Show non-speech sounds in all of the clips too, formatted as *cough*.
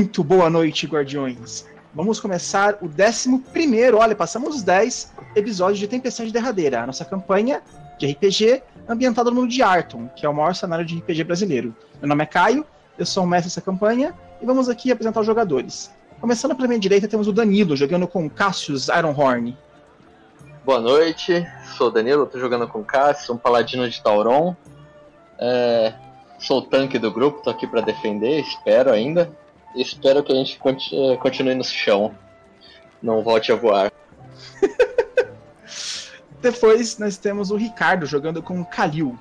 Muito boa noite, guardiões. Vamos começar o 11, olha, passamos os 10 episódios de Tempestade Derradeira, a nossa campanha de RPG ambientada no mundo de Arton, que é o maior cenário de RPG brasileiro. Meu nome é Caio, eu sou o mestre dessa campanha e vamos aqui apresentar os jogadores. Começando pela minha direita, temos o Danilo jogando com Cassius Ironhorn. Boa noite, sou o Danilo, estou jogando com Cassius, um paladino de Tauron. É, sou o tanque do grupo, estou aqui para defender, espero ainda. Espero que a gente continue no chão, não volte a voar. *laughs* Depois nós temos o Ricardo jogando com o Kalil.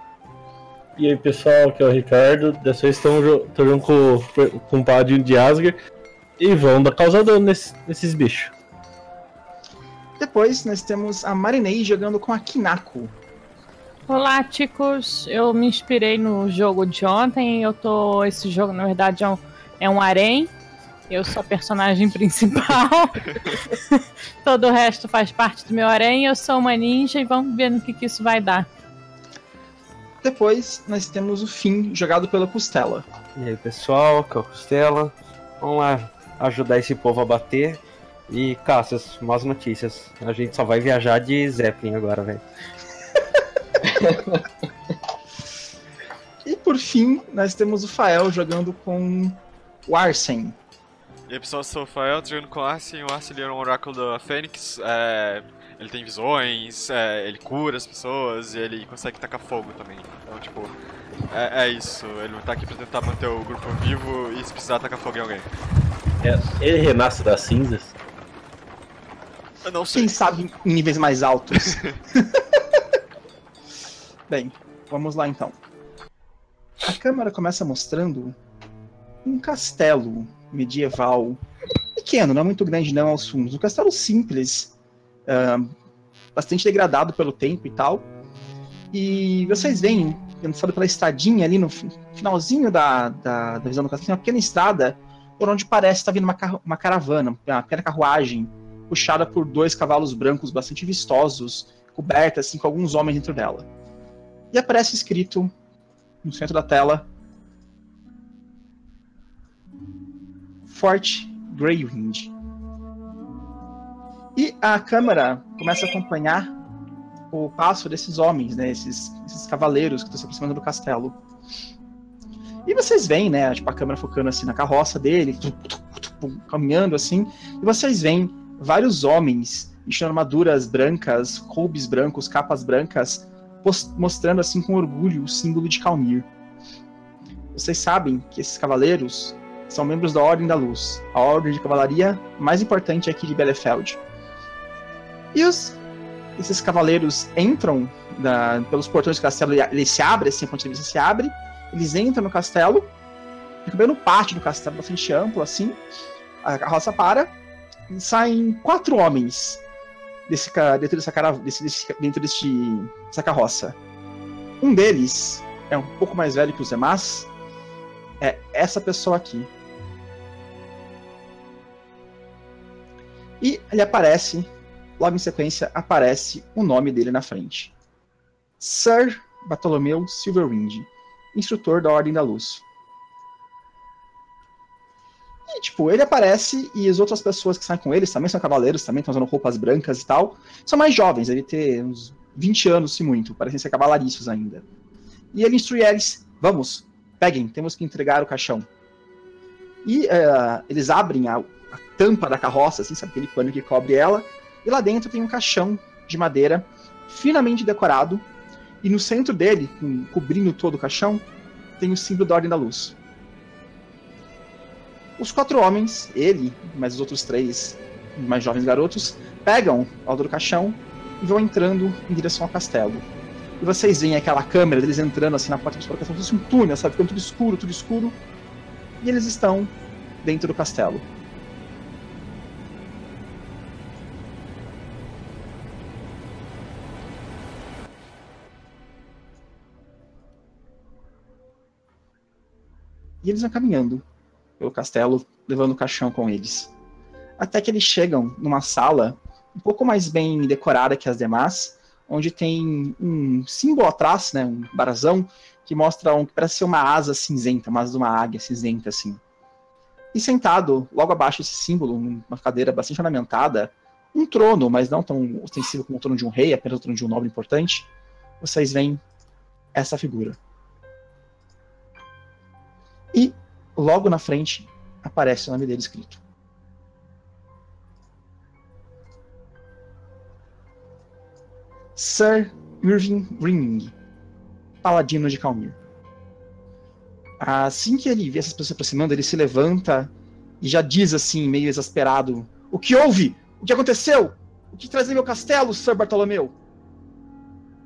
E aí pessoal, aqui é o Ricardo. Dessa vez estamos jogando com, com o Paladino de Asgard. E vão dar causa dano nesse, nesses bichos. Depois nós temos a Marinei jogando com a Kinako. Olá, ticos. Eu me inspirei no jogo de ontem. Eu tô. Esse jogo, na verdade, é um, é um harém. Eu sou a personagem *laughs* principal. *laughs* Todo o resto faz parte do meu harém. Eu sou uma ninja e vamos ver no que, que isso vai dar. Depois nós temos o fim jogado pela Costela. E aí pessoal, que é o Costela. Vamos lá ajudar esse povo a bater. E Cassius, más notícias. A gente só vai viajar de Zeppelin agora, velho. *laughs* e por fim, nós temos o Fael jogando com o Arsen. E aí pessoal, eu sou o Fael, jogando com o Arsen. O Arsen é um oráculo da Fênix. É... Ele tem visões, é... ele cura as pessoas e ele consegue tacar fogo também. Então, tipo, é, é isso. Ele tá aqui pra tentar manter o grupo vivo e se precisar tacar fogo em alguém. É, ele renasce das cinzas? Eu não sei. Quem sabe em níveis mais altos. *laughs* Bem, vamos lá então. A câmera começa mostrando um castelo medieval pequeno, não é muito grande não aos fundos. Um castelo simples, uh, bastante degradado pelo tempo e tal. E vocês veem, sabe pela estradinha ali no finalzinho da, da, da visão do castelo, uma pequena estrada por onde parece estar vindo uma, uma caravana, uma pequena carruagem puxada por dois cavalos brancos bastante vistosos, coberta assim com alguns homens dentro dela e aparece escrito no centro da tela Fort Greywind. E a câmera começa a acompanhar o passo desses homens, né, esses, esses cavaleiros que estão se aproximando do castelo. E vocês veem, né, tipo, a câmera focando assim na carroça dele, caminhando assim, e vocês veem vários homens vestindo armaduras brancas, roubes brancos, capas brancas, mostrando assim com orgulho o símbolo de Calmir. Vocês sabem que esses cavaleiros são membros da Ordem da Luz, a ordem de cavalaria mais importante aqui de Bielefeld. E os, esses cavaleiros entram da, pelos portões do castelo, ele se abre, assim, a ponte se abre, eles entram no castelo, ficam bem no pátio do castelo, bastante amplo, assim, a carroça para, e saem quatro homens desse, dentro, dessa, desse, desse, dentro desse, dessa carroça. Um deles é um pouco mais velho que os demais. É essa pessoa aqui. E ele aparece, logo em sequência, aparece o nome dele na frente. Sir Bartolomeu Silverwind, instrutor da Ordem da Luz. E, tipo, ele aparece e as outras pessoas que saem com eles também são cavaleiros, também estão usando roupas brancas e tal. São mais jovens, ele tem uns 20 anos, se muito, parecem ser cavalariços ainda. E ele instrui eles: vamos, peguem, temos que entregar o caixão. E uh, eles abrem a, a, tampa da carroça, assim, sabe aquele pano que cobre ela, e lá dentro tem um caixão de madeira finamente decorado, e no centro dele, cobrindo todo o caixão, tem o símbolo da Ordem da Luz. Os quatro homens, ele, mais os outros três mais jovens garotos, pegam o do caixão e vão entrando em direção ao castelo. E vocês veem aquela câmera deles entrando assim na porta do castelo, como se fosse um túnel, sabe? Ficando tudo escuro, tudo escuro. E eles estão dentro do castelo. E eles vão caminhando pelo castelo, levando o caixão com eles. Até que eles chegam numa sala um pouco mais bem decorada que as demais, onde tem um símbolo atrás, né, um barazão, que mostra um que parece ser uma asa cinzenta, uma asa de uma águia cinzenta assim. E sentado, logo abaixo desse símbolo, uma cadeira bastante ornamentada, um trono, mas não tão ostensivo como o trono de um rei, apenas o trono de um nobre importante, vocês veem essa figura. E logo na frente aparece o nome dele escrito. Sir Irving Ring, paladino de Calmir. Assim que ele vê essas pessoas se aproximando, ele se levanta e já diz assim, meio exasperado: O que houve? O que aconteceu? O que traz meu castelo, Sir Bartolomeu?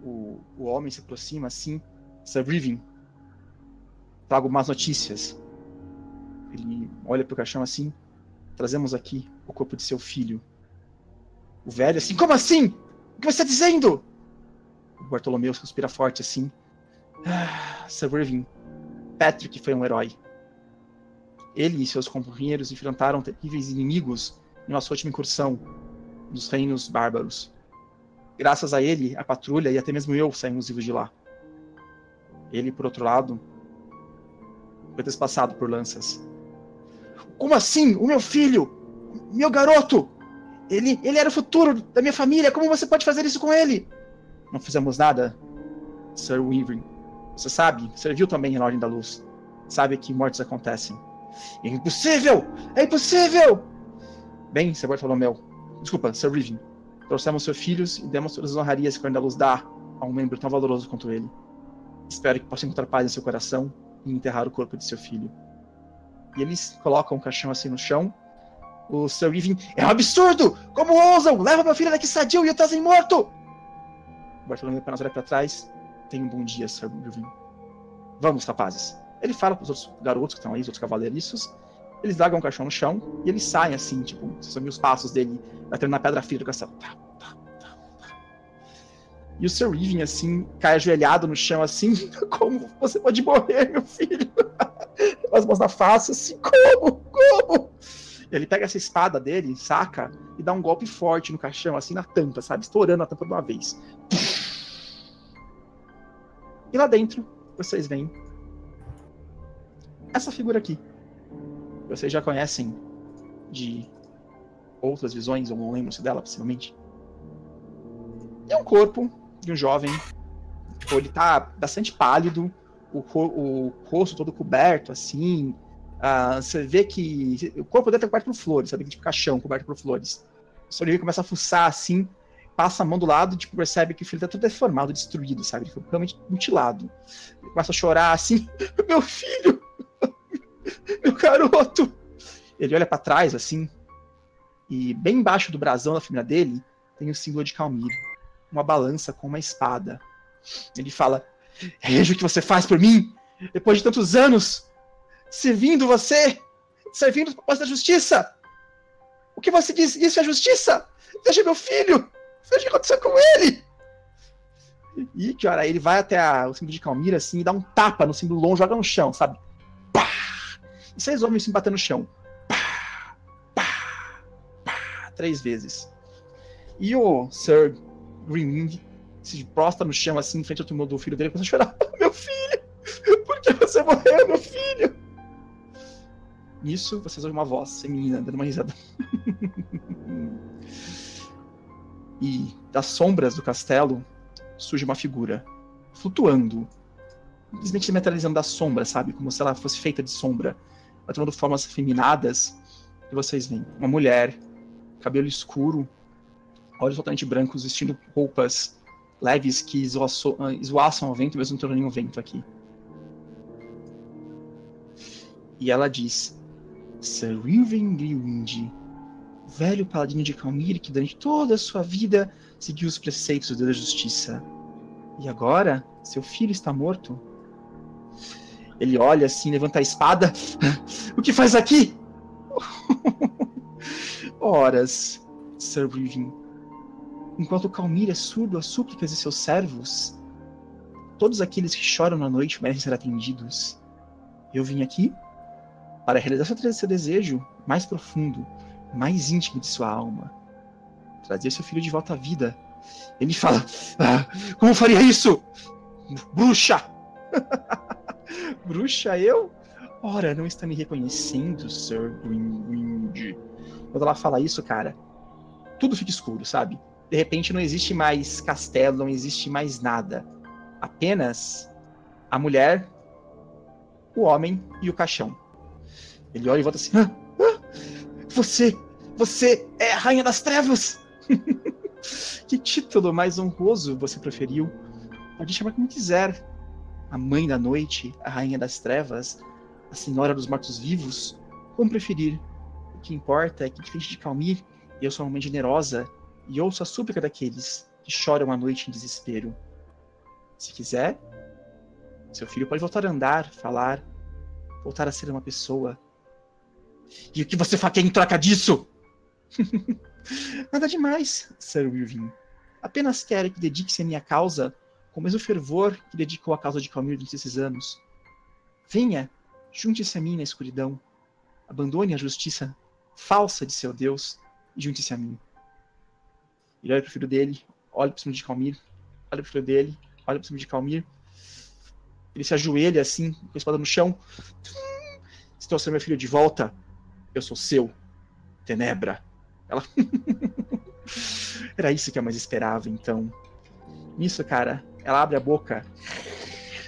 O, o homem se aproxima assim, Sir Irving. Trago más notícias. Ele olha pro caixão assim. Trazemos aqui o corpo de seu filho. O velho assim, como assim? O que você está dizendo? O Bartolomeu suspira forte assim. Ah, Sir Irving, Patrick foi um herói. Ele e seus companheiros enfrentaram terríveis inimigos em nossa última incursão nos reinos bárbaros. Graças a ele, a patrulha e até mesmo eu saímos vivos de lá. Ele, por outro lado, foi despassado por lanças. Como assim? O meu filho? Meu garoto? Ele, ele era o futuro da minha família. Como você pode fazer isso com ele? Não fizemos nada, Sir Weaving. Você sabe, serviu também na Ordem da Luz. Sabe que mortes acontecem. É impossível! É impossível! Bem, Sir Bartolomeu. Desculpa, Sir Weaving. Trouxemos seus filhos e demos todas as honrarias que a Ordem da Luz dá a um membro tão valoroso quanto ele. Espero que possa encontrar paz em seu coração e enterrar o corpo de seu filho. E eles colocam o caixão assim no chão. O Sir Weaving, é um absurdo! Como ousam? Leva meu filho daqui sadio e o trazem morto! O Bartolomeu apenas olha para trás. Tenha um bom dia, Sir Weaving. Vamos, rapazes. Ele fala para os outros garotos que estão aí, os outros cavaleiriços. Eles largam o caixão no chão e eles saem assim, tipo, ouvem os passos dele batendo na pedra fria do tá, tá. E o Sir Weaving, assim, cai ajoelhado no chão, assim, *laughs* como você pode morrer, meu filho? As mãos na face, assim, como? Como? Ele pega essa espada dele, saca, e dá um golpe forte no caixão, assim, na tampa, sabe? Estourando a tampa de uma vez. E lá dentro, vocês veem essa figura aqui. Vocês já conhecem de outras visões, ou não lembro se dela, possivelmente. É um corpo de um jovem. Ele tá bastante pálido, o, o rosto todo coberto, assim. Uh, você vê que o corpo dele tá coberto por flores, sabe? Tipo caixão coberto por flores. O Sr. começa a fuçar assim, passa a mão do lado e tipo, percebe que o filho tá todo deformado, destruído, sabe? Ele foi realmente mutilado. Ele começa a chorar assim: *laughs* Meu filho! *laughs* Meu garoto! Ele olha para trás assim, e bem embaixo do brasão da família dele tem o símbolo de Calmir uma balança com uma espada. Ele fala: Veja o que você faz por mim, depois de tantos anos, servindo você, servindo o propósito da justiça. O que você diz? Isso é justiça? Veja meu filho! Veja o que aconteceu com ele! E, cara, ele vai até a, o símbolo de Calmira assim e dá um tapa no símbolo longe, joga no chão, sabe? Pá! E vocês ouvem se bater no chão. Pá! Pá! Pá! Três vezes. E o Sir Greenwing se prostra no chão assim, em frente ao túmulo do filho dele, começa a chorar. *laughs* Meu filho! Por que você morreu, meu filho? Nisso, vocês ouvem uma voz feminina dando uma risada. *laughs* e das sombras do castelo surge uma figura flutuando, simplesmente metalizando da sombra, sabe? Como se ela fosse feita de sombra. Ela tomando formas feminadas. E vocês veem uma mulher, cabelo escuro, olhos totalmente brancos, vestindo roupas leves que esvoaçam ao vento, mesmo não tendo nenhum vento aqui. E ela diz: Sir Irving Greenwind, velho paladino de Calmir que durante toda a sua vida seguiu os preceitos da justiça. E agora, seu filho está morto. Ele olha assim, levanta a espada. *laughs* o que faz aqui? *laughs* Horas, Sir Irving enquanto Calmir é surdo às súplicas de seus servos, todos aqueles que choram na noite merecem ser atendidos. Eu vim aqui para realizar seu desejo mais profundo, mais íntimo de sua alma. Trazer seu filho de volta à vida. Ele fala: ah, Como faria isso? Bruxa! *laughs* Bruxa, eu? Ora, não está me reconhecendo, Sir Greenwind. Quando ela fala isso, cara, tudo fica escuro, sabe? De repente não existe mais castelo, não existe mais nada. Apenas a mulher, o homem e o caixão. Ele olha e volta assim: ah, ah, Você, você é a Rainha das Trevas! *laughs* que título mais honroso você preferiu? Pode chamar como quiser. A Mãe da Noite, a Rainha das Trevas, a Senhora dos Mortos-Vivos, como preferir. O que importa é que, diferente de Calmir, eu sou uma mãe generosa e ouço a súplica daqueles que choram à noite em desespero. Se quiser, seu filho pode voltar a andar, falar, voltar a ser uma pessoa. E o que você quer em troca disso? *laughs* Nada demais, Sir Wilvin. Apenas quero que dedique-se à minha causa com o mesmo fervor que dedicou à causa de Calmir durante esses anos. Venha, junte-se a mim na escuridão. Abandone a justiça falsa de seu Deus e junte-se a mim. Ele olha pro filho dele, olha pro cima de Calmir, olha pro filho dele, olha pro cima de Calmir. Ele se ajoelha assim, com a espada no chão. Se trouxe meu filho de volta, eu sou seu. Tenebra. Ela. *laughs* Era isso que a mais esperava, então. Nisso, cara, ela abre a boca,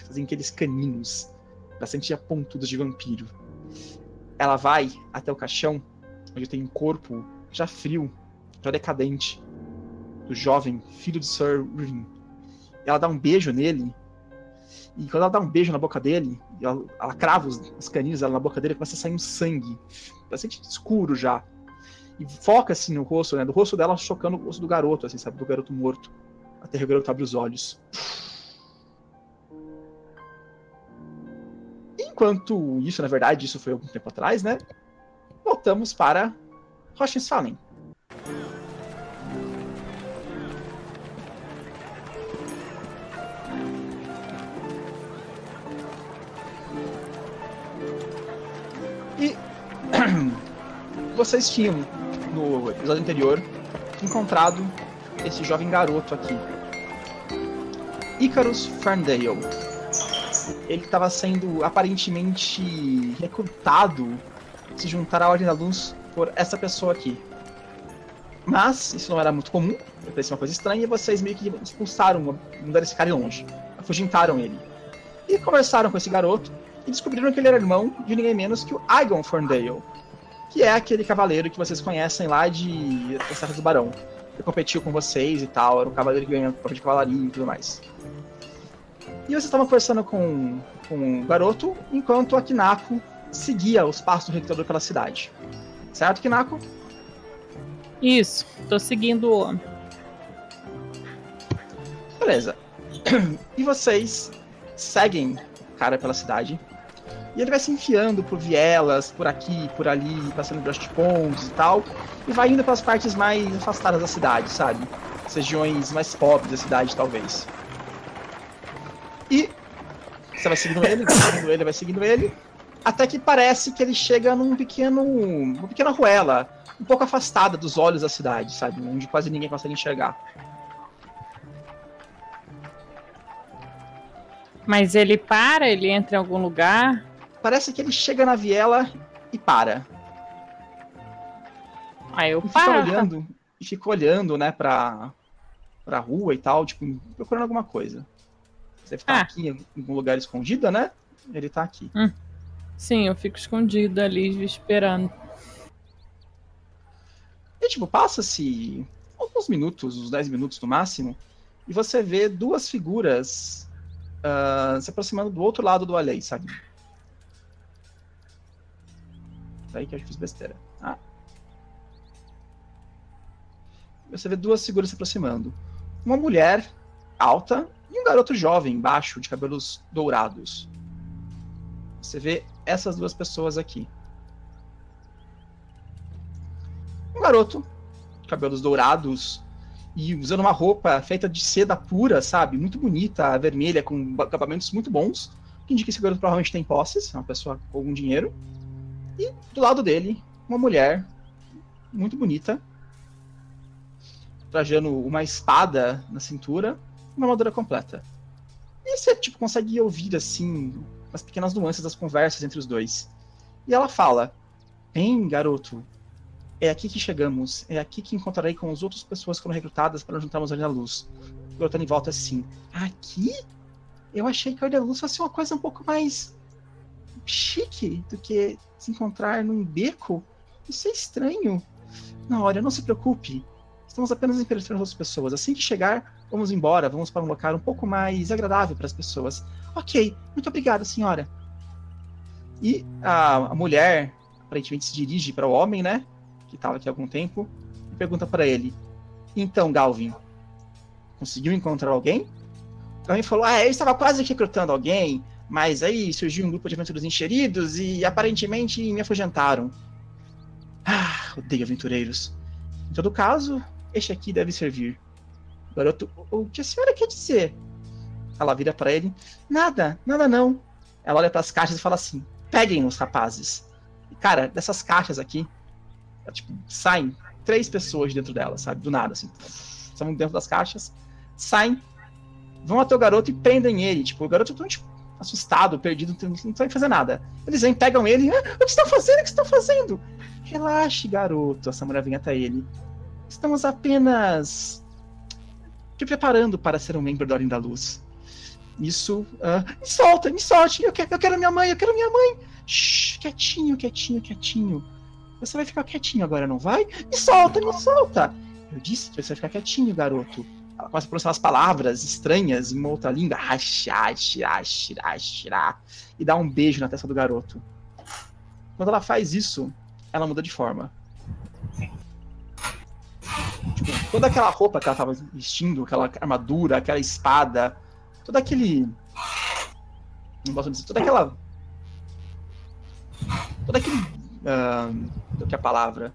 fazem aqueles caninos, bastante pontudos de vampiro. Ela vai até o caixão, onde tem um corpo já frio, já decadente, do jovem filho de Sir Rin. Ela dá um beijo nele, e quando ela dá um beijo na boca dele, ela, ela crava os, os caninos na boca dele, começa a sair um sangue, bastante escuro já. E foca assim no rosto, né? Do rosto dela chocando o rosto do garoto, assim, sabe? Do garoto morto. Até o garoto abre os olhos. Enquanto isso, na verdade, isso foi algum tempo atrás, né? Voltamos para Rochenfallen. E vocês tinham, no episódio anterior, encontrado esse jovem garoto aqui. Icarus Ferndale. Ele estava sendo aparentemente recrutado se juntar à Ordem da Luz por essa pessoa aqui. Mas isso não era muito comum, parecia uma coisa estranha, e vocês meio que expulsaram, mandaram esse cara longe, afugentaram ele. E conversaram com esse garoto e descobriram que ele era irmão de ninguém menos que o Aegon Ferndale, que é aquele cavaleiro que vocês conhecem lá de Serra do Barão. Que competiu com vocês e tal, era um cavaleiro que ganhou prova de cavalaria e tudo mais. E vocês estavam conversando com, com o garoto, enquanto a Kinako seguia os passos do recrutador pela cidade. Certo, Kinako? Isso, tô seguindo o homem. Beleza. *clears throat* E vocês seguem o cara pela cidade. E ele vai se enfiando por vielas, por aqui, por ali, passando de pontes e tal. E vai indo para as partes mais afastadas da cidade, sabe? As regiões mais pobres da cidade, talvez. E você vai seguindo ele, vai seguindo ele, vai seguindo ele. Até que parece que ele chega num pequeno. uma pequena ruela, um pouco afastada dos olhos da cidade, sabe? Onde quase ninguém consegue enxergar. Mas ele para, ele entra em algum lugar. Parece que ele chega na viela e para. Aí eu E fica paro. olhando, e fica olhando, né, pra, pra rua e tal, tipo, procurando alguma coisa. Você tá Ah. aqui em algum lugar escondida, né? Ele tá aqui. Sim, eu fico escondido ali esperando. E, tipo, passa-se alguns minutos, uns 10 minutos no máximo, e você vê duas figuras ah, se aproximando do outro lado do além, sabe? Daí que eu fiz besteira. Ah. Você vê duas figuras se aproximando. Uma mulher alta e um garoto jovem, baixo, de cabelos dourados. Você vê essas duas pessoas aqui. Um garoto, cabelos dourados e usando uma roupa feita de seda pura, sabe? Muito bonita, vermelha, com acabamentos muito bons. Que indica que esse garoto provavelmente tem posses, é uma pessoa com algum dinheiro. E do lado dele, uma mulher muito bonita, trajando uma espada na cintura uma armadura completa. E você tipo, consegue ouvir assim, as pequenas nuances das conversas entre os dois. E ela fala: Bem, garoto, é aqui que chegamos, é aqui que encontrarei com as outras pessoas que foram recrutadas para juntarmos a Ordem da Luz. Garotando em volta assim: Aqui? Eu achei que a Ordem da Luz fosse uma coisa um pouco mais chique do que se encontrar num beco. Isso é estranho. Não, olha, não se preocupe. Estamos apenas impenetrando as pessoas. Assim que chegar, vamos embora, vamos para um local um pouco mais agradável para as pessoas. Ok, muito obrigada, senhora. E a, a mulher aparentemente se dirige para o homem, né? Que estava aqui há algum tempo, e pergunta para ele: Então, Galvin, conseguiu encontrar alguém? Galvin falou: Ah, eu estava quase recrutando alguém, mas aí surgiu um grupo de aventureiros encheridos e aparentemente me afugentaram. Ah, odeio aventureiros. Em todo caso, este aqui deve servir. Garoto, o que a senhora quer dizer? Ela vira para ele: Nada, nada não. Ela olha para as caixas e fala assim: Peguem os rapazes. E, cara, dessas caixas aqui, tipo, saem três pessoas dentro delas, sabe? Do nada, assim. Estão dentro das caixas, saem, vão até o garoto e prendem ele. Tipo, o garoto tipo, assustado, perdido, não sabe fazer nada. Eles vêm, pegam ele. Ah, o que estão fazendo? O que estão fazendo? Relaxe, garoto. Essa mulher vem até ele. Estamos apenas te preparando para ser um membro da Ordem da Luz. Isso. Uh, me solta, me solte. Eu quero, eu quero minha mãe, eu quero minha mãe. Shhh, quietinho, quietinho, quietinho. Você vai ficar quietinho agora, não vai? Me solta, me solta. Eu disse que você vai ficar quietinho, garoto. Ela começa a pronunciar as palavras estranhas em uma outra língua. E dá um beijo na testa do garoto. Quando ela faz isso, ela muda de forma. Tipo, toda aquela roupa que ela tava vestindo, aquela armadura, aquela espada, todo aquele. Não posso dizer, toda aquela. Todo aquele. Uh, que é a palavra?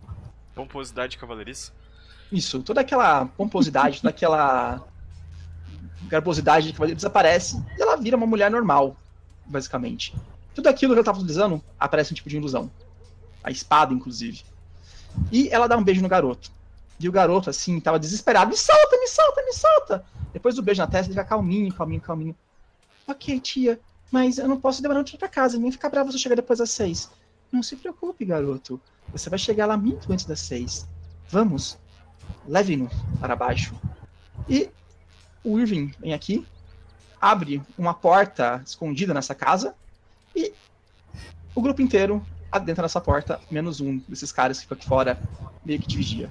Pomposidade cavalariça? Isso, toda aquela pomposidade, toda aquela garbosidade de desaparece e ela vira uma mulher normal, basicamente. Tudo aquilo que ela estava utilizando aparece um tipo de ilusão. A espada, inclusive. E ela dá um beijo no garoto. E o garoto, assim, tava desesperado. Me solta, me solta, me solta! Depois do beijo na testa, ele fica calminho, calminho, calminho. Ok, tia, mas eu não posso demorar muito pra casa. Nem ficar bravo se eu chegar depois das seis. Não se preocupe, garoto. Você vai chegar lá muito antes das seis. Vamos. Leve-no para baixo. E o Irving vem aqui, abre uma porta escondida nessa casa e o grupo inteiro adentra nessa porta, menos um desses caras que ficou aqui fora, meio que de vigia.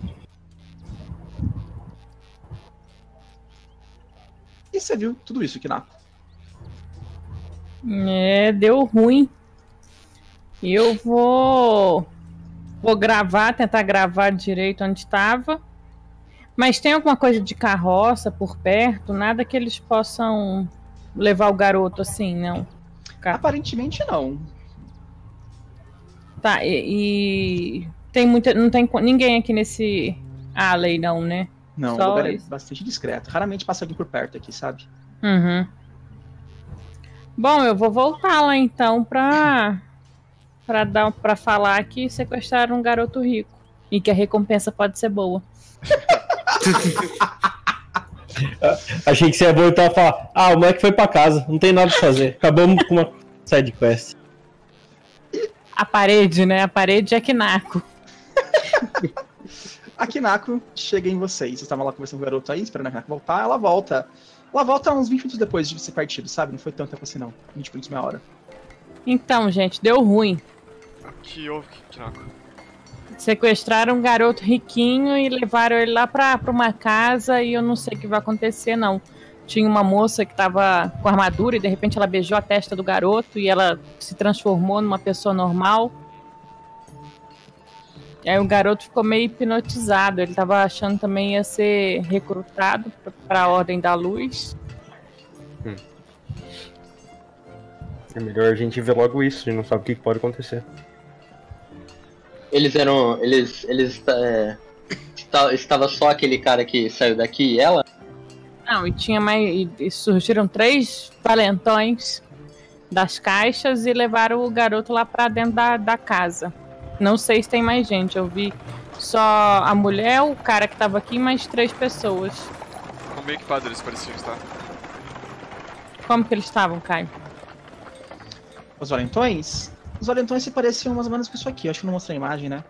E você viu tudo isso, Kinako? É, deu ruim. Eu vou. Vou gravar, tentar gravar direito onde estava. Mas tem alguma coisa de carroça por perto? Nada que eles possam levar o garoto assim, não? Aparentemente não. Tá, e, e, tem muita. Não tem ninguém aqui nesse alley, não, né? Não, Só o lugar é bastante discreto. Raramente passa alguém por perto aqui, sabe? Uhum. Bom, eu vou voltar lá então pra. pra, dar, pra falar que sequestraram um garoto rico. E que a recompensa pode ser boa. *laughs* *laughs* Achei que você ia voltar e falar: Ah, o moleque foi pra casa, não tem nada pra fazer. Acabamos com uma side quest. A parede, né? A parede é Kinako. a Kinako chega em vocês. Vocês estavam lá conversando com o garoto aí, esperando a Kinako voltar. Ela volta. Ela volta uns 20 minutos depois de ser partido, sabe? Não foi tanto tempo assim, não. 20 minutos, meia hora. Então, gente, deu ruim. O que houve, Kinako? Sequestraram um garoto riquinho e levaram ele lá pra, pra uma casa e eu não sei o que vai acontecer, não. Tinha uma moça que tava com armadura e de repente ela beijou a testa do garoto e ela se transformou numa pessoa normal. Aí o garoto ficou meio hipnotizado. Ele tava achando também ia ser recrutado para a Ordem da Luz. Hum. É melhor a gente ver logo isso, a gente não sabe o que pode acontecer. Eles eram. Eles. Eles. É, estava só aquele cara que saiu daqui e ela? Não, e tinha mais. E surgiram três valentões das caixas e levaram o garoto lá para dentro da, da casa. Não sei se tem mais gente. Eu vi só a mulher, o cara que tava aqui, mais três pessoas. Como equipados eles pareciam estar? Como que eles estavam, Caio? Os valentões? Os valentões se pareciam mais ou menos com isso aqui. Acho que não mostrei a imagem, né?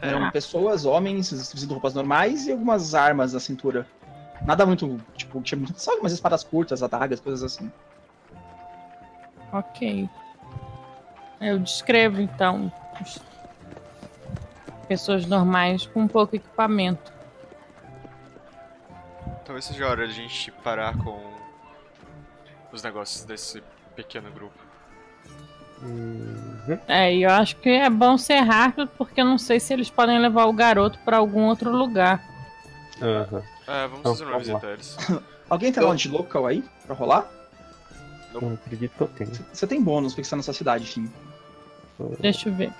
Eram pessoas, homens, vestidos de roupas normais e algumas armas na cintura. Nada muito, tipo, tinha muito, só algumas espadas curtas, adagas, coisas assim. Ok. Eu descrevo então pessoas normais com pouco equipamento. Talvez seja a hora de a gente parar com os negócios desse pequeno grupo. Uhum. É, e eu acho que é bom ser rápido porque eu não sei se eles podem levar o garoto pra algum outro lugar. Aham. É, vamos Então, fazer uma visita eles. *laughs* Alguém tem knowledge local aí pra rolar? Não acredito que eu tenho. Você tem bônus porque você tá nessa cidade, enfim. Deixa eu ver.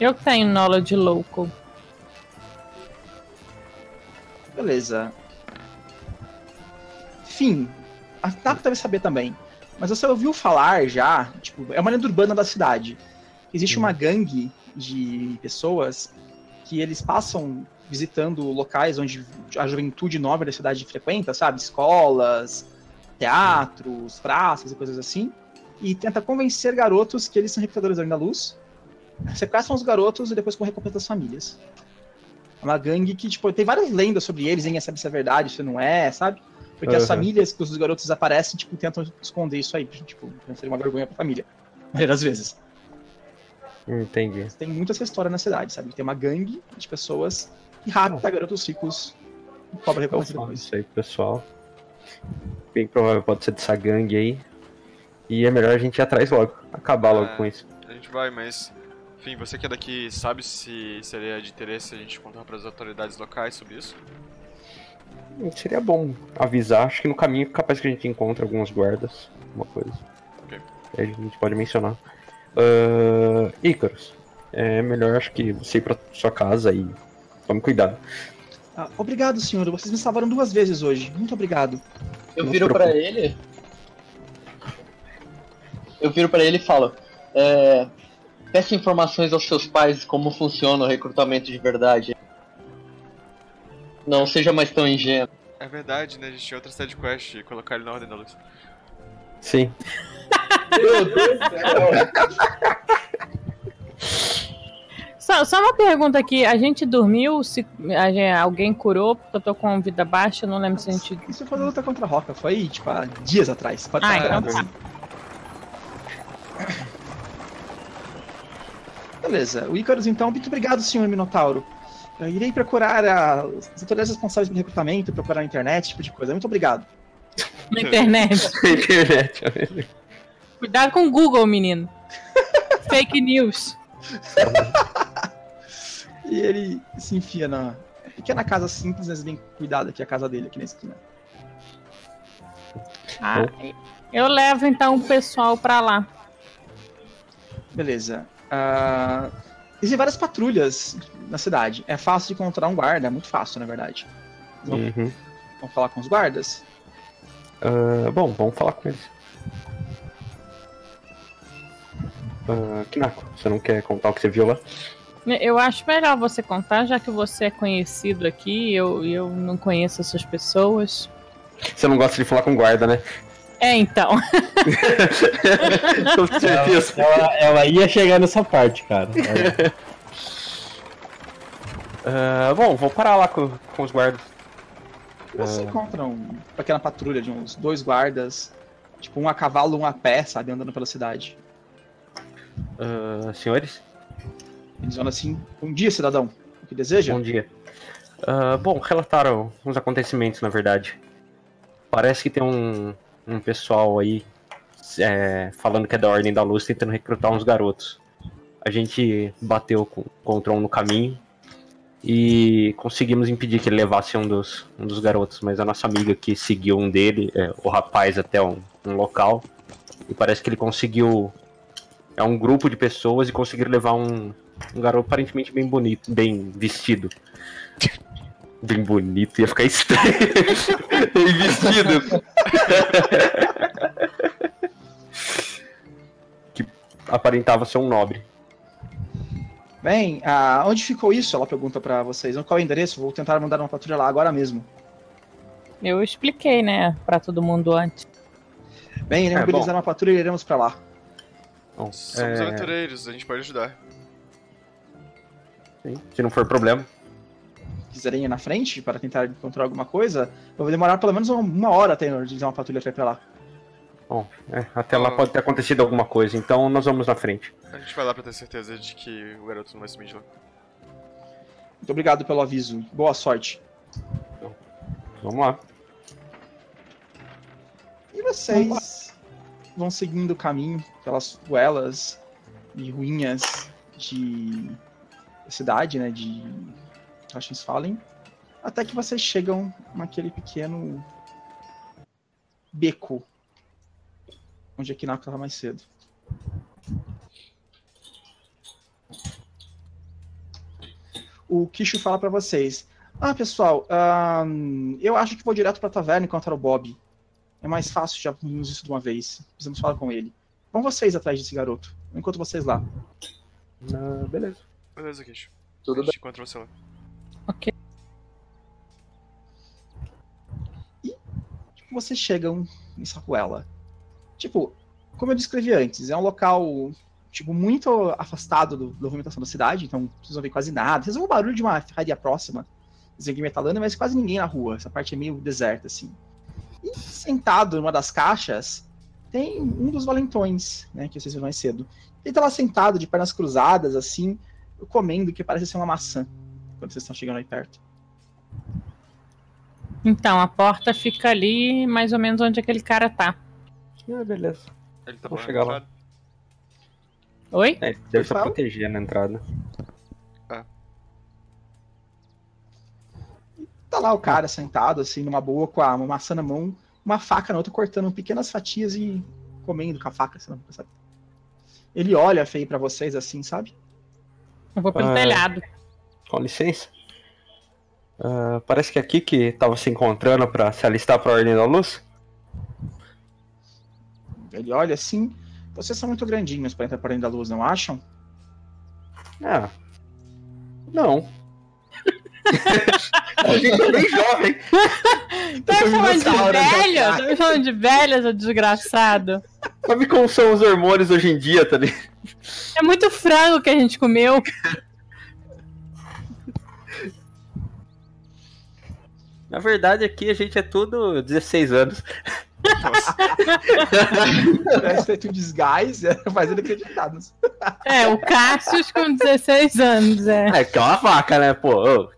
Eu tenho knowledge local. Beleza. Fim. A Tato deve saber também. Mas você ouviu falar já, tipo, é uma lenda urbana da cidade. Existe uma gangue de pessoas que eles passam visitando locais onde a juventude nobre da cidade frequenta, sabe? Escolas, teatros, praças e coisas assim. E tenta convencer garotos que eles são Lei da luz. Sequestram os garotos e depois com recompensa das famílias. É uma gangue que, tipo, tem várias lendas sobre eles, ninguém sabe se é verdade, se não é, sabe? Porque as Aham. famílias que os garotos aparecem, tipo, tentam esconder isso aí, tipo, não seria uma vergonha pra família. *laughs* Maioria das vezes. Entendi. Tem muita essa história na cidade, sabe? Tem uma gangue de pessoas que rapta garotos ricos e cobra recompensa isso aí, pessoal. Bem provável pode ser dessa gangue aí. E é melhor a gente ir atrás logo. Acabar logo É. com isso. A gente vai, mas. Enfim, você que é daqui sabe se seria de interesse a gente contar para as autoridades locais sobre isso? Seria bom avisar. Acho que no caminho capaz que a gente encontra alguns guardas. Uma coisa. Ok. Aí a gente pode mencionar. Uh, Ícaros. É melhor acho que você ir pra sua casa e tome cuidado. Ah, obrigado, senhor. Vocês me salvaram duas vezes hoje. Muito obrigado. Eu Não viro preocupe. ele. Eu viro pra ele e falo: é, Peça informações aos seus pais como funciona o recrutamento de verdade. Não seja mais tão ingênuo. É verdade, né? A gente tinha outra side quest e colocar ele na ordem da luz. Sim. Meu Deus do céu. Só, só uma pergunta aqui, a gente dormiu? Se a gente- alguém curou? Porque eu tô com vida baixa, eu não lembro se a gente. Isso foi luta contra a Roca. Foi, tipo, há dias atrás. Pode Ah, então tá. Beleza. O Icarus, então, muito obrigado, senhor Minotauro. Eu irei procurar a- as autoridades responsáveis pelo recrutamento, procurar na internet, esse tipo de coisa. Muito obrigado. Na internet. *laughs* Internet. Cuidado com o Google, menino. Fake news. *laughs* E ele se enfia na pequena casa simples, mas bem cuidada, que é a casa dele, aqui na esquina. Ah, eu levo então o pessoal pra lá. Beleza. Ah, existem várias patrulhas na cidade. É fácil de encontrar um guarda, é muito fácil, na verdade. Vamos, Uhum. vamos falar com os guardas? Ah, bom, vamos falar com eles. Uh, Kinako, você não quer contar o que você viu lá? Eu acho melhor você contar, já que você é conhecido aqui e eu, eu não conheço essas pessoas. Você não gosta de falar com guarda, né? É, então. Com certeza. Ela, ela ia chegar nessa parte, cara. Ah, bom, vou parar lá com, com os guardas. Você Ah. encontra uma pequena patrulha de uns dois guardas, tipo um a cavalo, um a pé, sabe, andando pela cidade. Ah, senhores, Eles falam assim: Bom dia, cidadão. O que deseja? bom dia. Ah, bom, relataram uns acontecimentos, na verdade. Parece que tem um, um pessoal aí é, falando que é da Ordem da Luz tentando recrutar uns garotos. A gente bateu com, contra um no caminho e conseguimos impedir que ele levasse um dos, um dos garotos, mas a nossa amiga que seguiu um dele, é, o rapaz, até um, um local, e parece que ele conseguiu. É um grupo de pessoas e conseguiram levar um, um garoto aparentemente bem bonito, bem vestido. Bem bonito, ia ficar estranho. *laughs* bem vestido. *laughs* que aparentava ser um nobre. Bem, ah, onde ficou isso? Ela pergunta pra vocês. Qual é o endereço? Vou tentar mandar uma patrulha lá agora mesmo. Eu expliquei, né, pra todo mundo antes. Bem, iremos É, bom. mobilizar uma patrulha e iremos pra lá. Bom, Somos é, aventureiros, a gente pode ajudar. sim, se não for problema. Ir na frente para tentar encontrar alguma coisa, eu vou demorar pelo menos uma- hora até organizar uma patrulha pra lá. Bom, é, até lá pode ter acontecido alguma coisa, então nós vamos na frente. A gente vai lá pra ter certeza de que o garoto não vai sumir de lá. Muito obrigado pelo aviso. Boa sorte. Vamos lá. E vocês vão seguindo o caminho pelas ruelas e ruínas de da cidade, né? De Rachins Fallen, até que vocês chegam naquele pequeno beco onde a Kinako estava mais cedo. O Kishu fala pra vocês: Ah, pessoal, ahn, eu acho que vou direto pra taverna encontrar o Bob. É mais fácil, já vimos isso de uma vez. Precisamos falar com ele. Vão vocês atrás desse garoto. Eu encontro vocês lá. Ah, beleza. Beleza, Kish. Tudo a gente encontra você lá. Tipo, vocês chegam nessa ruela. Tipo, como eu descrevi antes, é um local, tipo, muito afastado do, da movimentação da cidade, então não ver quase nada. Vocês ouvem o barulho de uma ferraria próxima, Zengue metalando, mas quase ninguém na rua. Essa parte é meio deserta, assim. E sentado numa das caixas, tem um dos valentões, né, que vocês viram mais cedo. Ele tá lá sentado, de pernas cruzadas, assim, comendo o que parece ser uma maçã, quando vocês estão chegando aí perto. Então, a porta fica ali, mais ou menos onde aquele cara tá. Ah, beleza. Ele tá Vou bom chegar lá. Oi? É, deve estar proteger na entrada. Tá lá o cara sentado, assim, numa boa, com a uma maçã na mão, uma faca na outra, cortando pequenas fatias e comendo com a faca, assim, sabe? Ele olha feio pra vocês, assim, sabe? Eu vou pelo Ah. telhado. Com licença. Ah, parece que aqui que tava se encontrando pra se alistar pra Ordem da Luz. Ele olha assim. Vocês são muito grandinhos pra entrar para dentro da luz, não acham? Ah. Não. *laughs* A gente é bem jovem. *laughs* Tá me chamando de velho? Tá me chamando de velho, seu desgraçado? Sabe como são os hormônios hoje em dia, tá ligado? É muito frango que a gente comeu. *laughs* Na verdade, aqui a gente é tudo 16 anos. Nossa, *laughs* Parece um desgás, é, fazendo acreditado. É, o Cassius com 16 anos, é. É, que é uma faca, né, pô? Ô,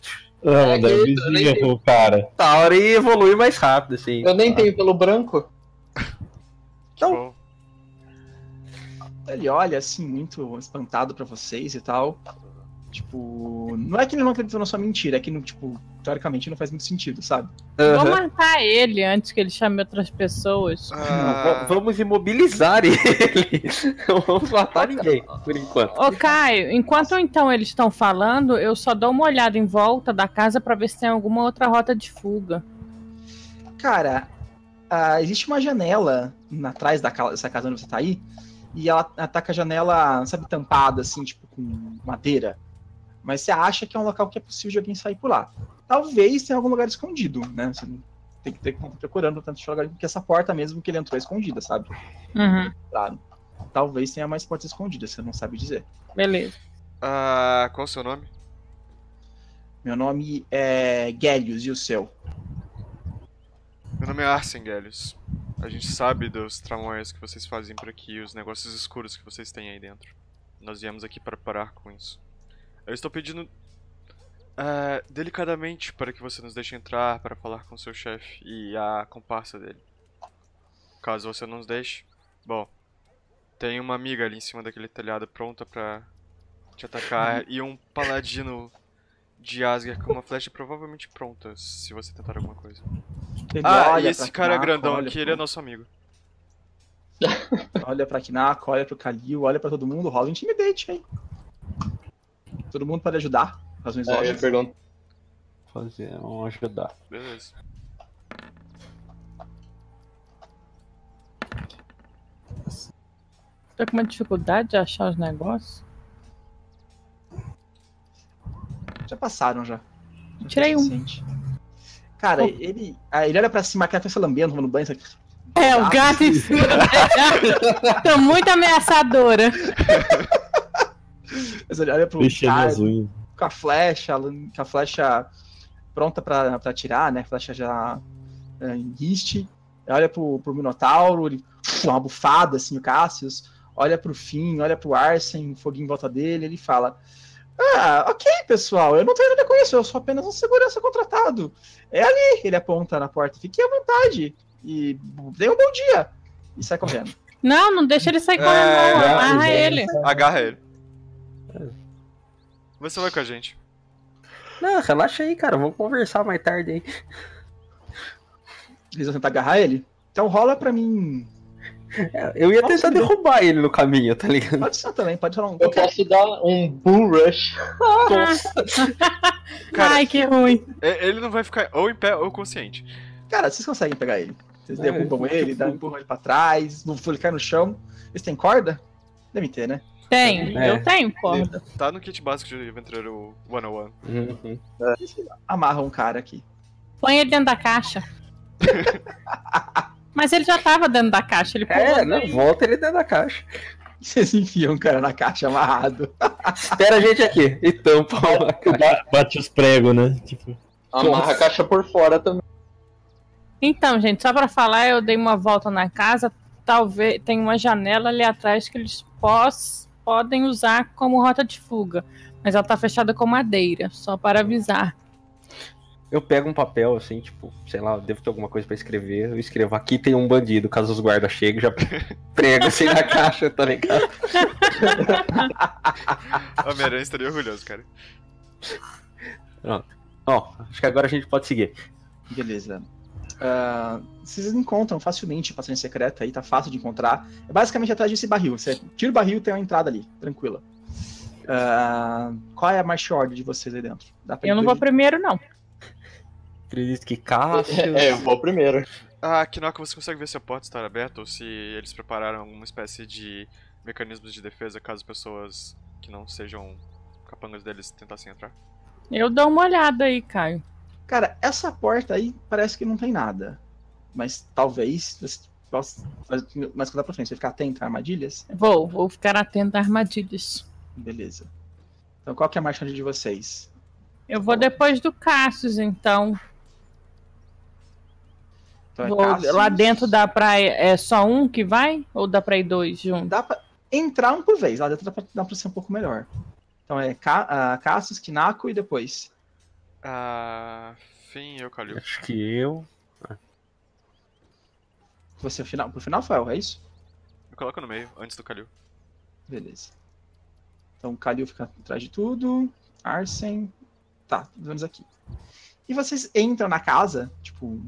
Ah, É vizinha nem- com o cara. Tauri evolui mais rápido, assim. Eu nem tenho pelo branco. Então- bom. Ele olha assim, muito espantado pra vocês e tal. Tipo, não é que ele não acreditou na sua mentira, é que, não, tipo, teoricamente não faz muito sentido, sabe? Vou Aham. matar ele antes que ele chame outras pessoas. Ah, va- vamos imobilizar *laughs* ele. Não vamos matar ninguém, por enquanto. Ô, Caio, enquanto então eles estão falando, eu só dou uma olhada em volta da casa pra ver se tem alguma outra rota de fuga. Cara, ah, existe uma janela atrás dessa casa onde você tá aí, e ela tá com a janela, sabe, tampada, assim, tipo, com madeira. Mas você acha que é um local que é possível de alguém sair por lá. Talvez tenha algum lugar escondido, né? Você não- tem que ter que procurando tanto lugar, porque essa porta mesmo que ele entrou é escondida, sabe? Uhum, Claro. Talvez tenha mais portas escondidas, você não sabe dizer. beleza. ah, qual o seu nome? Meu nome é Gélios, e o seu? Meu nome é Arsen Gellius. A gente sabe dos tramóias que vocês fazem por aqui e os negócios escuros que vocês têm aí dentro. Nós viemos aqui para parar com isso. Eu estou pedindo ah, delicadamente para que você nos deixe entrar para falar com seu chefe e a comparsa dele. Caso você não nos deixe, bom, tem uma amiga ali em cima daquele telhado pronta para te atacar *laughs* e um paladino de Asgard com uma flecha provavelmente pronta se você tentar alguma coisa. Ele Ah, e esse cara Kinako, grandão aqui, pro- ele é nosso amigo. *laughs* Olha pra Kinako, olha pro Kalil, olha pra todo mundo, rola um intimidate aí. Todo mundo pode ajudar, razões É, eu ia óbvias. perguntar. Fazer, vamos ajudar. Beleza. Tô com uma dificuldade de achar os negócios. passaram já. Tirei um. Cara, ele, ah, ele olha pra cima, a cara tá se lambendo, tomando banho. sabe? É, o gato em cima. Tô muito ameaçadora. Mas ele olha pro Mexendo cara as unhas. Com a flecha, com a flecha pronta pra, pra atirar, né? A flecha já é, em riste. Olha pro, pro Minotauro, ele dá uma bufada, assim, o Cassius. Olha pro Finn, olha pro Arsen, um foguinho em volta dele, ele fala... Ah, ok, pessoal, eu não tenho nada com isso, eu sou apenas um segurança contratado. É ali, ele aponta na porta, fique à vontade. E tenha um bom dia. E sai correndo. Não, não deixa ele sair É, correndo, não. já- Amarra já- ele. Agarra ele. Você vai com a gente. Não, relaxa aí, cara. Vamos conversar mais tarde aí. Eles vão tentar agarrar ele. Então rola pra mim. É, Eu ia Nossa, tentar derrubar ele no caminho, tá ligado? Pode ser também, pode rolar um. Eu posso dar um Bull Rush. *laughs* Cara, Ai, que ruim. e- ele não vai ficar ou em pé ou consciente. Cara, vocês conseguem pegar ele. Vocês É, derrubam ele, dão um empurrão ele pra trás, ele cai no chão. Eles têm corda? Deve ter, né? Tem, É. eu tenho corda. Tá no kit básico de Aventureiro 101. Uhum. Amarram um cara aqui. Põe ele dentro da caixa. *laughs* Mas ele já tava dentro da caixa, ele pulou. É, não, volta ele dentro da caixa. Vocês enfiam o cara na caixa amarrado. Espera a gente aqui e tampa a *laughs* caixa. Ba- Bate os pregos, né? Tipo, Amarra a caixa por fora também. Então, gente, só pra falar, eu dei uma volta na casa. Talvez tem uma janela ali atrás que eles pos- podem usar como rota de fuga. Mas ela tá fechada com madeira, só para avisar. Eu pego um papel, assim, tipo, sei lá, eu devo ter alguma coisa pra escrever. Eu escrevo aqui tem um bandido, caso os guardas cheguem, já *laughs* prego assim na caixa, tá ligado? *laughs* Homem-Aranha estaria orgulhoso, cara. Ó, acho que agora a gente pode seguir. Beleza. Ah, vocês encontram facilmente passagem secreta aí, tá fácil de encontrar. É basicamente atrás desse barril. Você tira o barril e tem uma entrada ali, tranquila. Ah, qual é a marcha order de vocês aí dentro? Eu não vou primeiro, não. Acredito que Cássio. É, eu vou primeiro. Ah, Kinoko, você consegue ver se a porta está aberta ou se eles prepararam alguma espécie de mecanismos de defesa caso pessoas que não sejam capangas deles tentassem entrar? Eu dou uma olhada aí, Caio. Cara, essa porta aí parece que não tem nada. Mas talvez você possa. Mas mas quando pra frente, você ficar atento a armadilhas? Vou, vou ficar atento a armadilhas. Beleza. Então qual que é a marcha de vocês? Eu vou depois do Cassius, então. Então é Vou- Cassius. lá dentro dá pra. É só um que vai? Ou dá pra ir dois juntos? Dá pra entrar um por vez, lá dentro dá pra, dá pra ser um pouco melhor. Então é Ca, ah, Cassius, Kinako e depois. Ah. Fim eu, Kalil. Acho que eu. Você final, pro final, Fael, é isso? Eu coloco no meio, antes do Kalil. Beleza. Então o Kalil fica atrás de tudo. Arsen. Tá, vamos aqui. E vocês entram na casa, tipo.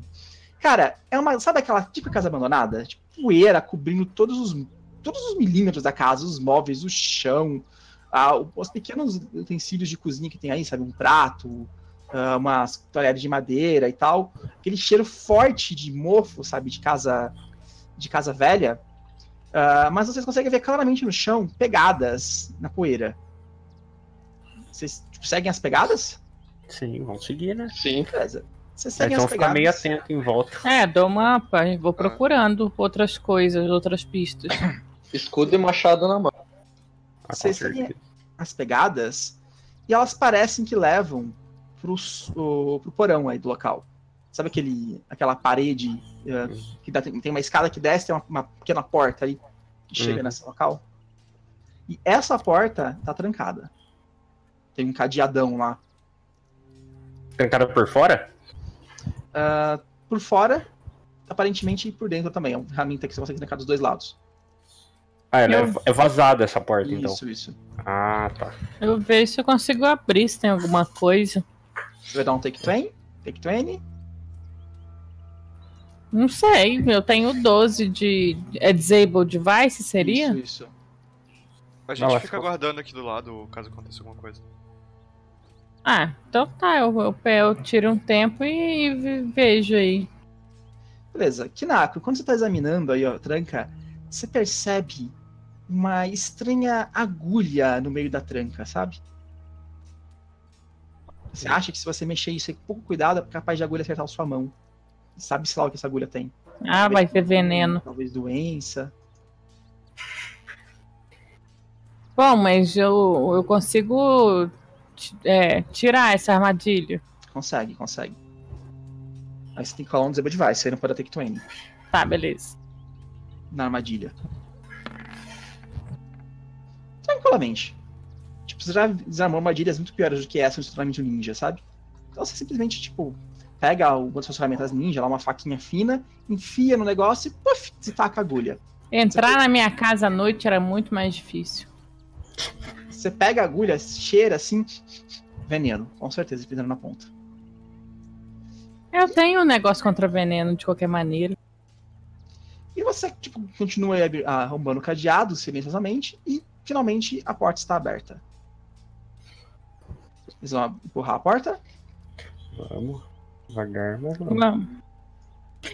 Cara, é uma. Sabe aquela típica casa abandonada? Tipo, poeira cobrindo todos os, todos os milímetros da casa, os móveis, o chão, ah, os pequenos utensílios de cozinha que tem aí, sabe? Um prato, ah, umas talheres de madeira e tal. Aquele cheiro forte de mofo, sabe? De casa, de casa velha. Ah, mas vocês conseguem ver claramente no chão pegadas na poeira. Vocês tipo, seguem as pegadas? Sim, vamos seguir, né? Sim. Beleza. Vocês seguem vão as ficar pegadas. meio atento em volta. É, dou uma. Vou procurando outras coisas, outras pistas. *coughs* Escudo e machado na mão. Ah, Vocês seguem as pegadas e elas parecem que levam pro, o- pro porão aí do local. Sabe aquele, aquela parede eh, que dá- tem uma escada que desce, tem uma, uma pequena porta aí que chega Uhum. nesse local? E essa porta tá trancada. Tem um cadeadão lá. Trancada por fora? Ah, por fora, aparentemente e por dentro também. É uma ferramenta que você consegue trancar dos dois lados. Ah, ela Eu- é, é vazada essa porta, então. Isso, isso. Ah, tá. Eu vejo se eu consigo abrir, se tem alguma coisa. Você vai dar um take 20? Take 20? Não sei, eu tenho 12 de. É Disable Device, seria? Isso, isso. A gente Não, fica aguardando aqui do lado caso aconteça alguma coisa. Ah, então tá, eu, eu, eu tiro um tempo e ve- vejo aí. Beleza. Kinako, quando você tá examinando aí, ó, tranca, você percebe uma estranha agulha no meio da tranca, sabe? Você acha que se você mexer isso aí com pouco cuidado, é capaz de agulha acertar a sua mão. Sabe-se lá o que essa agulha tem. Ah, vai ter veneno. Talvez doença. Bom, mas eu, eu consigo é, tirar essa armadilha. Consegue, consegue. Aí você tem que colar um Disable Device, você não pode take 20 Tá, beleza. na armadilha. Tranquilamente. Você já desarmou armadilhas muito piores do que essa do treinamento ninja, sabe? Então você simplesmente, tipo, pega uma das suas ferramentas ninja, lá uma faquinha fina, enfia no negócio e puff, se taca a agulha. Entrar na minha casa à noite era muito mais difícil. Você pega a agulha, cheira assim, veneno, com certeza, veneno na ponta. Eu tenho um negócio contra veneno de qualquer maneira. E você, tipo, continua abri- arrombando o cadeado silenciosamente e finalmente a porta está aberta. Eles vão empurrar a porta? Vamos. Devagar, mas vamos. Vamos.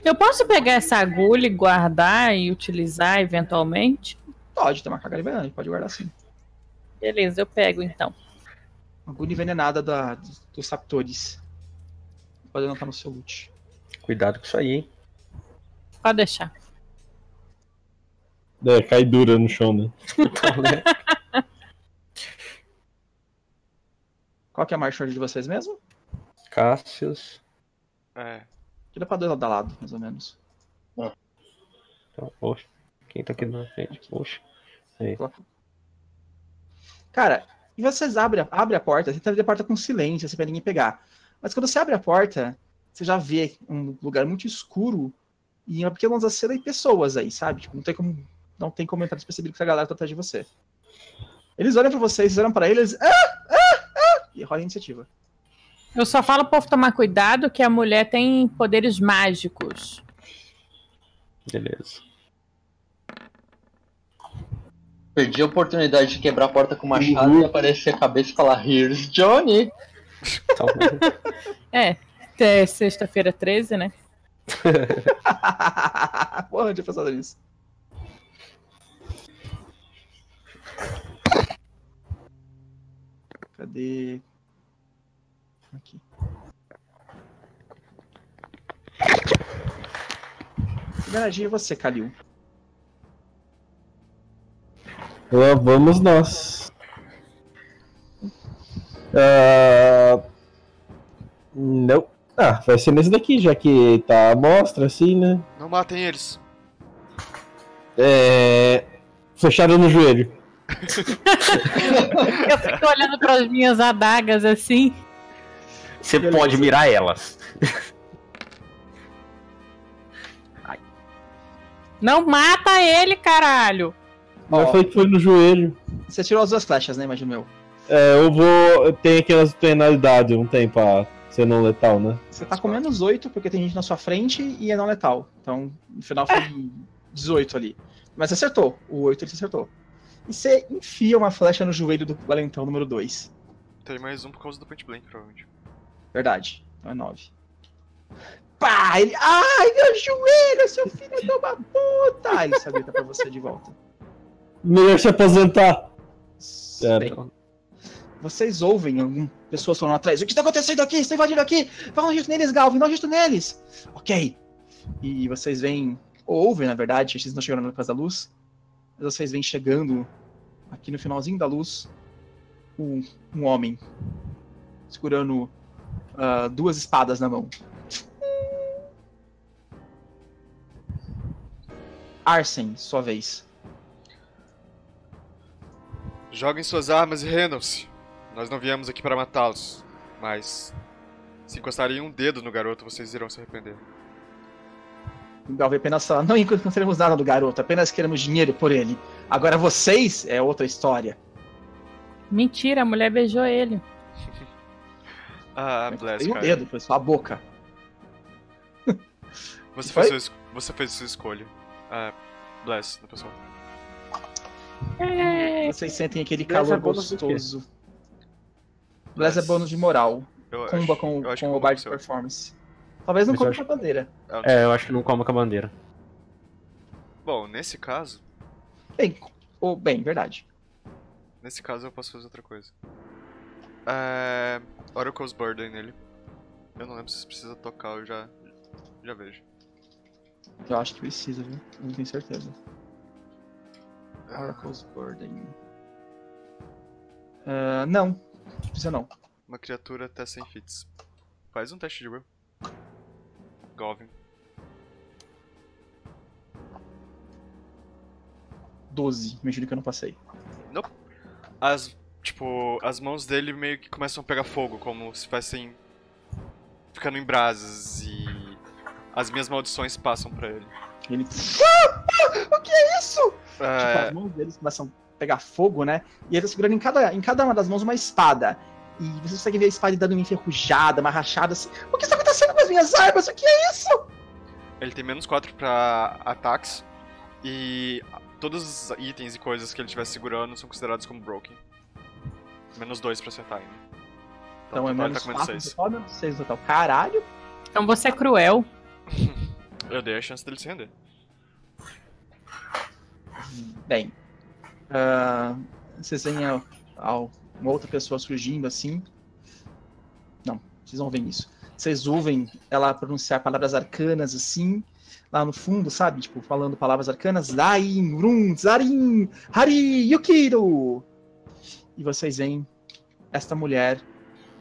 Eu posso pegar essa agulha e guardar e utilizar eventualmente? Pode, tem uma carga envenenada, pode guardar sim. Beleza, eu pego então. Agulha envenenada da, dos, dos raptores. Pode anotar no seu loot. Cuidado com isso aí, hein? Pode deixar. É, cai dura no chão, né? *laughs* Qual que é a marcha order de vocês mesmo? Cássius. É. Tira pra dois lado a lado, mais ou menos. Então, oxe. Quem tá aqui na frente? Oxe. Cara, e vocês abrem, a- abrem a porta, você abrir a porta com silêncio, assim, pra ninguém pegar. Mas quando você abre a porta, você já vê um lugar muito escuro e uma pequena acera e pessoas aí, sabe? Tipo, não tem como, não tem como entrar despercebido que a galera tá atrás de você. Eles olham pra vocês, vocês olham pra eles, ah, ah, ah, e rola a iniciativa. Eu só falo pro povo tomar cuidado que a mulher tem poderes mágicos. Beleza. Perdi a oportunidade de quebrar a porta com o machado e aparecer a cabeça e falar Here's Johnny. Então, É, até sexta-feira 13, né? *laughs* Porra, eu tinha pensado nisso. Cadê? Aqui. Primeira é você, Kalil. Lá vamos nós. Ah, não. Ah, vai ser nesse daqui, já que tá a mostra, assim, né? Não matem eles. É. Fecharam no joelho. *laughs* Eu fico olhando para as minhas adagas assim. Você pode mirar elas. Não mata ele, caralho! Ó. foi que foi no joelho. Você tirou as duas flechas, né? Imagino eu. É, eu vou. Eu tenho aquelas penalidades, não tem pra ser não letal, né? Você tá com menos 8 porque tem gente na sua frente e é não letal. Então, no final foi 18 ali. Mas acertou. O 8 ele acertou. E você enfia uma flecha no joelho do valentão número 2. Tem mais um por causa do point blank, provavelmente. Verdade. Então é 9. Pá! Ele. Ai, meu joelho, seu filho de uma puta! Ele se habilita pra você de volta. Melhor se aposentar. Certo. Bem, vocês ouvem algumas pessoas falando atrás: O que está acontecendo aqui? Está invadindo aqui? Vá um registro neles, Galvin, dá um registro neles! Ok. E vocês veem, ou ouvem, na verdade, vocês não chegaram na casa da luz, vocês veem chegando aqui no finalzinho da luz um, um homem segurando ah, duas espadas na mão. Arsen, sua vez. Joguem suas armas e rendam-se. Nós não viemos aqui para matá-los, mas se encostarem um dedo no garoto, vocês irão se arrepender. O Galvin apenas fala, não encontraremos nada do garoto, apenas queremos dinheiro por ele. Agora vocês é outra história. Mentira, a mulher beijou ele. *laughs* Ah, Bless, Tem um cara. dedo, foi sua boca. Você Foi? fez, você fez sua escolha. Ah, Bless, no pessoal. É, Vocês sentem aquele Bless calor é bônus do quê? gostoso. Bless é bônus de moral. Eu Comba acho- com, eu acho que com o seu. Performance. Talvez não Mas comba acho- com a bandeira. É, eu acho que não coma com a bandeira. Bom, nesse caso, Bem, ou, bem, verdade. nesse caso eu posso fazer outra coisa. É. Oracle's Burden nele. Eu não lembro se precisa tocar, eu já. Já vejo. Eu acho que precisa, viu? Eu Não tenho certeza. Oracle's Burden. Ah, não, precisa não. Uma criatura até 100 fits. Faz um teste de will. Govin. 12, imagino que eu não passei. As. Tipo, as mãos dele meio que começam a pegar fogo, como se fossem. ficando em brasas e. as minhas maldições passam pra ele. Ele. Ah! Ah! O que é isso? Tipo, É, as mãos deles começam a pegar fogo, né? E ele tá segurando em cada, em cada uma das mãos uma espada. E você consegue ver a espada dando uma enferrujada, uma rachada assim. O que está acontecendo as minhas armas? O que é isso? ele tem menos 4 pra ataques. E todos os itens e coisas que ele estiver segurando são considerados como broken. Menos 2 pra acertar ainda. Então é total ele menos tá com 4 menos 6. total, menos 6 total. Caralho. Então você é cruel. *laughs* Eu dei a chance dele se render. Bem, ah, vocês veem a- a- uma outra pessoa surgindo assim. Não, vocês não veem isso. Vocês ouvem ela pronunciar palavras arcanas assim, lá no fundo, sabe? Tipo, falando palavras arcanas. Dain, Rum, Zarin, Hari, Yukiro! E vocês veem esta mulher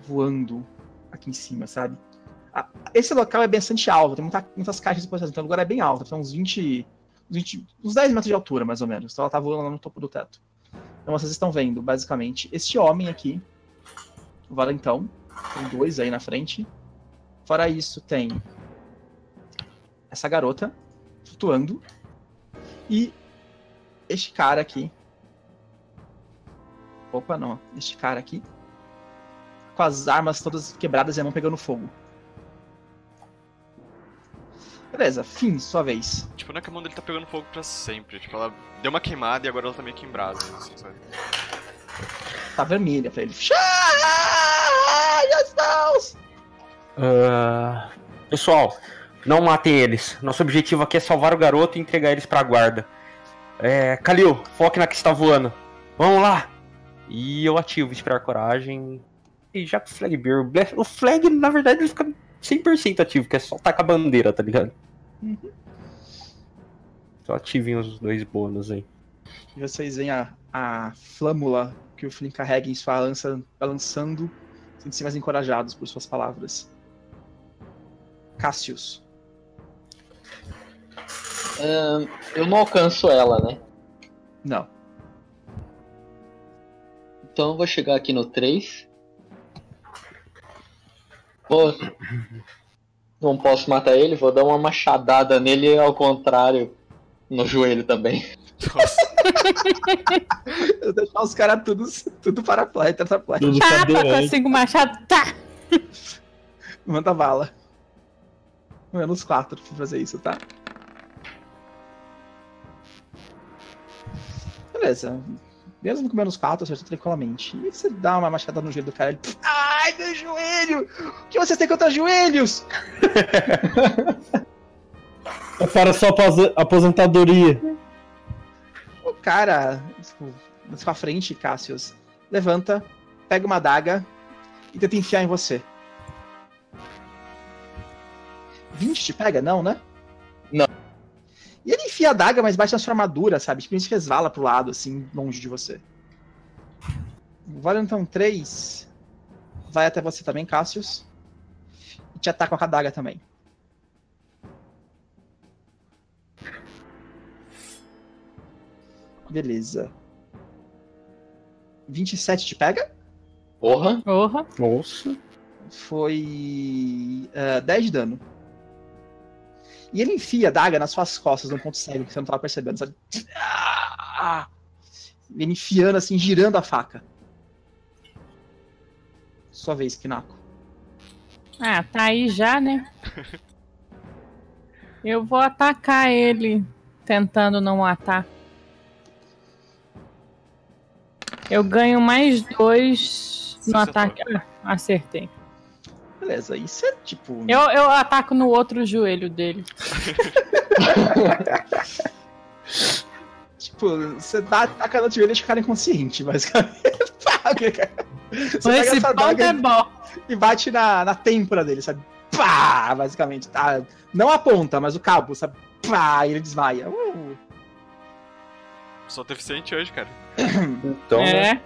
voando aqui em cima, sabe? Esse local é bastante alto, tem muita- muitas caixas de então o lugar é bem alto, tem uns 20, uns 20, uns 10 metros de altura, mais ou menos. Então ela tá voando lá no topo do teto. Então vocês estão vendo, basicamente, este homem aqui, o valentão, tem dois aí na frente. Fora isso, tem essa garota flutuando e este cara aqui. Opa, não. Este cara aqui. Com as armas todas quebradas e a mão pegando fogo. Beleza, fim, sua vez. Tipo, não é que a mão dele tá pegando fogo pra sempre. Tipo, ela deu uma queimada e agora ela tá meio que em brasas, assim? Tá vermelha pra ele. Ai, meus Deus! Ah, pessoal, não matem eles. Nosso objetivo aqui é salvar o garoto e entregar eles pra guarda. É, Kalil, foque na que está voando. Vamos lá! E eu ativo Esperar Coragem. E já que o Flag Bear. o Flag, na verdade, ele fica 100% ativo, que é só tacar a bandeira, tá ligado? Uhum. Só ativem os dois bônus aí. E vocês veem a, a flâmula que o Flynn carrega em sua lança balançando, sentem-se mais encorajados por suas palavras. Cassius. Eu não alcanço ela, né? Não. Então eu vou chegar aqui no 3. Vou... Não posso matar ele, vou dar uma machadada nele ao contrário. No joelho também. Nossa, *laughs* Eu deixar os caras tudo, tudo tetraplégico. Tudo Tapa com cadeirante. cinco machado. Tá! Manda bala. Menos 4 pra fazer isso, tá? Beleza. Mesmo com menos 4, acertou tranquilamente. E você dá uma machada no joelho do cara. Ele... Ai, meu joelho! O que vocês têm contra joelhos? *laughs* É para sua apos- aposentadoria. O cara, tipo, na sua frente, Cassius, levanta, pega uma adaga e tenta enfiar em você. 20 te pega? Não, né? Não. E ele enfia a adaga, mas bate na sua armadura, sabe? Tipo, ele resvala pro lado, assim, longe de você. O Valentão 3 vai até você também, Cassius. E te ataca com a adaga também. Beleza. 27 te pega? Porra. Porra. Nossa. Foi. eh, 10 de dano. E ele enfia a daga nas suas costas, num ponto cego que você não tava percebendo, sabe? Ah! Ele enfiando assim, girando a faca. Sua vez, Kinako. Ah, tá aí já, né? Eu vou atacar ele, tentando não matar. Eu ganho mais dois Você no acertou. ataque. Ah, acertei. Beleza, isso é tipo. Eu, eu ataco no outro joelho dele. *laughs* Tipo, você dá ataca no joelho e deixa o cara inconsciente, basicamente. *laughs* Pá, Você pega Esse essa é bom. e bate na, na têmpora dele, sabe? Pá! Basicamente. Tá? Não a ponta, mas o cabo, sabe? Pá! E ele desmaia. Uh, Sou deficiente hoje, cara. Então, né?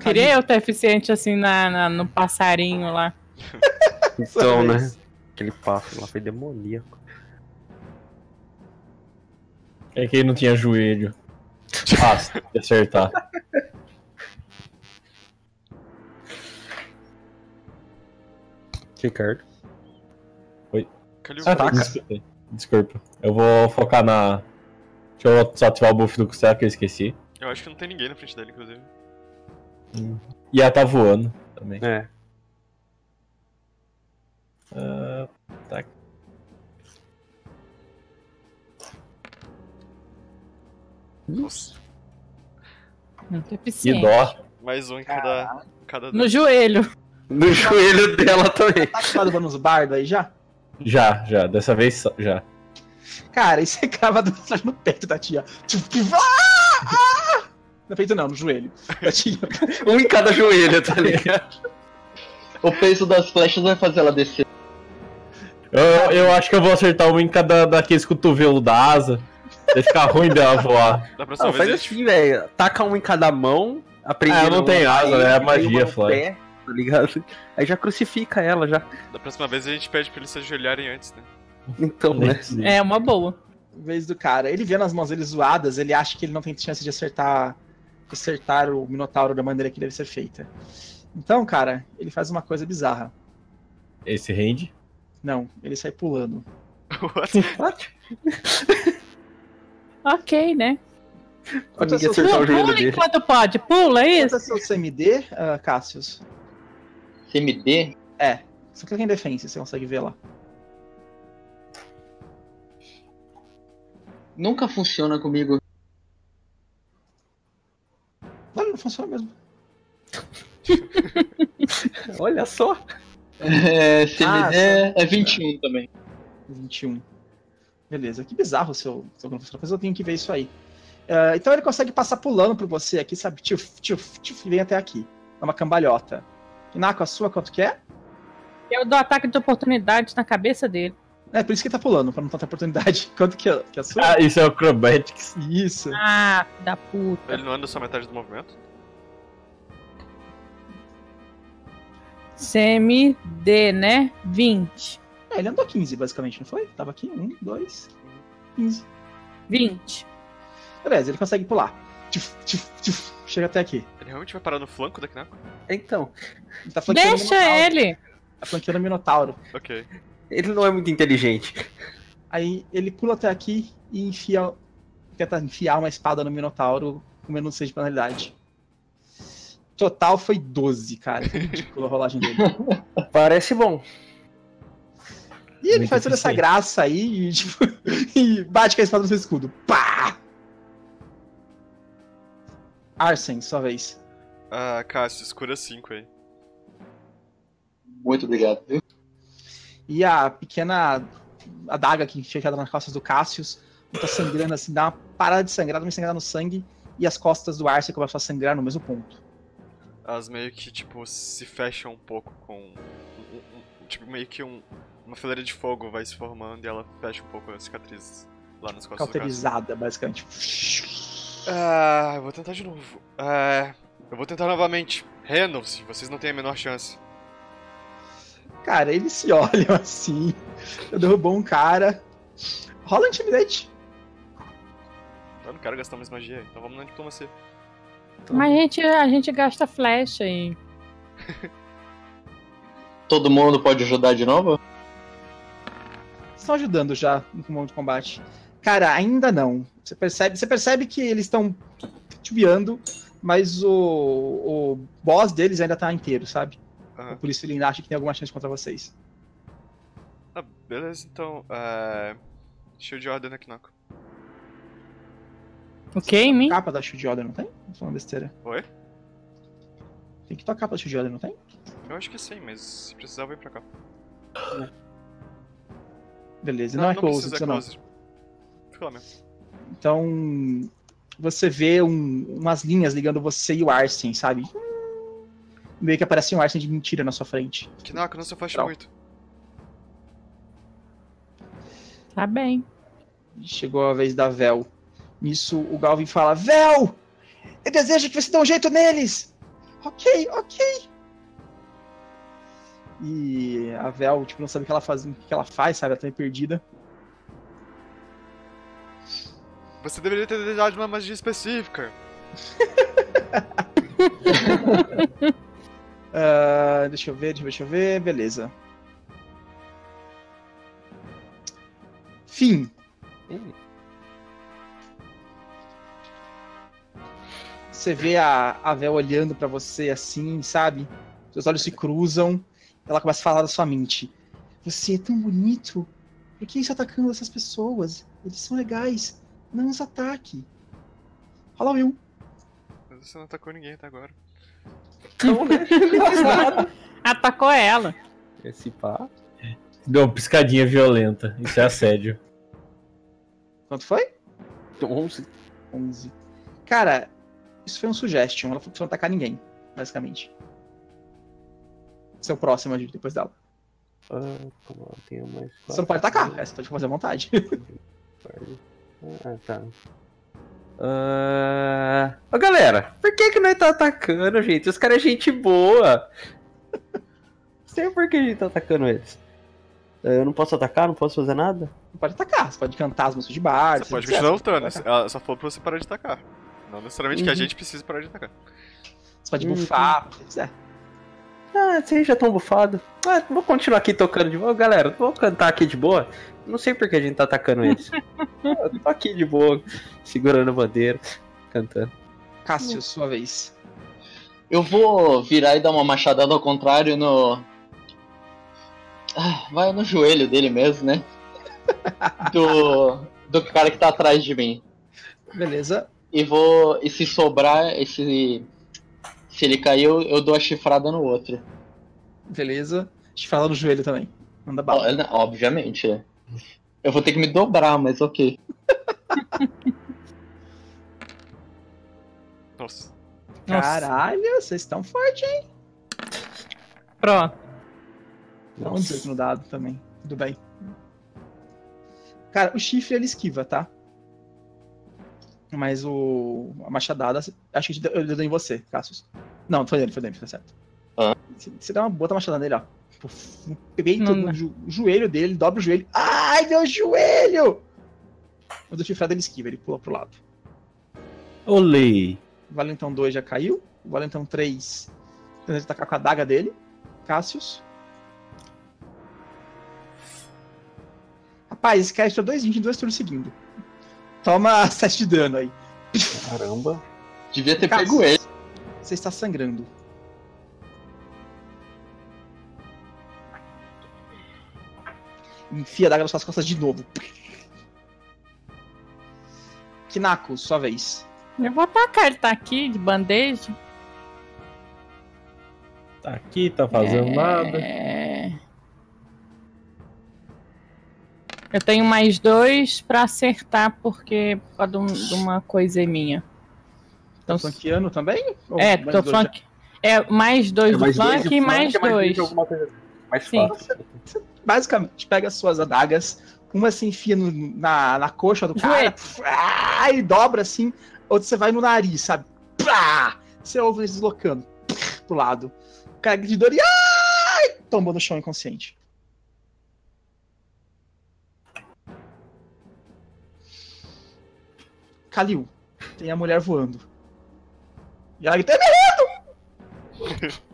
Queria eu ter eficiente assim na, na- no passarinho lá. *laughs* Então, né? Aquele passo lá foi demoníaco. É que ele não tinha joelho. Fácil de acertar. Ricardo. Cadê o Ah, Fox? desculpa. Desculpa. Eu vou focar na. Deixa eu só ativar o buff do Costela que eu esqueci. Eu acho que não tem ninguém na frente dele, inclusive. E ela tá voando também. É. Ah, tá. Nossa. Muito Que eficiente. dó. Mais um em cada. em cada No joelho. No joelho dela também. Tá acostumado com os bardos aí já? Já, já. Dessa vez só- já. Cara, e você crava duas flechas no peito da tia. Ah! Ah! No peito não, no joelho. *laughs* Um em cada joelho, tá ligado? O peso das flechas vai fazer ela descer. Eu, eu acho que eu vou acertar um em cada daqueles cotovelos da asa. Vai ficar ruim dela voar. *laughs* Não, faz assim, velho. Taca um em cada mão. Aprende Ah, eu não tenho asa, né? É magia, Flávio. Tá ligado? Aí já crucifica ela já. Da próxima vez a gente pede pra eles se ajoelharem antes, né? Então, né? É uma boa. vez do cara. Ele vendo as mãos dele zoadas, ele acha que ele não tem chance de acertar, acertar o Minotauro da maneira que deve ser feita. Então, cara, ele faz uma coisa bizarra. Esse rende. Não, ele sai pulando. What? *laughs* Ok, né? Seu- acertar o Pula, joelho pula dele. enquanto pode. Pula, é Quanto é isso? seu CMD, ah, Cassius? CMD? É. Só clica em defense, você consegue ver lá. Nunca funciona comigo. Olha, não funciona mesmo. *laughs* Olha só. É, CMD Ah, é 21 também. 21. Beleza, que bizarro o seu, seu funciona, mas eu tenho que ver isso aí. Ah, então ele consegue passar pulando por você aqui, sabe? Tchuf, tchuf, tchuf, vem até aqui. É uma cambalhota. Inaco, a sua quanto que é? Eu dou ataque de oportunidade na cabeça dele. É, por isso que ele tá pulando, pra não ter oportunidade. *laughs* Quanto que é, que é a sua? Ah, isso é o Acrobatics. Isso. Ah, da puta. Ele não anda só metade do movimento? CMD, né? 20. É, ele andou 15, basicamente, não foi? Tava aqui, 1, 2, 15. 20. Beleza, ele consegue pular. Tchuf, tchuf, tchuf, chega até aqui. Ele realmente vai parar no flanco da Kinako? Então, Ele tá Deixa ele. Tá flanqueando o Minotauro. Ok. Ele não é muito inteligente. Aí ele pula até aqui e enfia. Tenta enfiar uma espada no Minotauro com menos 6 de penalidade. Total foi 12, cara. Que *laughs* ridículo a rolagem dele. Parece bom. E ele Muito faz toda essa graça aí e, tipo, *laughs* e bate com a espada no seu escudo. Pá! Arsen, sua vez. Ah, Cassius, cura 5 aí. Muito obrigado, viu? E a pequena adaga que enfiada nas costas do Cassius tá sangrando assim, dá uma parada de sangrar, dá uma sangrar no sangue, e as costas do Arsen começam a sangrar no mesmo ponto. Elas meio que, tipo, se fecham um pouco com. um- um- um- tipo, meio que um, uma fileira de fogo vai se formando e ela fecha um pouco as cicatrizes lá nas costas. Cauterizada, basicamente. Ah, eu vou tentar de novo. É, eu vou tentar novamente. Rendam-se, vocês não têm a menor chance. Cara, eles se *laughs* olham assim. Eu derrubou um cara. Rola intimidate. Eu não quero gastar mais magia, então vamos na diplomacia. Mas a gente, a gente gasta flecha e. *laughs* Todo mundo pode ajudar de novo? Estão ajudando já no comando de combate. Cara, ainda não. Você percebe, você percebe que eles estão titubeando, mas o, o boss deles ainda tá inteiro, sabe? Aham. Por isso ele ainda acha que tem alguma chance contra vocês. Ah, beleza, então. É. Shield Order na Kinako. O que em mim? Capa da Shield Order, não tem? Tô falando besteira. Oi? Tem que tocar a capa da Shield Order, não tem? Eu acho que sim, mas se precisar, vem pra cá. Beleza, não, é close, precisa, é não. close. Fica lá mesmo. Então, você vê um- umas linhas ligando você e o Arsen, sabe? Meio que aparece um Arsene de mentira na sua frente. Kinako, não se afaste Não. muito. Tá bem. Chegou a vez da Vel. Nisso, o Galvin fala: Vel! Eu desejo que você dê um jeito neles! Ok, ok. E a Vel, tipo, não sabe o que ela faz, o que ela faz, sabe? Ela tá meio perdida. Você deveria ter desejado uma magia específica. *laughs* Ah, deixa eu ver, deixa eu ver. Beleza. Fim. Você vê a, a Vel olhando pra você assim, sabe? Seus olhos se cruzam. Ela começa a falar da sua mente. Você é tão bonito. Por que isso atacando essas pessoas? Eles são legais. Não os ataque. O Will. Mas você não atacou ninguém até agora. *laughs* Atacou ela. Esse pá. Deu uma piscadinha violenta. Isso é assédio. Quanto foi? 11. 11. Cara, isso foi um suggestion. Ela falou pra você não atacar ninguém, basicamente. Seu próximo agir depois dela. Ah, como eu tenho mais. Você não pode atacar, essa pode fazer à vontade. *laughs* Ah, tá. Ah... Ô, galera, por que que nós tá atacando, gente? Os caras é gente boa. *laughs* Não sei por que a gente tá atacando eles. Ah, Eu não posso atacar, não posso fazer nada? Não pode atacar, você pode cantar as músicas de bar. Você se pode continuar você pode lutando. Ela só falou pra você parar de atacar. Não necessariamente que a Uhum. gente precisa parar de atacar. Você pode Uhum. bufar, você quiser. Ah, vocês já estão bufados. Ah, vou continuar aqui tocando de boa. Galera, vou cantar aqui de boa. Não sei por que a gente tá atacando eles. *laughs* Eu tô aqui de boa, segurando a bandeira, cantando. Cássio, sua vez. Eu vou virar e dar uma machadada ao contrário no. Ah, vai no joelho dele mesmo, né? Do. Do cara que tá atrás de mim. Beleza. E vou. E se sobrar, esse. Se ele cair, eu, eu dou a chifrada no outro. Beleza. Chifrada no joelho também. Manda bala. Obviamente, né? Eu vou ter que me dobrar, mas ok. *laughs* Nossa. Caralho, vocês estão fortes, hein? Pronto. Dá um 18 no dado também. Tudo bem. Cara, o chifre ele esquiva, tá? Mas o. A machadada, acho que eu dei em você, Cassius. Não, foi nele, foi nele, tá certo. Ah. Você, você dá uma bota machadada nele, ó. Puf, No peito, Não no jo- joelho dele, dobra o joelho. Ai, meu joelho! Mas o chifrado ele esquiva, ele pula pro lado. Olê. O Valentão 2 já caiu. O Valentão 3 tenta atacar com a daga dele. Cassius. Rapaz, esse cara tirou 2 20 em dois turnos seguindo. Toma *laughs* 7 de dano aí. Caramba. Devia ter Cassius, pego ele. Você está sangrando. Enfia a daga nas suas costas de novo. *laughs* Kinako, sua vez. Eu vou atacar, ele tá aqui de bandeja. Tá aqui, tá fazendo nada. É... Eu tenho mais dois pra acertar, porque por causa de, um- de uma coisa minha. Então, Flanqueando também? Ou é, mais tô dois flanque... É, mais dois do flank e mais dois. Mais Sim. fácil. Basicamente pega as suas adagas, uma se enfia no- na, na coxa do cara, pf, ah, e dobra assim, outra você vai no nariz, sabe? Pá! Você ouve eles deslocando pf, pro lado. O cara grita de dor e ai! tomba no chão inconsciente. Kalil, tem a mulher voando. E ela grita, *laughs*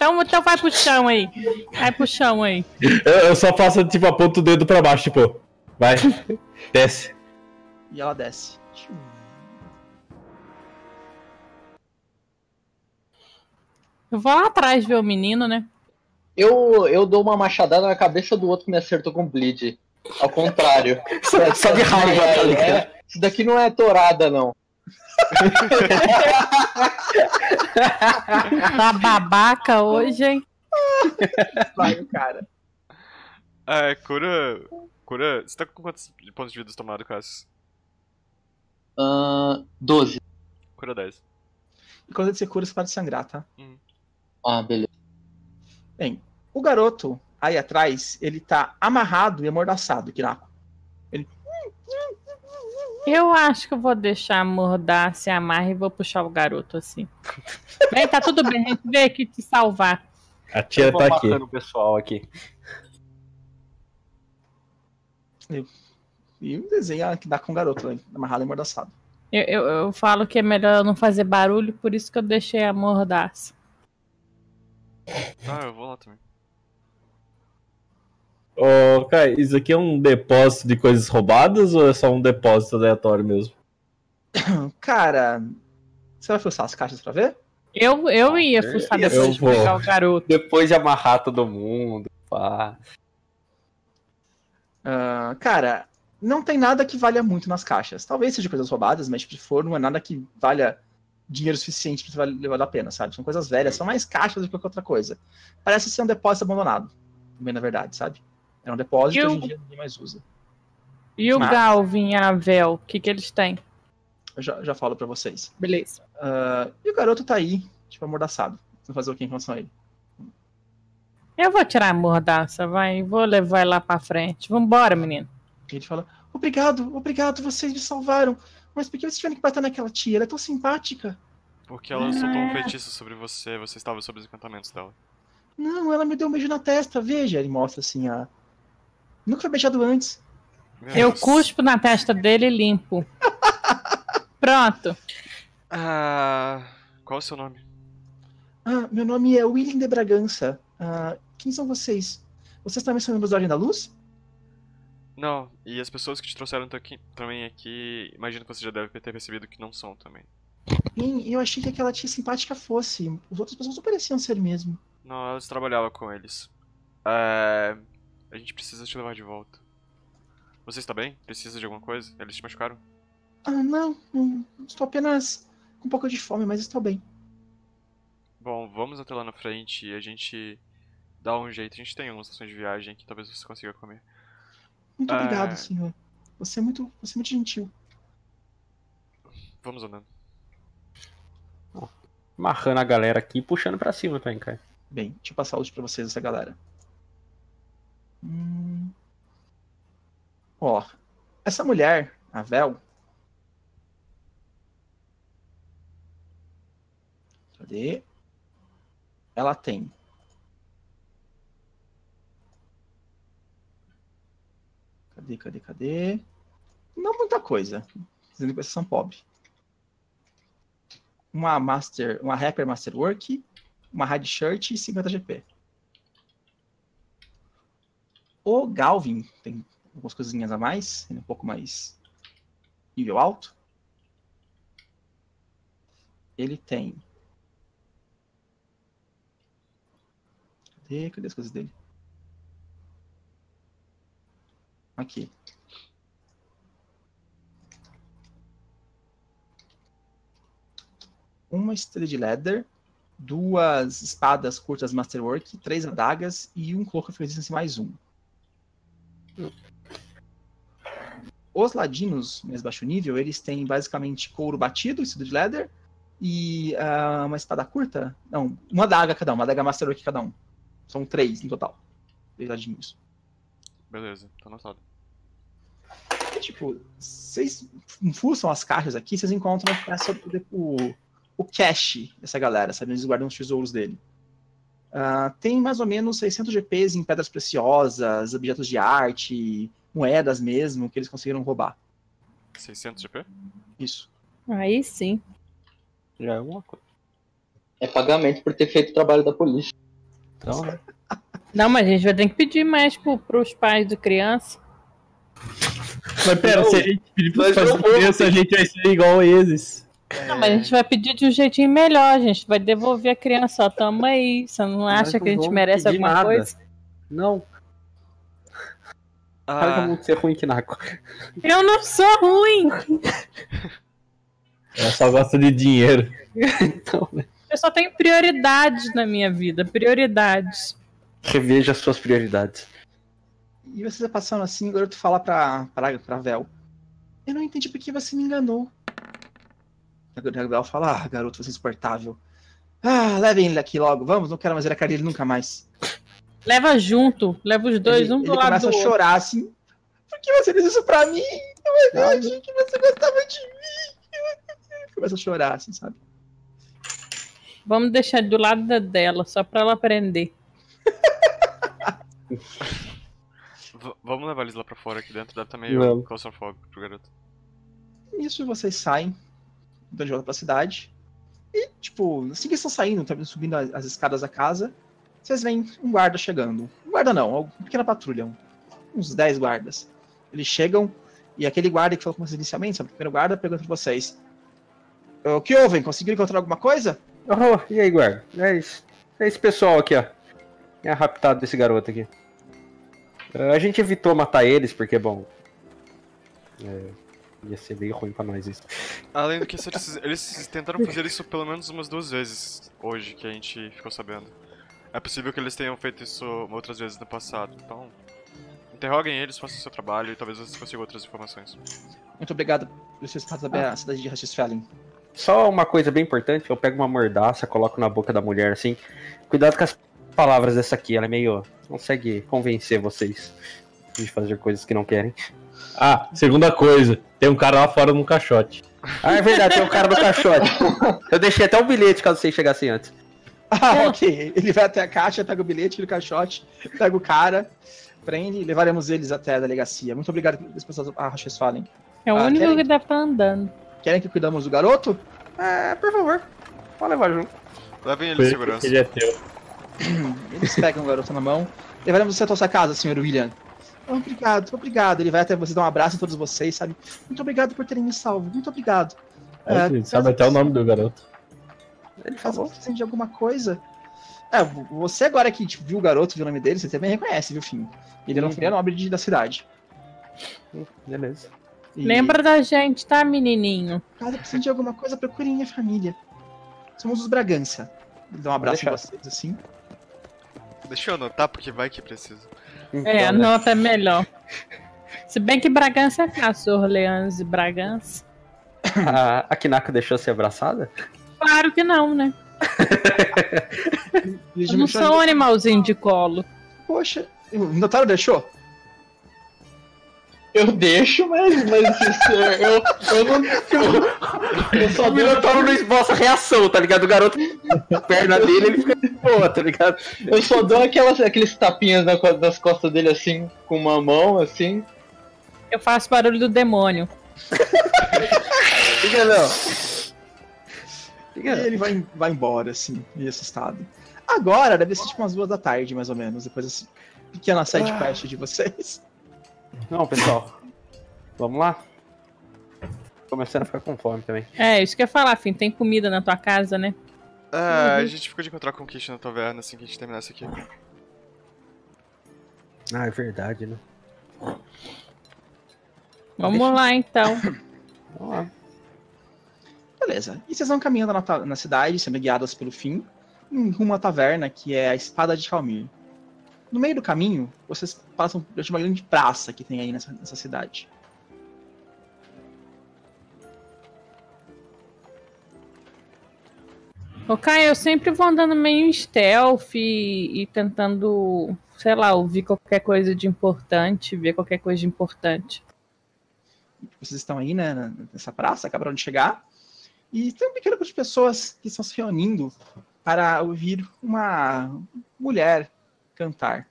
Então, então vai pro chão aí. Vai pro chão aí. Eu, eu só faço, tipo, aponto o dedo pra baixo, tipo. Vai. *laughs* Desce. e ela desce. Eu vou lá atrás ver o menino, né? Eu, eu dou uma machadada na cabeça do outro que me acertou com bleed. Ao contrário. *laughs* Só, só de raiva, tá ligado? É, isso daqui não é torada, não. *laughs* Tá babaca hoje, hein? Vai o cara. É, cura. Cura. Você tá com quantos pontos de vida tomado, Cassius? Ahn, 12. Cura 10. E quando você cura, você para de sangrar, tá? Ah, beleza. Bem, o garoto aí atrás, ele tá amarrado e amordaçado, Kirako. Eu acho que eu vou deixar mordar, se amarra e vou puxar o garoto assim. *laughs* Bem, tá tudo bem, a gente veio aqui te salvar. A tia Eu vou tá aqui. o pessoal aqui. E um desenho que dá com o garoto, né, amarrado e amordaçado. Eu, eu, eu falo que é melhor não fazer barulho, por isso que eu deixei a mordaça. Ah, eu vou lá também. Ô, Kai, isso aqui é um depósito de coisas roubadas ou é só um depósito aleatório mesmo? *coughs* Cara, você vai fuçar as caixas pra ver? Eu, eu ia fuçar Eu depois de vou. pegar o garoto. Depois de amarrar todo mundo. Pá. Ah, cara, não tem nada que valha muito nas caixas. Talvez seja coisas roubadas, mas tipo, se for, não é nada que valha dinheiro suficiente pra você levar a pena, sabe? São coisas velhas, são mais caixas do que qualquer outra coisa. Parece ser um depósito abandonado, bem na verdade, sabe? É um depósito E hoje em dia ninguém mais usa. E o Mas- Galvin e a Vel, o que, que eles têm? Eu já, já falo pra vocês. Beleza. Ah, e o garoto tá aí, tipo, amordaçado. Vou fazer o que em relação a ele? Eu vou tirar a mordaça, vai. Vou levar ela pra frente. Vambora, menino. E ele fala: Obrigado, obrigado, vocês me salvaram. Mas por que vocês tiveram que bater naquela tia? Ela é tão simpática. Porque ela soltou um Ah. feitiço sobre você, você estava sob os encantamentos dela. Não, ela me deu um beijo na testa, veja. Ele mostra assim a. Nunca foi beijado antes. Meu Eu cuspo na testa dele e limpo. Pronto. Ah. Qual o seu nome? Ah, meu nome é William de Bragança. Ah, quem são vocês? Vocês também são membros da Ordem da Luz? Não, e as pessoas que te trouxeram aqui- também aqui, imagino que você já deve ter percebido que não são também. Bem, eu achei que aquela tia simpática fosse. As outras pessoas não pareciam ser mesmo. Não, elas trabalhavam com eles. É... A gente precisa te levar de volta. Você está bem? Precisa de alguma coisa? Eles te machucaram? Ah, não, não. Estou apenas com um pouco de fome, mas estou bem. Bom, vamos até lá na frente e a gente dá um jeito. A gente tem algumas estações de viagem que talvez você consiga comer. Muito Ah. obrigado, senhor. Você é muito, você é muito gentil. Vamos andando. Amarrando a galera aqui e puxando pra cima também, Kai. Bem, deixa eu passar hoje pra vocês, essa galera. Hum. Ó, essa mulher, a Vel. Cadê? Ela tem. Cadê, cadê, cadê? Não muita coisa. Dizendo que são pobre. Uma Master, uma Rapper Masterwork, uma Hard Shirt e 50 GP. O Galvin tem algumas coisinhas a mais, ele é um pouco mais nível alto. Ele tem. Cadê, cadê as coisas dele? Aqui. Uma estrela de leather, duas espadas curtas Masterwork, três adagas e um cloco de mais um. Os ladinos, mais baixo nível, eles têm basicamente couro batido, estudo de leather, e ah, uma espada curta. Não, uma adaga cada um, uma adaga Masterwork cada um. São três no total. Três ladinhos. Beleza, tá anotado. E, tipo, vocês fuçam as caixas aqui, vocês encontram essa- o, o cache dessa galera, sabe? Eles guardam os tesouros dele. Ah, tem mais ou menos 600 GPs em pedras preciosas, objetos de arte, moedas mesmo, que eles conseguiram roubar. 600 GP? Isso. Aí sim. Já é alguma coisa. É pagamento por ter feito o trabalho da polícia. Então, né? *laughs* Não, mas a gente vai ter que pedir mais pro, pros pais de criança. Mas pera, se a gente pedir pros pais eu vou. criança, a gente vai ser igual eles. Não, mas a gente vai pedir de um jeitinho melhor, a gente vai devolver a criança, ó, tamo aí. Você não acha não que a gente merece alguma nada. coisa? Não, para que eu Ah, vou ser ruim naco. Eu não sou ruim! Ela só gosta de dinheiro. Então, né? Eu só tenho prioridades na minha vida, prioridades. Reveja as suas prioridades. E você tá passando assim, o garoto fala pra, pra, pra Vel. Eu não entendi por que você me enganou. Vel fala, ah, garoto, você é insuportável. Ah, levem ele aqui logo, vamos, não quero mais ver a cara dele nunca mais. Leva junto, leva os dois, ele, um do ele lado começa do a chorar assim. Por que você fez isso pra mim? Não é verdade que você gostava de mim. Começa a chorar, assim, sabe? Vamos deixar do lado da dela, só pra ela aprender. Vamos levar eles lá pra fora aqui dentro, deve estar meio Vamos. claustrofóbico pro garoto. Nisso vocês saem então, de volta pra cidade. E, tipo, assim que eles estão saindo, tá subindo as, as escadas da casa, vocês veem um guarda chegando. Um guarda não, uma pequena patrulha. Uns 10 guardas. Eles chegam e aquele guarda que falou com vocês inicialmente, o primeiro guarda, pergunta pra vocês. O que houve? Conseguiram encontrar alguma coisa? Oh, e aí, guarda? É esse, é esse pessoal aqui, ó. É raptado desse garoto aqui. A gente evitou matar eles porque, bom. é, ia ser meio ruim pra nós isso. Além do que, isso, eles, eles tentaram fazer isso pelo menos umas duas vezes hoje que a gente ficou sabendo. É possível que eles tenham feito isso outras vezes no passado, então. Interroguem eles, façam o seu trabalho e talvez vocês consigam outras informações. Muito obrigado por estado saber a cidade de Rastisfellen. Só uma coisa bem importante, eu pego uma mordaça, coloco na boca da mulher assim. Cuidado com as palavras dessa aqui, ela é meio. consegue convencer vocês de fazer coisas que não querem. Ah, segunda coisa, tem um cara lá fora num caixote. Ah, é verdade, tem o cara do caixote. Eu deixei até um bilhete caso vocês chegassem antes. Ah, *laughs* ok. Ele vai até a caixa, pega o bilhete, tira o caixote, pega o cara, prende e levaremos eles até a delegacia. Muito obrigado pelas pessoas a Rastisfellen. É o Ah, único querem- que deve estar andando. Querem que cuidamos do garoto? É, por favor, pode levar junto. Levem ele em segurança. Ele é teu. Eles pegam o garoto na mão. Levaremos você até a sua casa, senhor William. Obrigado, obrigado. Ele vai até você dar um abraço a todos vocês, sabe? Muito obrigado por terem me salvo. Muito obrigado. É, ele sabe até o nome do garoto. Ele falou precisando de alguma coisa. É, você agora que tipo, viu o garoto, viu o nome dele, você também reconhece, viu, Fim? Ele não Uhum. foi nobre de- da cidade. Beleza. E, Lembra da gente, tá, menininho? Caso precise de alguma coisa, procurem minha família. Somos os Bragança. Ele dá um abraço em vocês, assim. Deixa eu anotar porque vai que precisa. Então, É, a né? nota é melhor. Se bem que Bragança é fácil, Orleans e Bragança. A, a Kinako deixou ser abraçada? Claro que não, né? *laughs* Não um chamam- animalzinho de colo. Poxa, o notário deixou? Eu deixo, mas, mas isso, eu, eu não. Eu, eu só O Minotauro não esboça reação, tá ligado? O garoto, a perna dele, ele fica de boa, tá ligado? Eu só dou aquelas, aqueles tapinhas na nas costas dele assim, com uma mão, assim. Eu faço barulho do demônio. Fica não. E ele vai, vai embora, assim, meio assustado. Agora deve ser tipo umas duas da tarde, mais ou menos, depois dessa pequena side quest de vocês. Não, pessoal. Vamos lá? Começando a ficar com fome também. É, isso que eu ia falar, Fim. Tem comida na tua casa, né? É, a gente ficou de encontrar com o Kish na taverna assim que a gente terminasse aqui. Ah, é verdade, né? Vamos Deixa- lá, então. *coughs* Vamos lá. Beleza. E vocês vão caminhando na, na cidade, sendo guiadas pelo fim, em rumo à taverna, que é a Espada de Calmir. No meio do caminho, vocês passam por uma grande praça que tem aí nessa, nessa cidade. Ô, Caio, eu sempre vou andando meio stealth e, e tentando, sei lá, ouvir qualquer coisa de importante, ver qualquer coisa de importante. Vocês estão aí, né, nessa praça, acabaram de chegar. E tem um pequeno grupo de pessoas que estão se reunindo para ouvir uma mulher cantar.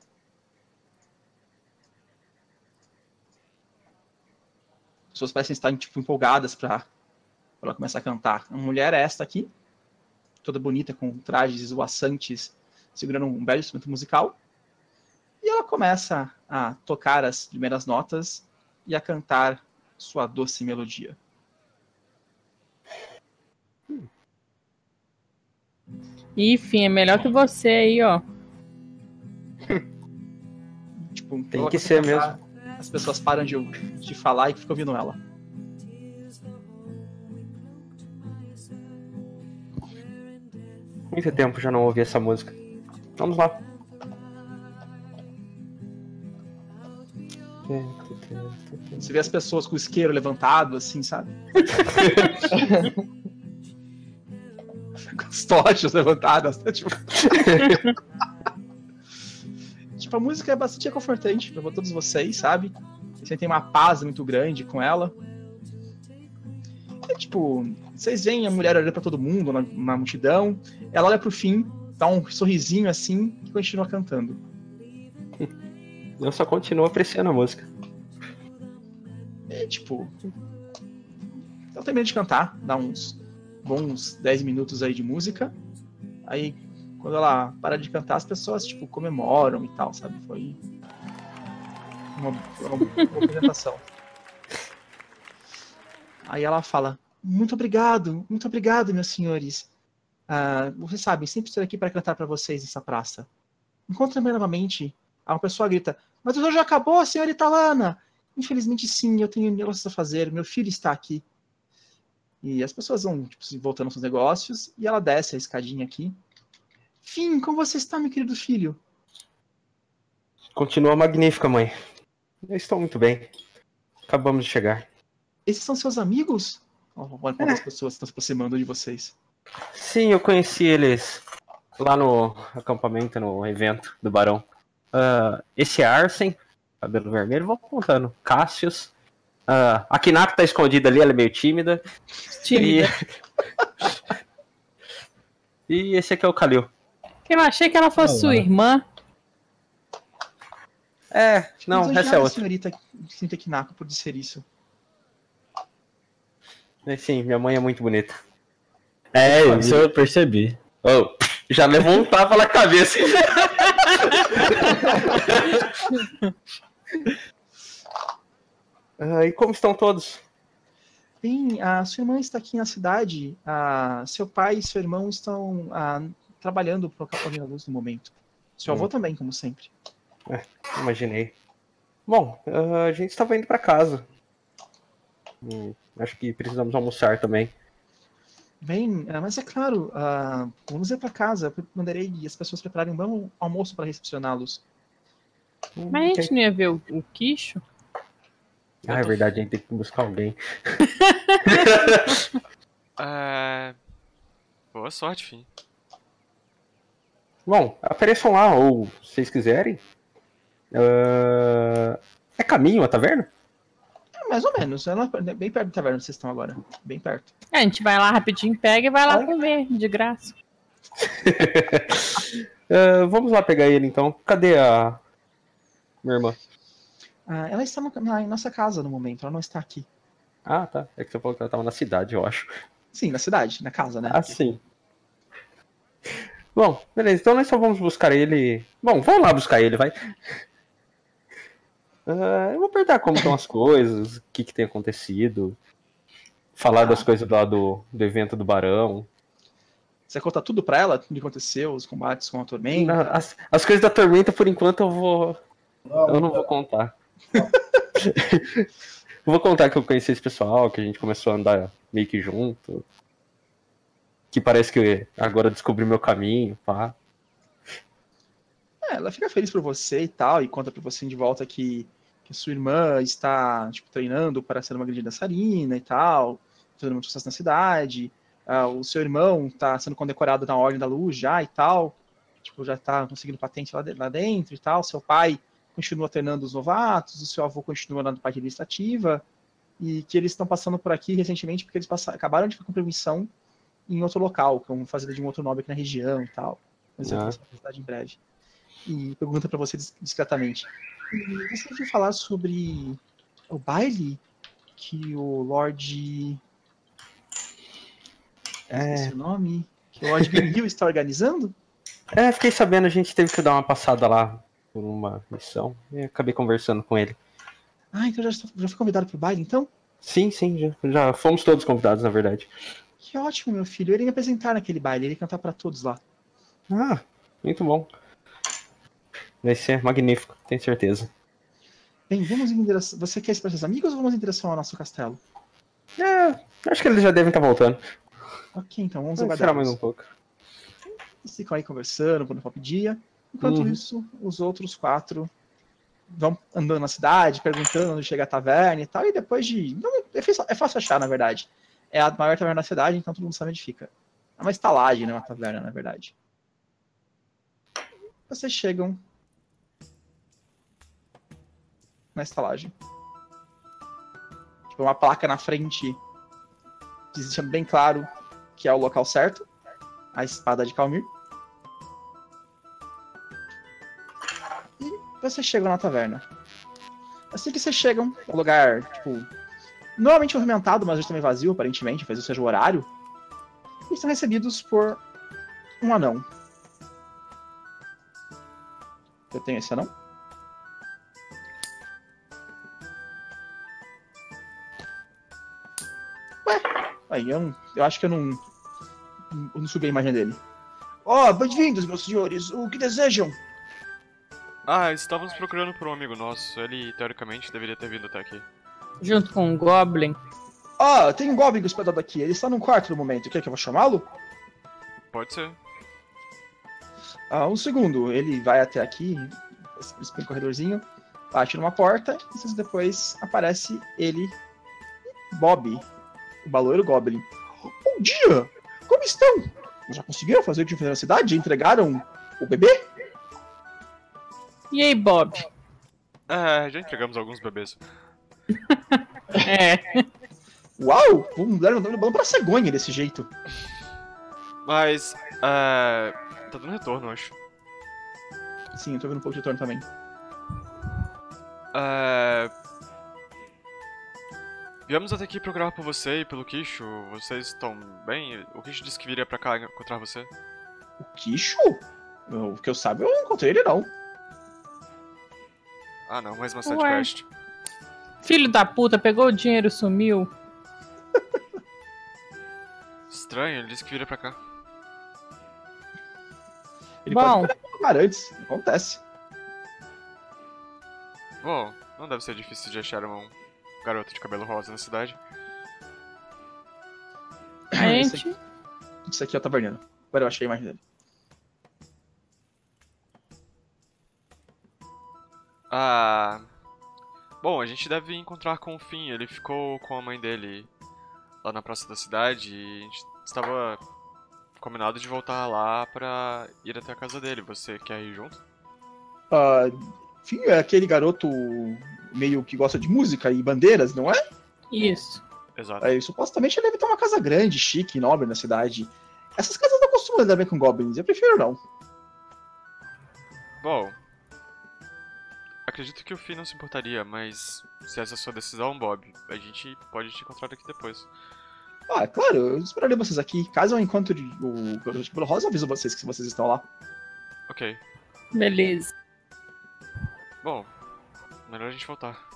As pessoas parecem estar tipo, empolgadas para ela começar a cantar. Uma mulher é esta aqui, toda bonita, com trajes esvoaçantes, segurando um belo instrumento musical. E ela começa a tocar as primeiras notas e a cantar sua doce melodia. Ih, Fim, é melhor que você aí, ó. *laughs* Tipo, Tem que ser cantar, As pessoas param de, de falar e ficam ouvindo ela. Muito tempo já não ouvi essa música. Vamos lá. Você vê as pessoas com o isqueiro levantado, assim, sabe? *laughs* com as tochas levantadas. né? Tipo... *laughs* tipo, a música é bastante reconfortante pra todos vocês, sabe? Você tem uma paz muito grande com ela. E, tipo, vocês veem a mulher olhando pra todo mundo na, na multidão. Ela olha pro fim, dá um sorrisinho assim e continua cantando. *laughs* Eu só continuo apreciando a música. E, tipo, ela termina de cantar, dá uns bons 10 minutos aí de música. Aí, quando ela para de cantar, as pessoas, tipo, comemoram e tal, sabe? Foi uma, uma, uma apresentação. Aí ela fala: Muito obrigado, muito obrigado, meus senhores. Ah, vocês sabem, sempre estou aqui para cantar para vocês nessa praça. Encontra-me novamente. Aí uma pessoa grita: Mas o jogo já acabou, senhorita Lana! Infelizmente, sim, eu tenho negócios a fazer. Meu filho está aqui. E as pessoas vão tipo, voltando aos seus negócios e ela desce a escadinha aqui. Fim, como você está, meu querido filho? Continua magnífica, mãe. Eu estou muito bem. Acabamos de chegar. Esses são seus amigos? Olha quantas as pessoas estão se aproximando de vocês. Sim, eu conheci eles lá no acampamento, no evento do Barão. Ah, esse é Arsen, cabelo vermelho, vou contando. Cassius. Ah, a Kinako tá escondida ali, ela é meio tímida. Tímida. *laughs* E... *laughs* e esse aqui é o Kalil. Eu achei que ela fosse Olá. sua irmã. É, não, essa é a outra. senhorita Cinta Kinako por dizer isso. Sim, minha mãe é muito bonita. É, isso eu percebi. Oh, já levou um tapa na cabeça. *laughs* Ah, e como estão todos? Bem, a sua irmã está aqui na cidade. A, seu pai e seu irmão estão ah, trabalhando para o Capão da Luz no momento. Seu avô Hum. também, como sempre. Imaginei. Bom, ah, a gente estava indo para casa. Hum, acho que precisamos almoçar também. Bem, ah, mas é claro, ah, vamos ir para casa. Eu mandarei as pessoas prepararem um bom almoço para recepcioná-los. Hum, Mas a gente não ia ver o, o quicho? Ah, é verdade, a gente tem que buscar alguém. *laughs* É... Boa sorte, fim. Bom, apareçam lá, ou se vocês quiserem. Ah, É caminho a taverna? É, mais ou menos. É lá- bem perto da taverna onde vocês estão agora. Bem perto. É, a gente vai lá rapidinho, pega e vai lá Olha. comer, de graça. *laughs* Ah, vamos lá pegar ele então. Cadê a minha irmã? Ah, ela está no- na, em nossa casa no momento. Ela não está aqui. Ah, tá. É que você falou que ela tava na cidade, eu acho. Sim, na cidade, na casa, né? Ah, sim. Bom, beleza. Então nós só vamos buscar ele. Bom, vamos lá buscar ele, vai. Ah, eu vou perguntar como estão as coisas, o que, que tem acontecido. Falar das coisas lá do, do evento do Barão. Você vai contar tudo pra ela? Tudo que aconteceu, os combates com a Tormenta? Não, As, as coisas da Tormenta, por enquanto, eu vou. Eu não vou contar. eu *laughs* vou contar que eu conheci esse pessoal, que a gente começou a andar meio que junto. Que parece que agora descobri meu caminho, pá. É, ela fica feliz por você e tal, e conta pra você de volta que, que sua irmã está tipo, treinando para ser uma grande dançarina e tal, fazendo muito sucesso na cidade. Ah, o seu irmão está sendo condecorado na Ordem da Luz já e tal, tipo, já está conseguindo patente lá, de- lá dentro e tal. Seu pai continua treinando os novatos, o seu avô continua na parte administrativa, e que eles estão passando por aqui recentemente porque eles passaram, acabaram de cumprir missão em outro local, que é uma fazenda de um outro nobre aqui na região e tal. Mas eu Ah. cidade em breve e pergunta pra você dis- discretamente. "E Você ouviu falar sobre o baile que o Lorde. É. Esqueci o nome? Que o Lorde Hill está organizando? É, fiquei sabendo, a gente teve que dar uma passada lá por uma missão. E acabei conversando com ele. Ah, então já, já foi convidado pro baile, então? Sim, sim, já, já fomos todos convidados, na verdade. Que ótimo, meu filho. Eu iria me apresentar naquele baile, ele ia cantar pra todos lá. Ah, muito bom. Vai ser magnífico, tenho certeza. Bem, vamos em direção. Você quer ir para seus amigos ou vamos em direção ao nosso castelo? É, acho que eles já devem estar voltando. Ok, então vamos aguardar. mais um pouco. Eles ficam aí conversando quando for dia. Enquanto Uhum. isso, os outros quatro vão andando na cidade, perguntando onde chega a taverna e tal. E depois de. Não, é, fácil, é fácil achar, na verdade. É a maior taverna da cidade, então todo mundo sabe onde fica. É uma estalagem, né? Uma taverna, na verdade. Vocês chegam na estalagem. Tipo, uma placa na frente deixando bem claro que é o local certo. A espada de Calmir. E vocês chegam na taverna. Assim que vocês chegam, um lugar, tipo, normalmente movimentado, mas hoje também vazio, aparentemente, faz seja o horário. E são recebidos por um anão. Eu tenho esse anão? Ué, aí eu, eu acho que eu não, eu não subi a imagem dele. Ó, bem-vindos, meus senhores. O que desejam? Ah, estávamos procurando por um amigo nosso. Ele, teoricamente, deveria ter vindo até aqui. Junto com o Goblin. Ah, tem um Goblin hospedado aqui. Ele está num quarto no momento. Quer que eu vou chamá-lo? Pode ser. Ah, um segundo. Ele vai até aqui, esse um corredorzinho, bate numa porta, e depois aparece ele, Bob, o baloeiro Goblin. Bom dia! Como estão? Já conseguiram fazer o que fazer na cidade? Entregaram o bebê? E aí, Bob? É, já entregamos alguns bebês. É. Uau! Vamos dar um balão pra cegonha desse jeito. Mas, é. Tá dando retorno, eu acho. Sim, eu tô vendo um pouco de retorno também. É. Viemos até aqui procurar por você e pelo Kisho. Vocês estão bem? O Kisho disse que viria pra cá encontrar você. O Kisho? O que eu saiba, eu não encontrei ele não. Ah, não, mais uma side Ué. quest. Filho da puta, pegou o dinheiro e sumiu. Estranho, ele disse que viria pra cá. Ele Bom. pode procurar antes. Acontece. Bom, não deve ser difícil de achar um garoto de cabelo rosa na cidade. A Isso gente. Isso aqui é o taverneiro. Agora eu achei a imagem dele. Ah. Bom, a gente deve encontrar com o Finn. Ele ficou com a mãe dele lá na praça da cidade e a gente estava combinado de voltar lá pra ir até a casa dele. Você quer ir junto? Ah, enfim, é aquele garoto meio que gosta de música e bandeiras, não é? Isso. Exato. Aí, supostamente ele deve ter uma casa grande, chique, nobre na cidade. Essas casas não costumam lidar bem com goblins, eu prefiro não. Bom. Acredito que o Finn não se importaria, mas se essa é a sua decisão, Bob, a gente pode te encontrar aqui depois. Ah, claro, eu esperaria vocês aqui. Caso eu encontre o cabelo rosa, eu aviso vocês que vocês estão lá. Ok. Beleza. Bom, melhor a gente voltar.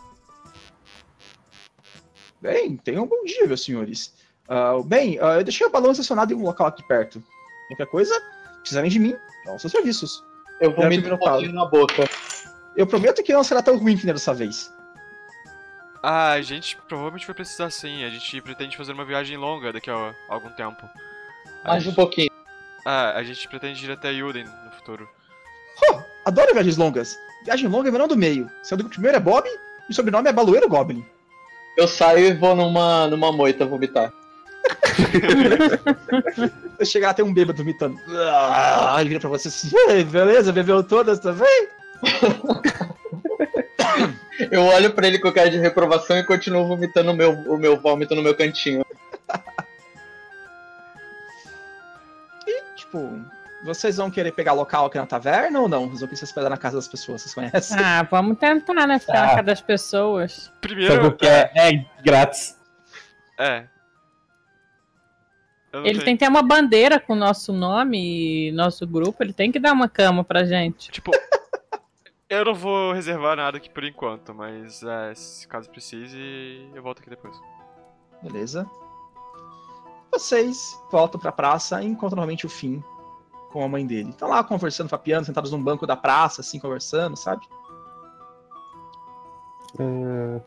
Bem, tenham um bom dia, meus senhores. Ah, bem, ah, eu deixei o balão estacionado em um local aqui perto. Qualquer coisa, precisarem de mim, dão seus serviços. Eu vomito ter um na boca. Eu prometo que não será tão ruim que nem dessa vez. Ah, a gente provavelmente vai precisar sim. A gente pretende fazer uma viagem longa daqui a algum tempo. A Mais um gente- pouquinho. Ah, a gente pretende ir até Yuden no futuro. Oh, adoro viagens longas. Viagem longa é menor do meio. Sendo que o primeiro é Bob e o sobrenome é Baloeiro Goblin. Eu saio e vou numa, numa moita vomitar. Você *laughs* chega lá, tem um bêbado vomitando. Ah, ele vira pra você assim, "Ei, beleza, bebeu todas também? *laughs* Eu olho pra ele com cara de reprovação e continuo vomitando o meu, o meu vômito no meu cantinho. E, tipo, vocês vão querer pegar local aqui na taverna ou não? Vocês vão querer se hospedar na casa das pessoas, vocês conhecem? Ah, vamos tentar, né? Ficar na Ah. casa das pessoas. Primeiro, Sabe o que é? É grátis. é. Ele sei- tem que ter uma bandeira com o nosso nome e nosso grupo. Ele tem que dar uma cama pra gente. Tipo, eu não vou reservar nada aqui por enquanto, mas é, se caso precise, eu volto aqui depois. Beleza. Vocês voltam pra praça e encontram novamente o Finn com a mãe dele. Estão lá conversando, papiando, sentados num banco da praça, assim, conversando, sabe? É.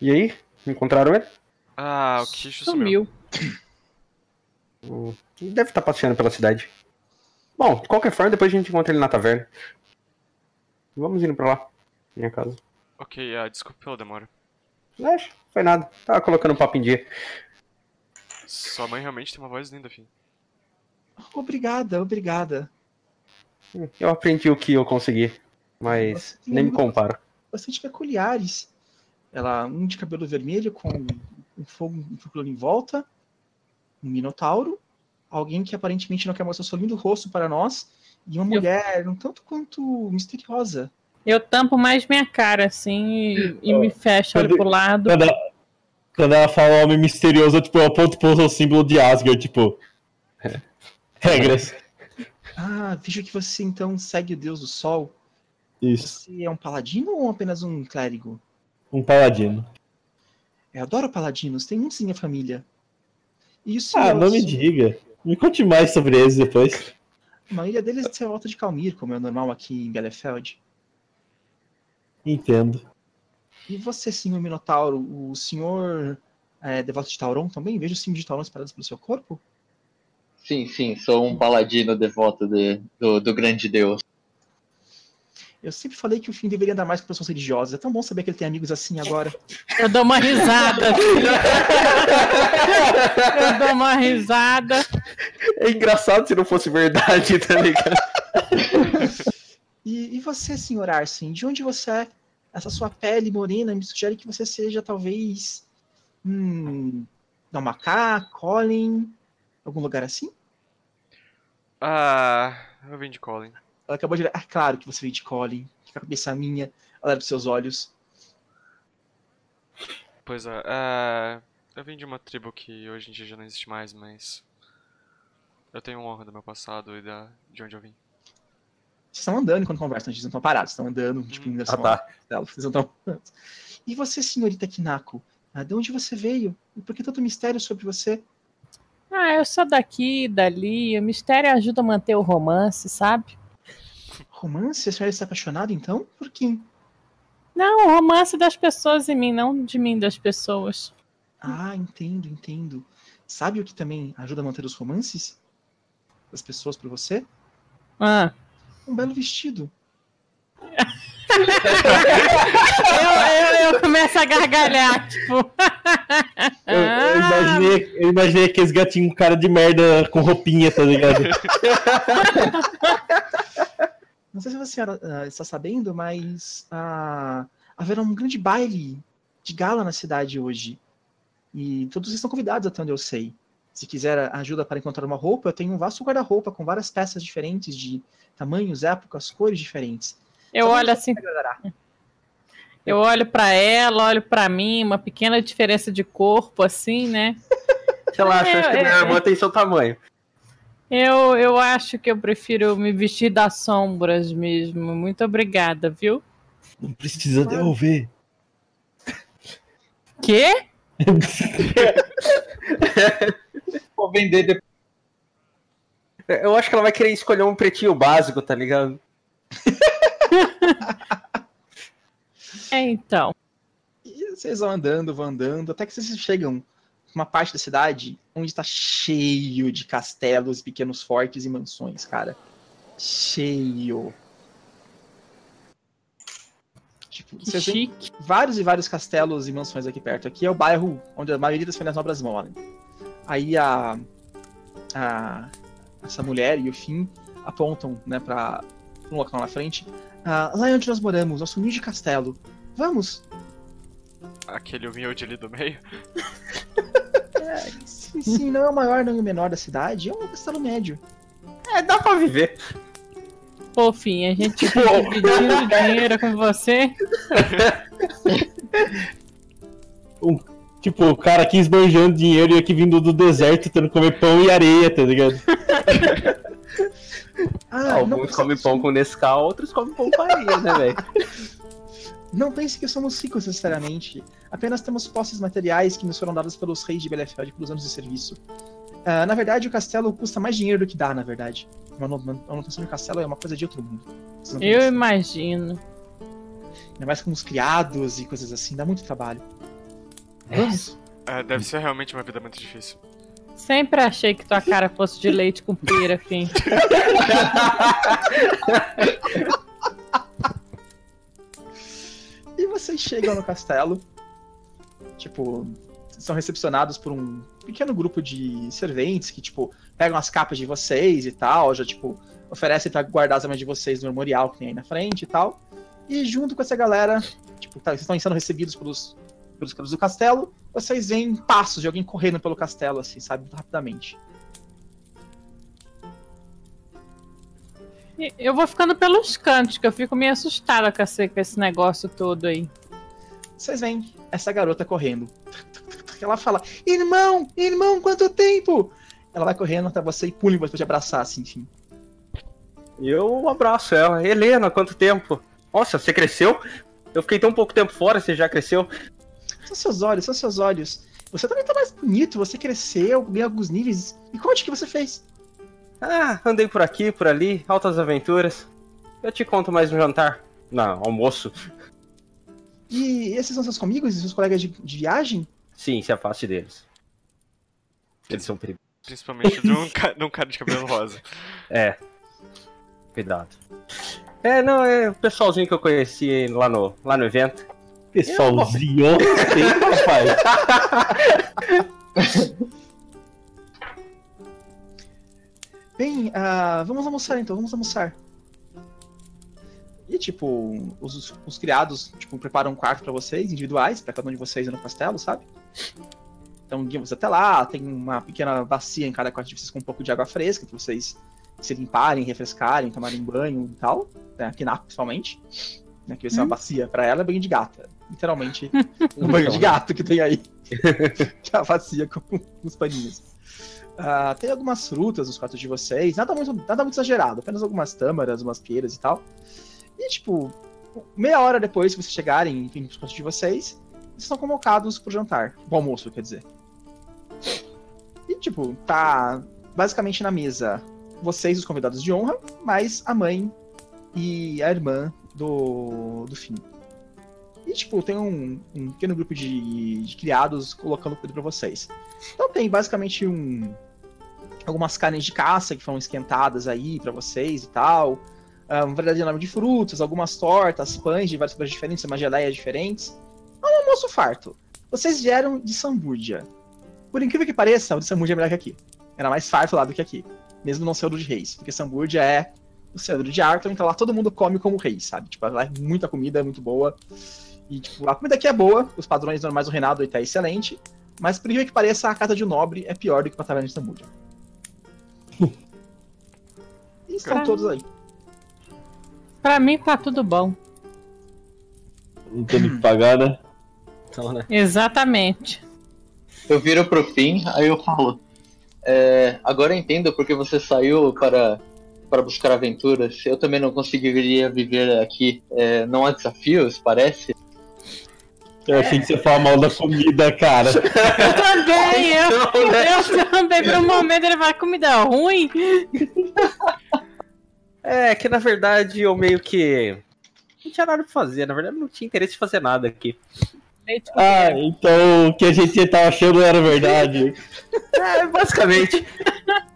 E aí? Encontraram ele? Ah, o Kisho sumiu. Sumiu. Ele deve estar passeando pela cidade. Bom, de qualquer forma, depois a gente encontra ele na taverna. Vamos indo pra lá. Minha casa. Ok, ah, desculpa pela demora. Acho, foi nada. Tava colocando o papo em dia. Sua mãe realmente tem uma voz linda, filho. Obrigada, obrigada. Eu aprendi o que eu consegui, mas nem me comparo. bastante peculiares. Ela, um de cabelo vermelho com um fogo um em volta, um minotauro, alguém que aparentemente não quer mostrar seu lindo rosto para nós, e uma Eu- mulher um tanto quanto misteriosa. Eu tampo mais minha cara, assim, e, e me fecho, olho Quando- pro lado. Quando ela, quando ela fala homem misterioso, tipo, eu aponto pro símbolo de Asgard, tipo. Regras. Ah, vejo que você então segue o deus do sol. Isso. Você é um paladino ou apenas um clérigo? Um paladino. Eu adoro paladinos, tem muitos em minha família. E o Ah, não me diga. Me conte mais sobre eles depois. a maioria deles é volta de Calmir, como é normal aqui em Bielefeld. Entendo. E você, senhor Minotauro, o senhor é devoto de Tauron também? Vejo o símbolo de Tauron espalhados pelo seu corpo? Sim, sim, sou um paladino devoto de- do, do grande deus. Eu sempre falei que o fim deveria andar mais com pessoas religiosas. É tão bom saber que ele tem amigos assim agora. *laughs* Eu dou uma risada. *laughs* eu dou uma risada. É engraçado se não fosse verdade, tá ligado? E, e você, senhor Arsen, de onde você é? Essa sua pele morena me sugere que você seja talvez. Hum. Namacá, Colin, algum lugar assim? Ah, eu vim de Colin. Ela acabou de. Ah, claro que você veio de Colin. Fica a cabeça minha, olha pros seus olhos. Pois é, é, eu vim de uma tribo que hoje em dia já não existe mais, mas eu tenho honra do meu passado e da, de onde eu vim. Vocês estão andando enquanto conversam, vocês não estão parados, estão andando, tipo, em direção Ah, tá. dela. Vocês não estão. E você, senhorita Kinako? Ah, de onde você veio? E por que tanto mistério sobre você? Ah, eu sou daqui, dali. O mistério ajuda a manter o romance, sabe? Romance? A senhora está apaixonada então? Por quem? Não, o romance das pessoas em mim, não de mim das pessoas. Ah, entendo, entendo. Sabe o que também ajuda a manter os romances das pessoas por você? Ah. Um belo vestido. Eu, eu, eu começo a gargalhar, tipo. Eu, eu imaginei, eu imaginei aqueles gatinhos com cara de merda com roupinha, tá ligado? *laughs* Não sei se você ah, está sabendo, mas ah, haverá um grande baile de gala na cidade hoje. E todos estão convidados até onde eu sei. Se quiser ajuda para encontrar uma roupa, eu tenho um vasto guarda-roupa com várias peças diferentes de tamanhos, épocas, cores diferentes. Eu Só olho assim, eu olho pra ela, olho pra mim, uma pequena diferença de corpo, assim, né? Relaxa, É, acho que é, minha é. irmã tem seu tamanho. Eu, eu acho que eu prefiro me vestir das sombras mesmo. Muito obrigada, viu? Não precisa devolver. Quê? *laughs* Vou vender depois. Eu acho que ela vai querer escolher um pretinho básico, tá ligado? *laughs* É, então. E vocês vão andando, vão andando, até que vocês chegam numa parte da cidade onde está cheio de castelos, pequenos fortes e mansões, cara. Cheio. Tipo, chique. vários e vários castelos e mansões aqui perto. Aqui é o bairro onde a maioria das famílias nobres moram. Aí a, a essa mulher e o Finn apontam, né, para um local na frente. Ah, lá é onde nós moramos, nosso humilde castelo. Vamos. Aquele humilde ali do meio. *laughs* Sim, sim, não é o maior nem o menor da cidade, é um castelo médio. É, dá pra viver. Pô, fim, a gente fica dividindo dinheiro com você. *laughs* Tipo, o cara aqui esbanjando dinheiro e aqui vindo do deserto, tendo que comer pão e areia, tá ligado? Ah, Alguns comem pão com Nescau, outros comem pão com areia, né, velho? *laughs* não pense que somos ricos necessariamente. Apenas temos posses materiais que nos foram dadas pelos reis de Belefeld pelos anos de serviço. Ah, na verdade, o castelo custa mais dinheiro do que dá, na verdade. Uma manu- manutenção de castelo é uma coisa de outro mundo. Eu pensam. imagino. Ainda mais com os criados e coisas assim, dá muito trabalho. Vamos? É, deve ser realmente uma vida muito difícil. Sempre achei que tua cara fosse de leite com pera, *laughs* fim. *laughs* vocês chegam no castelo. Tipo, são recepcionados por um pequeno grupo de serventes que, tipo, pegam as capas de vocês e tal, já, tipo, oferecem pra guardar as armas de vocês no memorial que tem aí na frente e tal. E junto com essa galera, tipo, tá, vocês estão sendo recebidos pelos, pelos caras do castelo, vocês veem passos de alguém correndo pelo castelo, assim, sabe, rapidamente. Eu vou ficando pelos cantos, que eu fico meio assustada com esse, com esse negócio todo aí. Vocês veem essa garota correndo. Ela fala: Irmão, irmão, quanto tempo? Ela vai correndo até você e pula em você pra te abraçar, assim, enfim. E eu abraço ela. Helena, quanto tempo? Nossa, você cresceu? Eu fiquei tão pouco tempo fora, você já cresceu? São seus olhos, são seus olhos. Você também tá mais bonito, você cresceu, ganhou alguns níveis. Me conte o que você fez. Ah, andei por aqui, por ali, altas aventuras. Eu te conto mais no jantar. Não, almoço. E esses são seus amigos e seus colegas de, de viagem? Sim, se afaste deles. Eles são perigosos. Principalmente de um, *laughs* ca- de um cara de cabelo rosa. É. Cuidado. É, não, é o pessoalzinho que eu conheci lá no, lá no evento. Pessoalzinho, tem, rapaz. *laughs* Bem, ah, vamos almoçar então, vamos almoçar. E, tipo, os, os criados, tipo, preparam um quarto pra vocês, individuais, pra cada um de vocês no castelo, sabe? Então, guiam-vos até lá, tem uma pequena bacia em cada quarto de vocês com um pouco de água fresca, pra vocês se limparem, refrescarem, tomarem banho e tal. Né, aqui na principalmente. Né, que vai ser uma bacia. Pra ela é banho de gata. Literalmente, *laughs* um banho de gato que tem aí. *laughs* que é a bacia com os paninhos. Ah, tem algumas frutas nos quartos de vocês, nada muito, nada muito exagerado, apenas algumas tâmaras, umas peiras e tal. E, tipo, meia hora depois que vocês chegarem, enfim, nos quartos de vocês, vocês são convocados pro jantar, pro almoço, quer dizer. E, tipo, tá basicamente na mesa vocês, os convidados de honra, mais a mãe e a irmã do, do fim. E, tipo, tem um, um pequeno grupo de, de criados colocando comida pra vocês. Então tem basicamente um algumas carnes de caça que foram esquentadas aí pra vocês e tal. ah, Um verdadeiro nome de frutas, algumas tortas, pães de várias coisas diferentes, umas geleias diferentes. É um almoço farto. Vocês vieram de Sambúrdia. Por incrível que pareça, o de Sambúrdia é melhor que aqui. Era mais farto lá do que aqui. Mesmo não sendo de reis. Porque Sambúrdia é o centro de Arthur, então lá todo mundo come como rei, sabe? Tipo, lá é muita comida, é muito boa. E, tipo, a comida aqui é boa, os padrões normais do reinado tá excelente. Mas, por incrível que pareça, a casa de um nobre é pior do que uma taverna de Sambúrdia. Estão todos aí. Pra mim tá tudo bom. Não tendo que pagar, né? Então, né? Exatamente. Eu viro pro fim, aí eu falo. "É, agora eu entendo porque você saiu para, para buscar aventuras. Eu também não conseguiria viver aqui. É, não há desafios, parece. Eu achei que você falava mal da comida, cara. *laughs* Eu também, eu, Então, né? eu também, por um momento ele vai comida ruim. *laughs* É, que na verdade eu meio que. Não tinha nada pra fazer, na verdade não tinha interesse em fazer nada aqui. Ah, então o que a gente tava achando era verdade. *laughs* É, basicamente.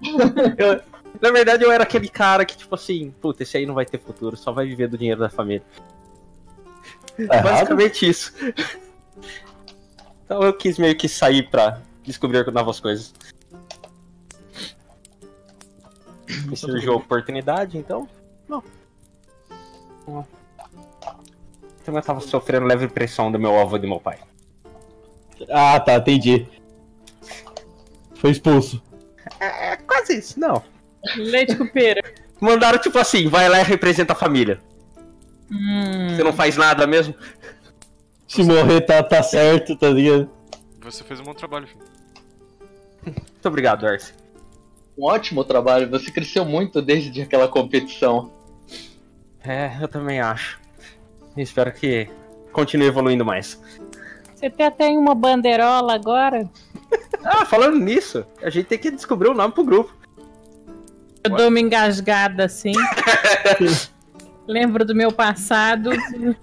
*laughs* Eu- na verdade eu era aquele cara que, tipo assim, puta, esse aí não vai ter futuro, só vai viver do dinheiro da família. Tá errado? Basicamente isso. Então eu quis meio que sair pra descobrir novas coisas. Me surgiu a oportunidade, então. Não. Não. Então eu tava sofrendo leve pressão do meu avô e do meu pai. Ah, tá, entendi. Foi expulso. É quase isso, não. Leite com pera. *laughs* Mandaram tipo assim, vai lá e representa a família. Hum. Você não faz nada mesmo? Se morrer, tá, tá certo, tá ligado? Você fez um bom trabalho, filho. Muito obrigado, Arce. Um ótimo trabalho. Você cresceu muito desde aquela competição. É, eu também acho. Espero que continue evoluindo mais. Você tem até uma bandeirola agora? *laughs* Ah, falando nisso, a gente tem que descobrir o nome pro grupo. Eu dou uma engasgada assim. *laughs* Lembro do meu passado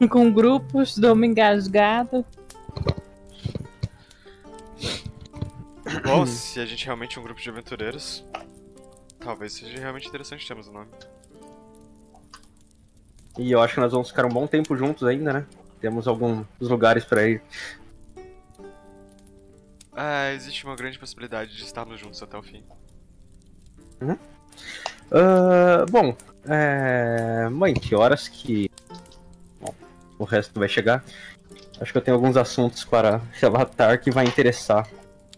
com grupos, dou uma engasgada. Bom, *laughs* se a gente realmente é um grupo de aventureiros, talvez seja realmente interessante termos o nome. E eu acho que nós vamos ficar um bom tempo juntos ainda, né? Temos alguns lugares pra ir. É, existe uma grande possibilidade de estarmos juntos até o fim. Ah, bom, é... mãe, que horas que bom, o resto vai chegar? Acho que eu tenho alguns assuntos para *laughs* relatar que vai interessar.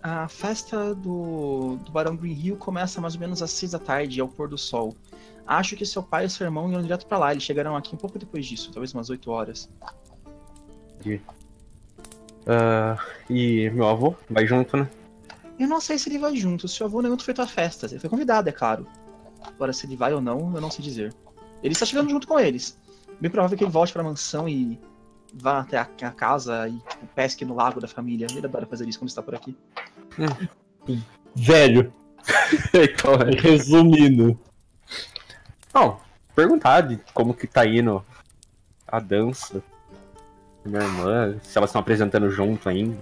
A festa do, do Barão Green Hill começa mais ou menos às seis da tarde, ao pôr do sol. Acho que seu pai e seu irmão iam direto pra lá. Eles chegarão aqui um pouco depois disso, talvez umas 8 horas. Ah, e meu avô vai junto, né? Eu não sei se ele vai junto. Seu avô é muito feito a festas. Ele foi convidado, é claro. Agora, se ele vai ou não, eu não sei dizer. Ele está chegando junto com eles. Bem provável que ele volte pra mansão e vá até a, a casa e tipo, pesque no lago da família. Ele adora fazer isso quando está por aqui. Velho, *laughs* então, resumindo. Bom, perguntar de como que tá indo a dança. Minha irmã, se elas estão apresentando junto ainda.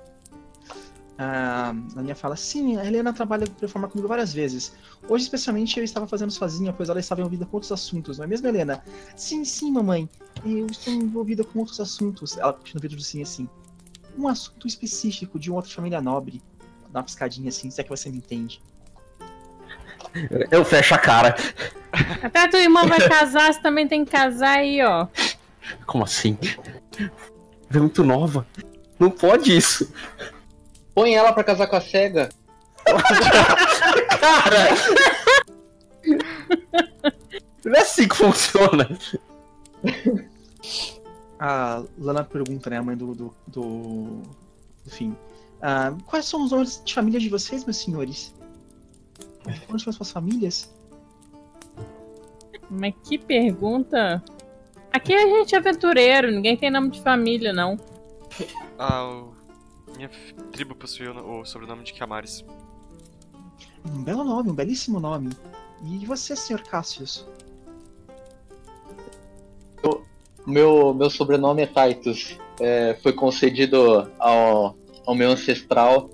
Ah, a minha fala, sim, a Helena trabalha de performar comigo várias vezes. Hoje, especialmente, eu estava fazendo sozinha, pois ela estava envolvida com outros assuntos, não é mesmo, Helena? Sim, sim, mamãe. Eu estou envolvida com outros assuntos. Ela puxa no vidro do sim assim. Um assunto específico de uma outra família nobre. Dá uma piscadinha assim, se é que você me entende. Eu fecho a cara. Até a tua irmã vai casar, você também tem que casar aí, ó. Como assim? Ela é muito nova. Não pode isso. Põe ela pra casar com a cega. Cara! Não é assim que funciona. A Lana pergunta, né, a mãe do. do. do, do fim. Ah, quais são os nomes de família de vocês, meus senhores? Onde são as suas famílias? Mas que pergunta. Aqui a gente é aventureiro, ninguém tem nome de família, não. Ah, o... minha tribo possui o, o sobrenome de Camares. Um belo nome, um belíssimo nome. E você, senhor Cassius? Meu, meu sobrenome é Titus. É, foi concedido ao, ao meu ancestral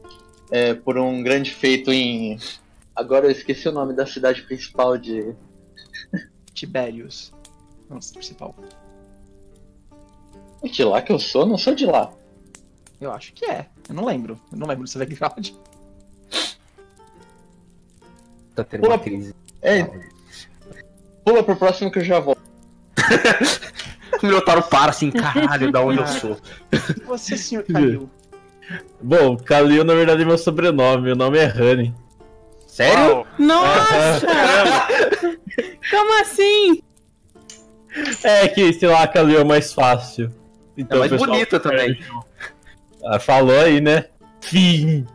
é, por um grande feito em. Agora eu esqueci o nome da cidade principal de. *laughs* Tiberius. Nossa, principal. É de lá que eu sou? Não sou de lá. Eu acho que é. Eu não lembro. Eu não lembro desse background. Tá tendo Pula- uma crise. É, pula pro próximo que eu já volto. *laughs* O Minotauro para assim, caralho, da onde eu sou. Você, senhor Kalil? Bom, Kalil na verdade é meu sobrenome, meu nome é Honey. Sério? Uau, Nossa! *laughs* Como assim? É que, sei lá, Kalil é mais fácil. É Então, mais o pessoal- bonita também. Ah, falou aí, né? Fim.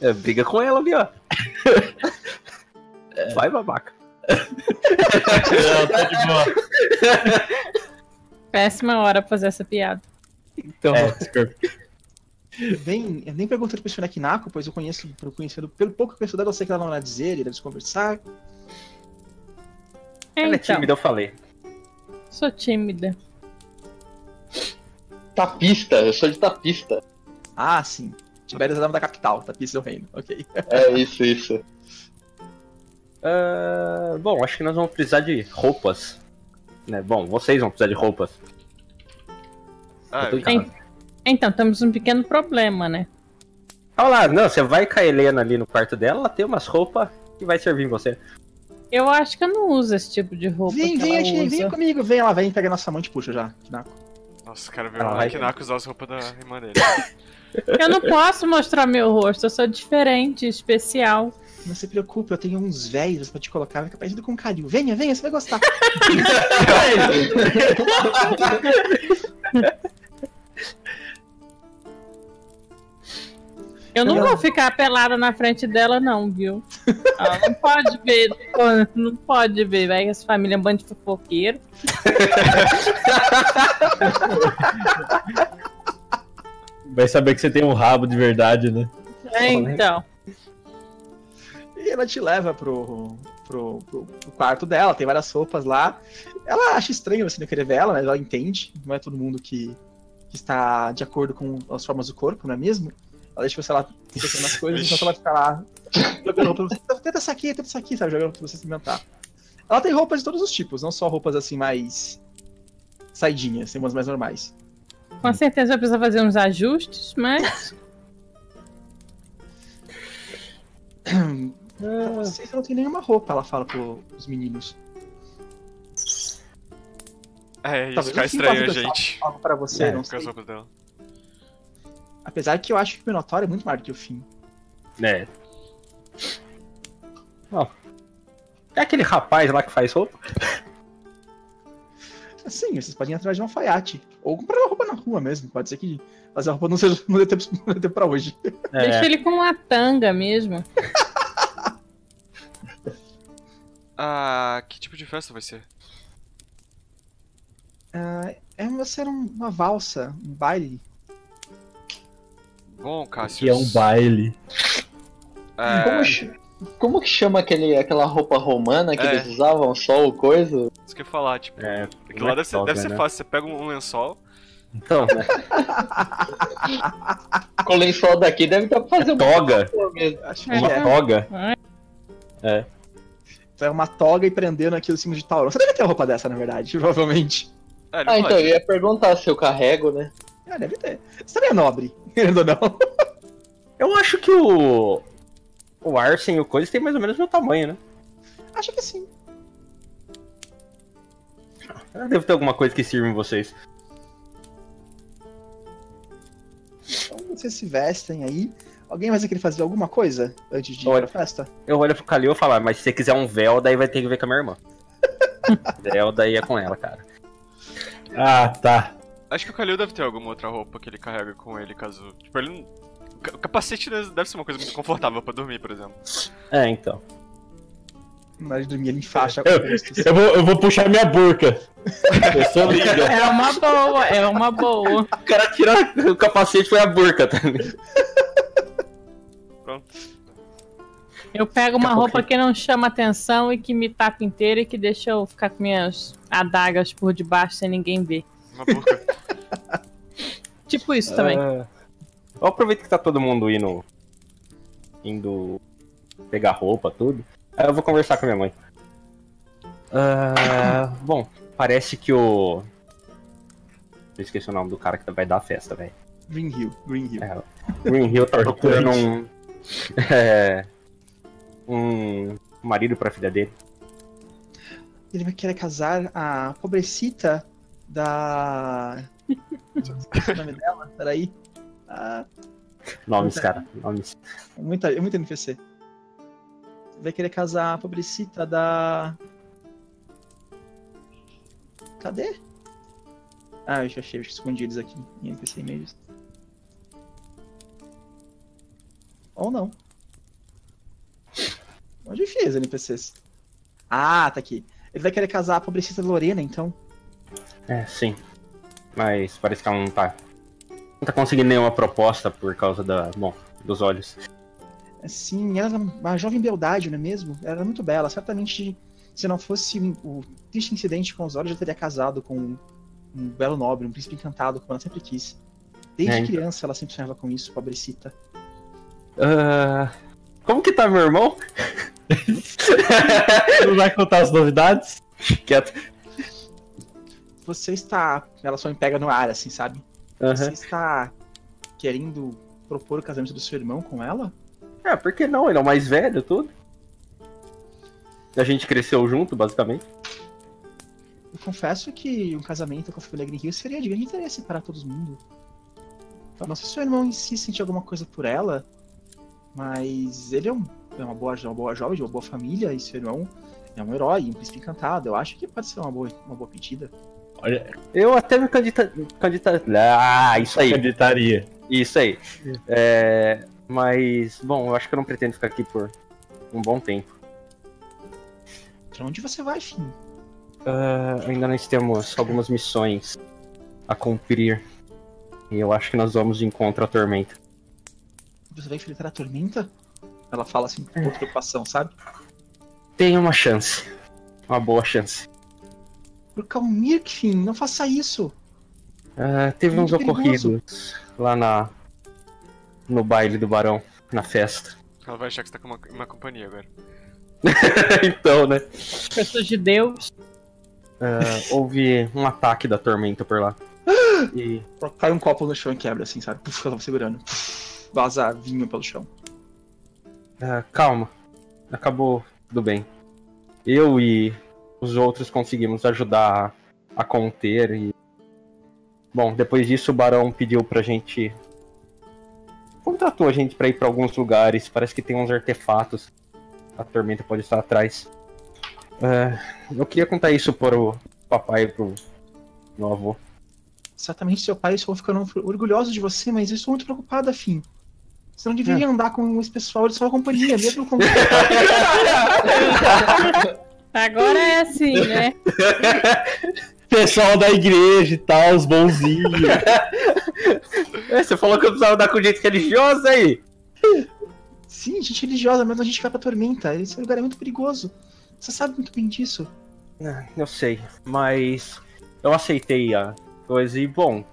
É, briga com ela ali, ó. Vai, babaca. Não, tá de boa. Péssima hora pra fazer essa piada. Então, É, desculpa. Bem, eu nem perguntei pro senhor Akinako, pois eu conheço, pelo conhecido, pelo pouco que eu dela, eu sei que ela não vai dizer, iremos conversar. É, ela é então, tímida, eu falei. sou tímida. Tapista, eu sou de tapista. Ah, sim. Tiberius é o nome da capital, da pista do reino. Ok. É isso, isso. *laughs* Ah, bom, acho que nós vamos precisar de roupas. Né? Bom, vocês vão precisar de roupas. Ah, Eu tô em eu- casa. Então, temos um pequeno problema, né? Olha lá, não, você vai com a Helena ali no quarto dela, ela tem umas roupas que vai servir em você. Eu acho que eu não uso esse tipo de roupa Vem, que vem, ela aqui, usa. vem comigo, vem lá, vem, pega nossa mão e te puxa já, Kinako. Nossa, o cara viu Ela o vai- Akinako usar as roupas da irmã dele. *laughs* Eu não posso mostrar meu rosto, eu sou diferente, especial. Não se preocupe, eu tenho uns velhos pra te colocar, fica parecido com um Kalil. Venha, venha, você vai gostar. *laughs* Eu não vou ficar pelada na frente dela, não, viu? Ela não pode ver, não pode ver, vai, essa família é um bando de fofoqueiro. Vai saber que você tem um rabo de verdade, né? É, então. E ela te leva pro, pro, pro- pro quarto dela, tem várias roupas lá. Ela acha estranho você não querer ver ela, mas ela entende. Não é todo mundo que, que está de acordo com as formas do corpo, não é mesmo? Ela deixa você lá testando as coisas, então ela fica lá jogando roupa pra você. Tenta essa aqui, tenta essa aqui, sabe? Jogando pra você experimentar. Ela tem roupas de todos os tipos, não só roupas assim mais saidinhas, tem umas mais normais. Com certeza vai precisar fazer uns ajustes, mas. Pra vocês não tem nenhuma roupa, ela fala pros meninos. É, isso Talvez fica estranho gente. Algo pra você, É, não Com sei. as roupas dela. Apesar que eu acho que o Minotauro é muito maior do que o Finn. É. É aquele rapaz lá que faz roupa? Sim, vocês podem ir atrás de um alfaiate. Ou comprar uma roupa na rua mesmo. Pode ser que fazer a roupa não seja não dê tempo, *laughs* não dê tempo pra hoje. Deixa É. ele com uma tanga mesmo. Ah, que tipo de festa vai ser? Ah, é vai ser um- uma valsa, um baile. Bom, Cassius. Que é um baile. É, como que chama aquele, aquela roupa romana que É. eles usavam? Sol, coisa? isso que eu ia falar, tipo. É, Aquilo lá deve ser, deve ser né? fácil. Você pega um lençol. Então, né? *laughs* Com o lençol daqui deve dar pra fazer uma Toga. É. Uma é. toga. Então é uma toga e prendendo aquilo em cima de Tauron. Você deve ter uma roupa dessa, na verdade, *laughs* provavelmente. É, Ah, pode. então, eu ia perguntar se eu carrego, né? É, deve ter. Você também é nobre, *laughs* querendo ou não. Eu acho que o. O Arsen e o Coisa tem mais ou menos o meu tamanho, né? Acho que sim. Deve ter alguma coisa que sirva em vocês. Então vocês se vestem aí. Alguém mais vai querer fazer alguma coisa antes de ir Olha. pra festa? Eu olho pro Kalil e falo, "Ah, mas se você quiser um véu, daí vai ter que ver com a minha irmã. *laughs* véu, daí é com ela, cara. Ah, tá. Acho que o Kalil deve ter alguma outra roupa que ele carrega com ele, caso. Tipo, ele não. O ca- o capacete deve ser uma coisa muito confortável pra dormir, por exemplo. É, então. De dormir, ele enfaixa. Eu, eu vou, eu vou puxar minha burca. Eu sou liga. *laughs* É uma boa, é uma boa. O cara tira o capacete foi a burca, tá ligado? Pronto. Eu pego uma roupa que não chama atenção e que me tapa inteira e que deixa eu ficar com minhas adagas por debaixo sem ninguém ver. Uma burca. Tipo isso também. Ah, eu aproveito que tá todo mundo indo. indo pegar roupa, tudo. Aí eu vou conversar com a minha mãe. Ah, *coughs* bom, parece que o. Eu esqueci o nome do cara que vai dar a festa, velho. Green Hill, Green Hill. É, Green Hill tá *laughs* procurando um. *laughs* É, um marido pra filha dele. Ele vai querer casar a pobrecita da. *laughs* Esqueci o nome dela? Peraí. Ah, Nomes, cara. Nomes. muita, é muito NPC. Ele vai querer casar a pobrecita da. Cadê? Ah, eu já achei, eu escondi eles aqui em NPC e-mails. Ou não. Onde enfiei os NPCs? Ah, tá aqui. Ele vai querer casar a pobrecita Lorena, então. É, sim. Mas parece que ela não tá. Não tá conseguindo nenhuma proposta por causa da. Bom, dos olhos. Sim, ela uma jovem beldade, não é mesmo? Ela era muito bela. Certamente, se não fosse um- o triste incidente com os olhos, já teria casado com um, um belo nobre, um príncipe encantado, como ela sempre quis. Desde É, então. criança, ela sempre sonhava com isso, pobrecita. Ah, como que tá meu irmão? *laughs* Não vai contar as novidades? Quieto. Você está. Ela só me pega no ar, assim, sabe? Você Aham. está querendo propor o casamento do seu irmão com ela? É, por que não? Ele é o mais velho, tudo. A gente cresceu junto, basicamente. Eu confesso que um casamento com a família Green Hill seria de grande interesse para todo mundo. Não sei se seu irmão em si sente alguma coisa por ela, mas ele é, um, é uma, boa, uma boa jovem, de uma boa família, e seu irmão é um herói, um príncipe encantado. Eu acho que pode ser uma boa, uma boa pedida. Olha, Eu até me candidata. candidata... Ah, isso aí. acreditaria. Isso aí. É, mas, bom, eu acho que eu não pretendo ficar aqui por um bom tempo. Pra onde você vai, Finn? Ah, ainda nós temos algumas missões a cumprir. E eu acho que nós vamos de encontro à tormenta. Você vai enfrentar a tormenta? Ela fala assim com outra preocupação, sabe? Tem uma chance. Uma boa chance. Por Calmir, Finn, não faça isso! Ah, teve Muito uns perigoso. ocorridos lá na. no baile do barão, na festa. Ela vai achar que você tá com uma, uma companhia agora. *laughs* então, né? Pessoas de Deus. Ah, houve um ataque da tormenta por lá. *gasps* E Cai um copo no chão e quebra, assim, sabe? Puf, ela tava segurando. Puf, vaza vinho pelo chão. ah, calma, acabou tudo bem. Eu e os outros conseguimos ajudar a conter e. Bom, depois disso o Barão pediu pra gente. Contratou a gente pra ir pra alguns lugares. Parece que tem uns artefatos. A tormenta pode estar atrás. É, eu queria contar isso pro papai e pro meu avô. Certamente seu pai e sua avó ficaram orgulhosos de você, mas eu estou muito preocupado, afim. Você não deveria andar com esse pessoal de sua companhia, mesmo com. *laughs* *laughs* *laughs* Agora é assim, né? *laughs* Pessoal da igreja e tal, os bonzinhos. *laughs* É, você falou que eu precisava dar com gente religiosa aí. Sim, gente religiosa, mas a gente vai pra tormenta. Esse lugar é muito perigoso. Você sabe muito bem disso. Ah, Eu sei, mas eu aceitei a coisa e, bom,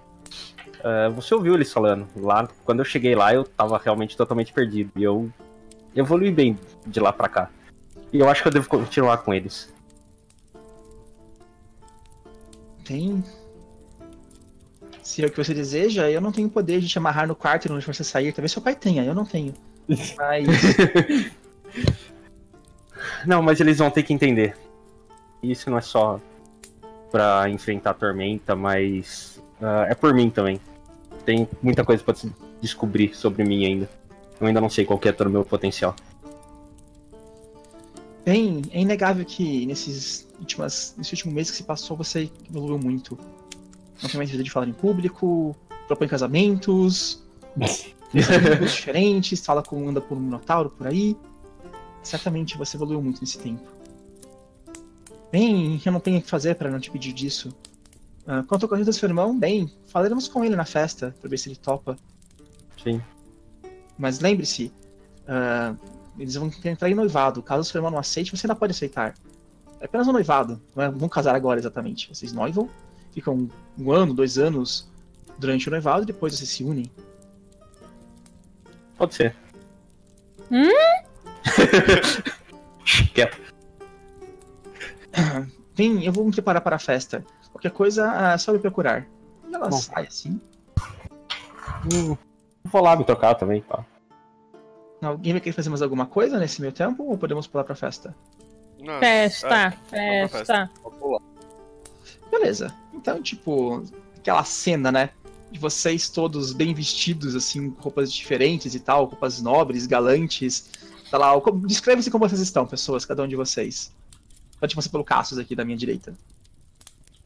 ah, você ouviu eles falando. Lá, quando eu cheguei lá, eu tava realmente totalmente perdido. E eu evolui bem de lá pra cá. E eu acho que eu devo continuar com eles. Tem. Se é o que você deseja, eu não tenho poder de te amarrar no quarto e não deixar você sair. Talvez seu pai tenha, eu não tenho. Mas. *laughs* Não, mas eles vão ter que entender. Isso não é só pra enfrentar a tormenta, mas ah, é por mim também. Tem muita coisa pra se descobrir sobre mim ainda. Eu ainda não sei qual que é todo o meu potencial. Bem, é inegável que nesses últimas, nesse último mês que se passou, você evoluiu muito. Não tem mais medo de falar em público, propõe casamentos, *laughs* amigos diferentes, fala com anda por um minotauro por aí. Certamente você evoluiu muito nesse tempo. Bem, eu não tenho o que fazer para não te pedir disso. Ah, quanto ao corrido do seu irmão, bem, falaremos com ele na festa para ver se ele topa. Sim. Mas lembre-se, ah, eles vão entrar em noivado. Caso o seu irmão não aceite, você ainda pode aceitar. É apenas um noivado, não é, vão casar agora exatamente. Vocês noivam, ficam um, ano, dois anos durante o noivado e depois vocês se unem. Pode ser. Hum? *laughs* Quieto. *coughs* Bem, eu vou me preparar para a festa. Qualquer coisa, ah, é só me procurar. E ela Bom. sai assim. Hum, vou lá me trocar também, pá. Alguém vai querer fazer mais alguma coisa nesse meio tempo ou podemos pular pra festa? Não, Festa, é, pra festa. Beleza. Então, tipo, aquela cena, né? De vocês todos bem vestidos, assim, com roupas diferentes e tal, roupas nobres, galantes. Tá lá, descreve-se como vocês estão, pessoas, cada um de vocês. Pode começar pelo Cassius aqui da minha direita.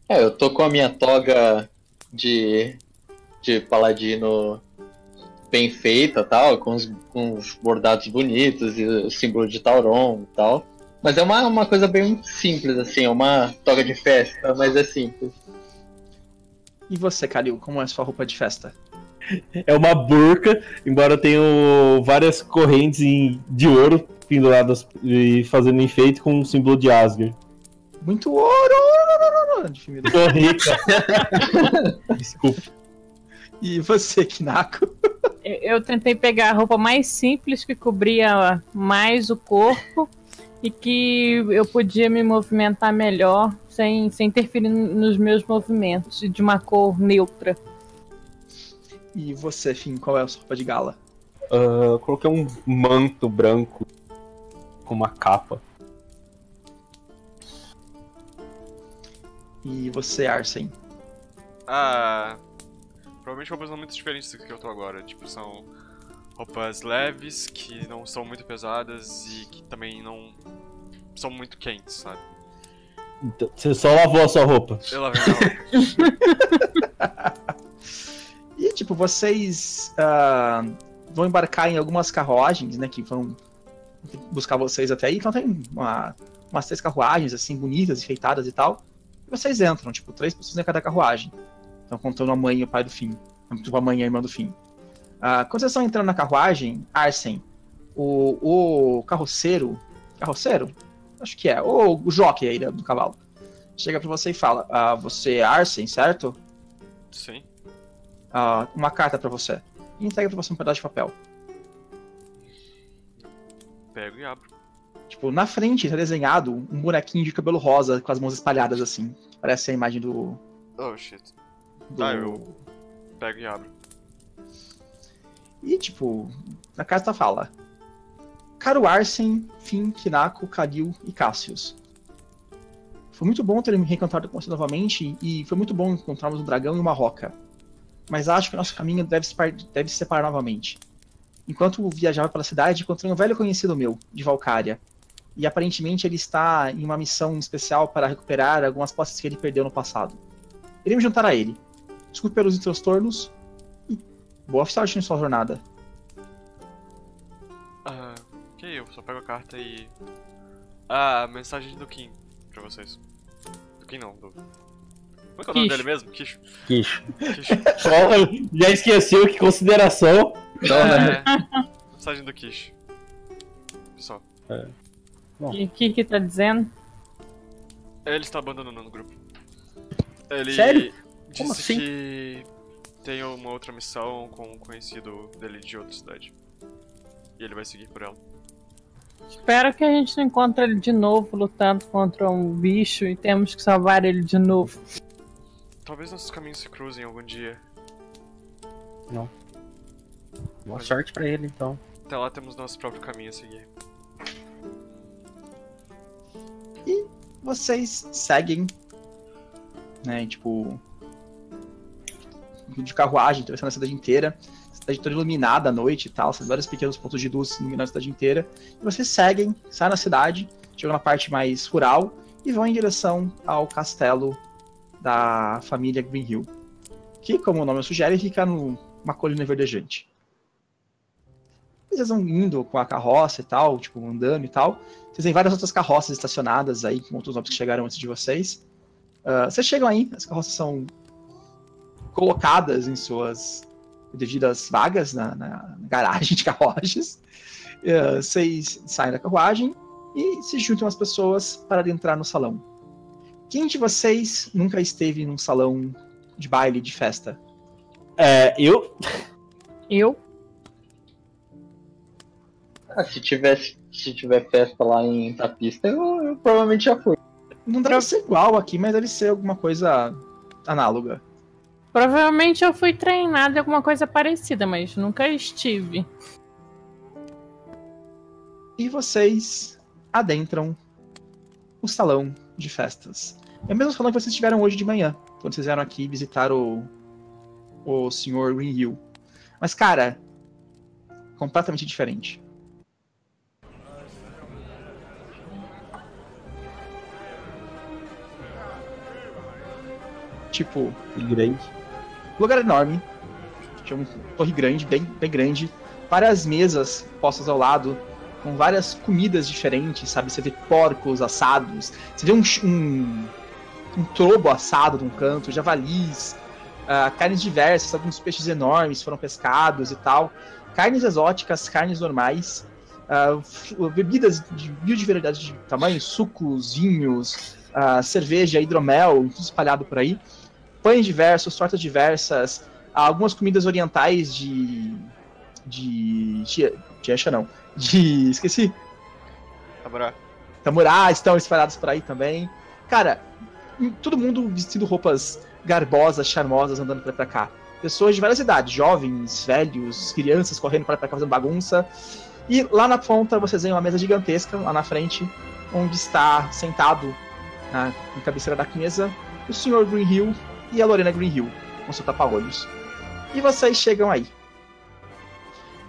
É, eu tô com a minha toga de, de paladino bem feita tal, com os, com os bordados bonitos e o símbolo de Tauron e tal. Mas é uma, uma coisa bem simples, assim, é uma toga de festa, mas é simples. E você, Kalil, como é a sua roupa de festa? É uma burca, embora tenha várias correntes em- de ouro penduradas e fazendo enfeite com o símbolo de Asgard. Muito ouro! ouro, ouro, ouro, de filme do- Tô rica. *laughs* Desculpa. E você, Kinako? Eu, eu tentei pegar a roupa mais simples que cobria mais o corpo e que eu podia me movimentar melhor sem, sem interferir nos meus movimentos e de uma cor neutra. E você, Finn, qual é a sua roupa de gala? Eu coloquei um manto branco com uma capa. E você, Arsen? Ah. Provavelmente roupas não muito diferentes do que eu tô agora. Tipo, são roupas leves, que não são muito pesadas e que também não são muito quentes, sabe? Então, Você só lavou a sua roupa. Eu lavei minha roupa. *laughs* E, tipo, vocês ah, vão embarcar em algumas carruagens, né, que vão buscar vocês até aí. Então tem uma- umas três carruagens, assim, bonitas, enfeitadas e tal. E vocês entram, tipo, três pessoas em cada carruagem. Então, contando a mãe e o pai do fim. Tipo, a mãe e a irmã do fim. Ah, quando vocês estão entrando na carruagem, Arsen, o, o carroceiro... Carroceiro? Acho que é. Ou o jockey aí do cavalo. Chega pra você e fala, ah, você é Arsen, certo? Sim. ah, uma carta pra você. E entrega pra você um pedaço de papel. Pego e abro. Tipo, na frente tá desenhado um bonequinho de cabelo rosa com as mãos espalhadas assim. Parece a imagem do. Oh shit. Do- Tá, eu pego e abro. E, tipo, na carta fala: Caro Arsen, Finn, Kinako, Kalil e Cassius. Foi muito bom ter me reencontrado com você novamente e foi muito bom encontrarmos um dragão e uma roca. Mas acho que nosso caminho deve se, deve se separar novamente. Enquanto viajava pela cidade, encontrei um velho conhecido meu, de Valkyria. E aparentemente ele está em uma missão especial para recuperar algumas posses que ele perdeu no passado. Irei me juntar a ele. Desculpe pelos transtornos e boa sorte em sua jornada. Ah, ok, eu só pego a carta e. Ah, mensagem do Kim pra vocês. Do Kim não, do. Como é que é o nome Kish. dele mesmo? Kish. Kish. *laughs* Só, já esqueceu que consideração. Então, né? É, mensagem do Kish. Pessoal, O que que tá dizendo? ele está abandonando o grupo. Ele Sério? Disse Como assim? que tem uma outra missão com um conhecido dele de outra cidade. E ele vai seguir por ela. Espero que a gente não encontre ele de novo lutando contra um bicho e temos que salvar ele de novo. Talvez nossos caminhos se cruzem algum dia. Boa sorte pra ele, então. Até lá temos nosso próprio caminho a seguir. vocês seguem, né, tipo, de carruagem, atravessando a cidade inteira, a cidade toda iluminada à noite e tal, vários pequenos pontos de luz iluminando a cidade inteira, e vocês seguem, saem na cidade, chegam na parte mais rural, e vão em direção ao castelo da família Green Hill, que, como o nome sugere, fica numa colina verdejante. Vocês vão indo com a carroça e tal, tipo, andando e tal, vocês têm várias outras carroças estacionadas aí, com outros nomes que chegaram antes de vocês. Ah, vocês chegam aí, as carroças são colocadas em suas devidas vagas na, na garagem de carruagens. Ah, vocês saem da carruagem e se juntam as pessoas para adentrar no salão. Quem de vocês nunca esteve num salão de baile, de festa? É, eu. Eu? Ah, se tivesse, se tiver festa lá em Tapista, eu, eu provavelmente já fui. Não deve ser igual aqui, mas deve ser alguma coisa análoga. Provavelmente eu fui treinada em alguma coisa parecida, mas nunca estive. e vocês adentram o salão de festas. É o mesmo salão que vocês tiveram hoje de manhã, quando vocês vieram aqui visitar o, o Sr. Green Hill. Mas, cara, completamente diferente. Tipo, Grande. Lugar enorme. Tinha uma torre grande, bem, bem grande. Várias mesas postas ao lado, com várias comidas diferentes, sabe? Você vê porcos assados, você vê um, um, um trobo assado num canto, javalis, ah, carnes diversas, alguns peixes enormes foram pescados e tal. Carnes exóticas, carnes normais, f- bebidas de mil diversidades de tamanho, sucos, vinhos, ah, cerveja, hidromel, tudo espalhado por aí. Pães diversos, tortas diversas, algumas comidas orientais de. de. Tia- Tiesha não. De. *laughs* esqueci. Namorá. Samurais estão espalhados por aí também. Cara, todo mundo vestindo roupas garbosas, charmosas, andando pra, pra cá. Pessoas de várias idades, jovens, velhos, crianças correndo para pra cá fazendo bagunça. E lá na ponta vocês veem uma mesa gigantesca, lá na frente, onde está sentado na, na cabeceira da mesa o Sr. Green Hill e a Lorena Green Hill, com seu tapa-olhos. E vocês chegam aí.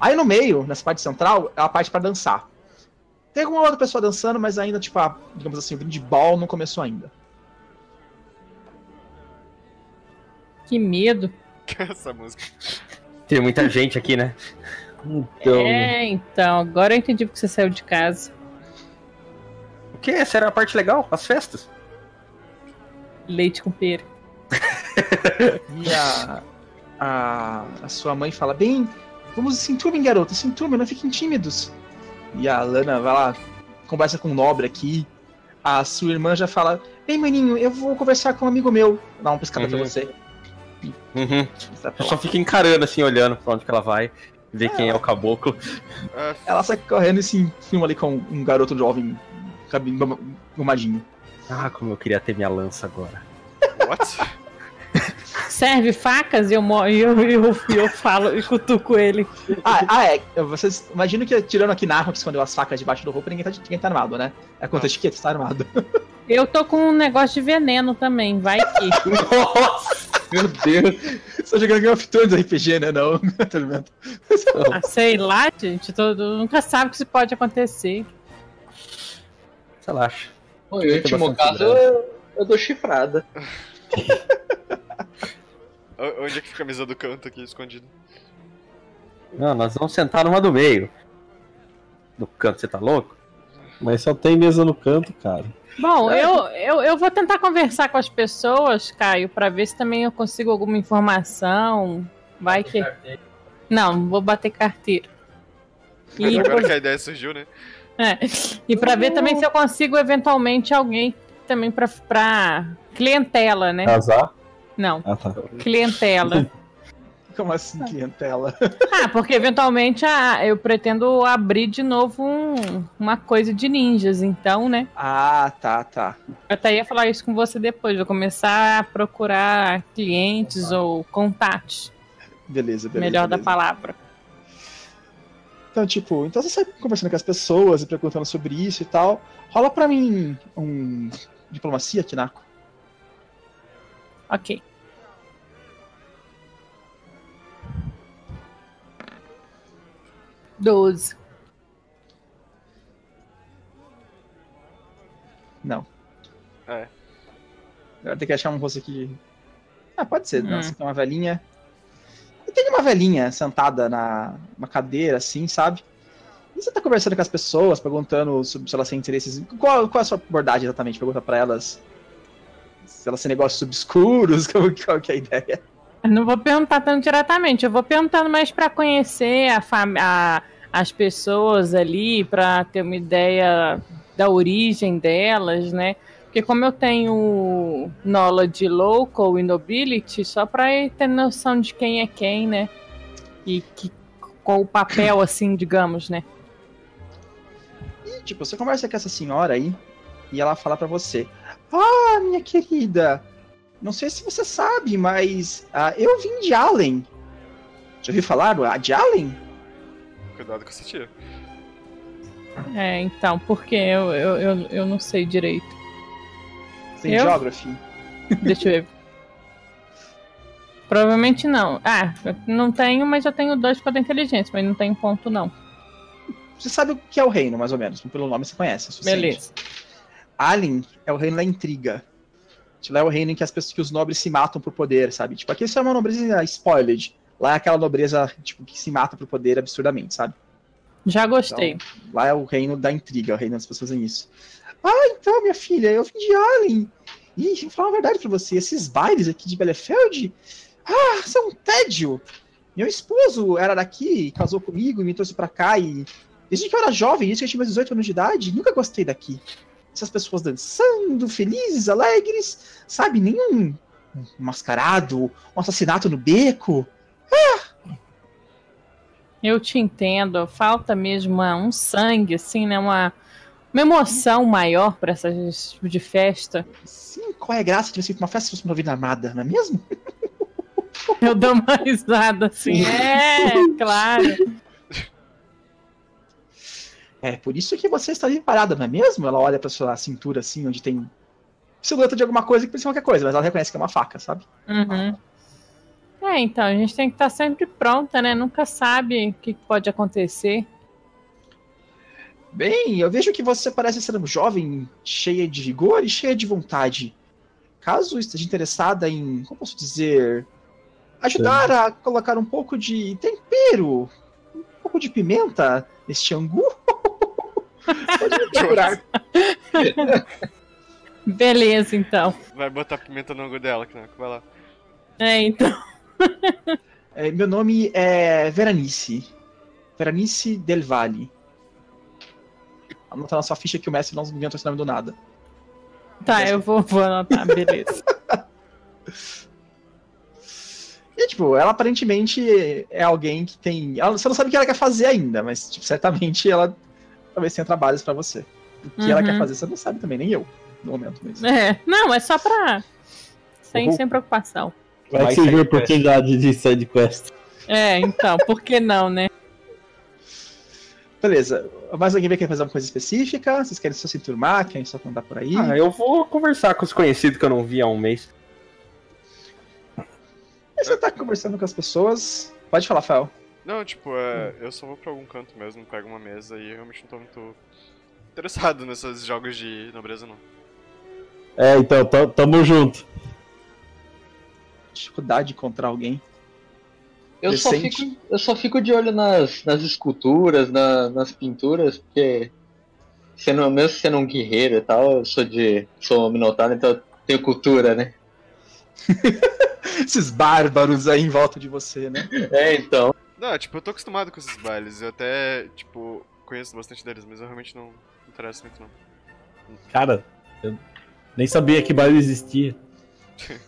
Aí no meio, nessa parte central, é a parte para dançar. Tem alguma outra pessoa dançando, mas ainda, tipo, a, digamos assim, o brinde ball não começou ainda. Que medo. *laughs* Essa música. Tem muita gente aqui, né? Então. É, então, agora eu entendi porque você saiu de casa. O que? Essa era a parte legal? As festas? Leite com pera. *laughs* E a, a, a sua mãe fala: Bem, vamos se enturmem, garoto, se enturmem, não fiquem tímidos. E a Lana vai lá, conversa com o nobre aqui. A sua irmã já fala: Bem, maninho, eu vou conversar com um amigo meu. Dá uma pescada pra Uhum. você. Uhum. Pra Eu lá. só fico encarando assim, olhando pra onde que ela vai, ver quem é o caboclo. Ela sai correndo e se filma ali com um garoto jovem, cabelo gomadinho. Ah, como eu queria ter minha lança agora. what? Serve facas e eu, e eu, eu, eu falo e cutuco ele. Ah, ah, é. Vocês imaginam que tirando aqui na arma que escondeu as facas debaixo do roupa, ninguém tá, ninguém tá armado, né? É contra de que tá armado. Eu tô com um negócio de veneno também, vai que. *laughs* Nossa, meu Deus. Você tá jogando Game of Thrones RPG, né? Não, *laughs* tá ligado? Ah, sei lá, gente. Todo, nunca sabe o que isso pode acontecer. Relaxa. Bom, em último caso, eu, eu dou chifrada. *laughs* Onde é que fica a mesa do canto aqui, escondido? Não, nós vamos sentar numa do meio. Do canto, você tá louco? Mas só tem mesa no canto, cara. Bom, eu, eu, eu vou tentar conversar com as pessoas, Caio, pra ver se também eu consigo alguma informação. Vai que. Não, vou bater carteira. E, Agora que a ideia surgiu, né? é, e pra ver também se eu consigo eventualmente alguém também pra, pra clientela, né? Casar? Não, Ah, tá. clientela. *laughs* Como assim, clientela? Ah, porque eventualmente a- eu pretendo abrir de novo um- uma coisa de ninjas, então, né? Ah, tá, tá. Eu até ia falar isso com você depois. Vou começar a procurar clientes ou contatos. Beleza, beleza. melhor da beleza. palavra. Então, tipo, então você sai conversando com as pessoas e perguntando sobre isso e tal. Rola pra mim um diplomacia, Kinako. Ok. Doze. Não. É. Vai ter que achar um rosto aqui. Ah, pode ser. Não, Hum. você tem uma velhinha. E tem uma velhinha sentada na uma cadeira, assim, sabe? E você tá conversando com as pessoas, perguntando sobre se elas têm interesses. Qual, qual é a sua abordagem exatamente? Pergunta pra elas se elas têm negócios obscuros, *laughs* qual, qual que é a ideia? Eu não vou perguntar tanto diretamente, eu vou perguntando mais pra conhecer a a- as pessoas ali, pra ter uma ideia da origem delas, né? Porque como eu tenho knowledge local e nobility, só pra eu ter noção de quem é quem, né? E que, qual o papel, *coughs* assim, digamos, né? E, tipo, você conversa com essa senhora aí e ela fala pra você: Ah, minha querida, não sei se você sabe, mas ah, eu vim de Allen. Já ouviu falar do- de Allen? Cuidado com essa tia. É, então, porque eu, eu, eu, eu não sei direito. Tem Eu? Geography. Deixa eu ver. Provavelmente não. Ah, eu não tenho, mas eu tenho dois para inteligência, mas não tenho ponto não. Você sabe o que é o reino, mais ou menos. Pelo nome você conhece. é. Beleza. Allen é o reino da intriga. Tipo, Lá é o reino em que as pessoas, que os nobres se matam por poder, sabe? Tipo, aqui isso é uma nobreza spoiled. Lá é aquela nobreza, tipo, que se mata por poder absurdamente, sabe? Já gostei. Lá é o reino da intriga, o reino das pessoas fazem isso. Ah, então, minha filha, eu vim de Allen. E vou falar uma verdade pra você, esses bailes aqui de Belefeld, ah, são um tédio. Meu esposo era daqui, casou comigo e me trouxe pra cá e desde que eu era jovem, desde que eu tinha meus 18 anos de idade, nunca gostei daqui. Essas pessoas dançando, felizes, alegres, sabe, nenhum mascarado, um assassinato no beco. Eu te entendo. Falta mesmo um sangue, assim, né? Uma, uma emoção maior para esse tipo de festa. Sim, qual é a graça de você ir pra uma festa se fosse uma vida armada, não é mesmo? Eu dou uma *laughs* risada assim. É, claro. É por isso que você está ali parada, não é mesmo? Ela olha pra sua cintura assim, onde tem silhueta de alguma coisa que parece qualquer coisa, mas ela reconhece que é uma faca, sabe? Uhum. É, então, a gente tem que estar sempre pronta, né? Nunca sabe o que pode acontecer. Bem, eu vejo que você parece ser um jovem, cheia de vigor e cheia de vontade. Caso esteja interessada em, como posso dizer, ajudar a colocar um pouco de tempero, um pouco de pimenta neste angu, *laughs* pode *laughs* me procurar. Beleza, então. Vai botar pimenta no ângulo dela, Knako, vai lá. É, então. *laughs* É, meu nome é Veranice. Veranice Del Valle. Anota na sua ficha que o mestre não inventou esse nome do nada. Tá, eu vou, vou anotar, beleza. *laughs* E, tipo, ela aparentemente é alguém que tem. Ela, você não sabe o que ela quer fazer ainda, mas, tipo, certamente ela talvez tenha trabalhos pra você. O que ela Uhum. quer fazer, você não sabe também, nem eu, no momento mesmo. É, não, é só pra. Sem, Uhum. sem preocupação. Vai que surgiu a oportunidade de side quest. É, então, por que não, né? Beleza. Mais alguém querer fazer uma coisa específica? Vocês querem só se turmar? Querem só andar por aí? Ah, eu vou conversar com os conhecidos que eu não vi há um mês. Você tá conversando com as pessoas. Pode falar, Fel. Não, tipo, é, eu só vou pra algum canto mesmo, pego uma mesa e eu realmente não tô muito interessado *laughs* nesses jogos de nobreza, não. É, então, tam- tamo junto. Dificuldade de encontrar alguém. Eu só, fico, eu só fico de olho nas, nas esculturas, na- nas pinturas, porque sendo, mesmo sendo um guerreiro e tal, eu sou de. sou minotauro, então eu tenho cultura, né? *laughs* Esses bárbaros aí em volta de você, né? É, então. Não, tipo, eu tô acostumado com esses bailes, eu até, tipo, conheço bastante deles, mas eu realmente não me interesso muito, não. Cara, eu nem sabia que baile existia. *laughs*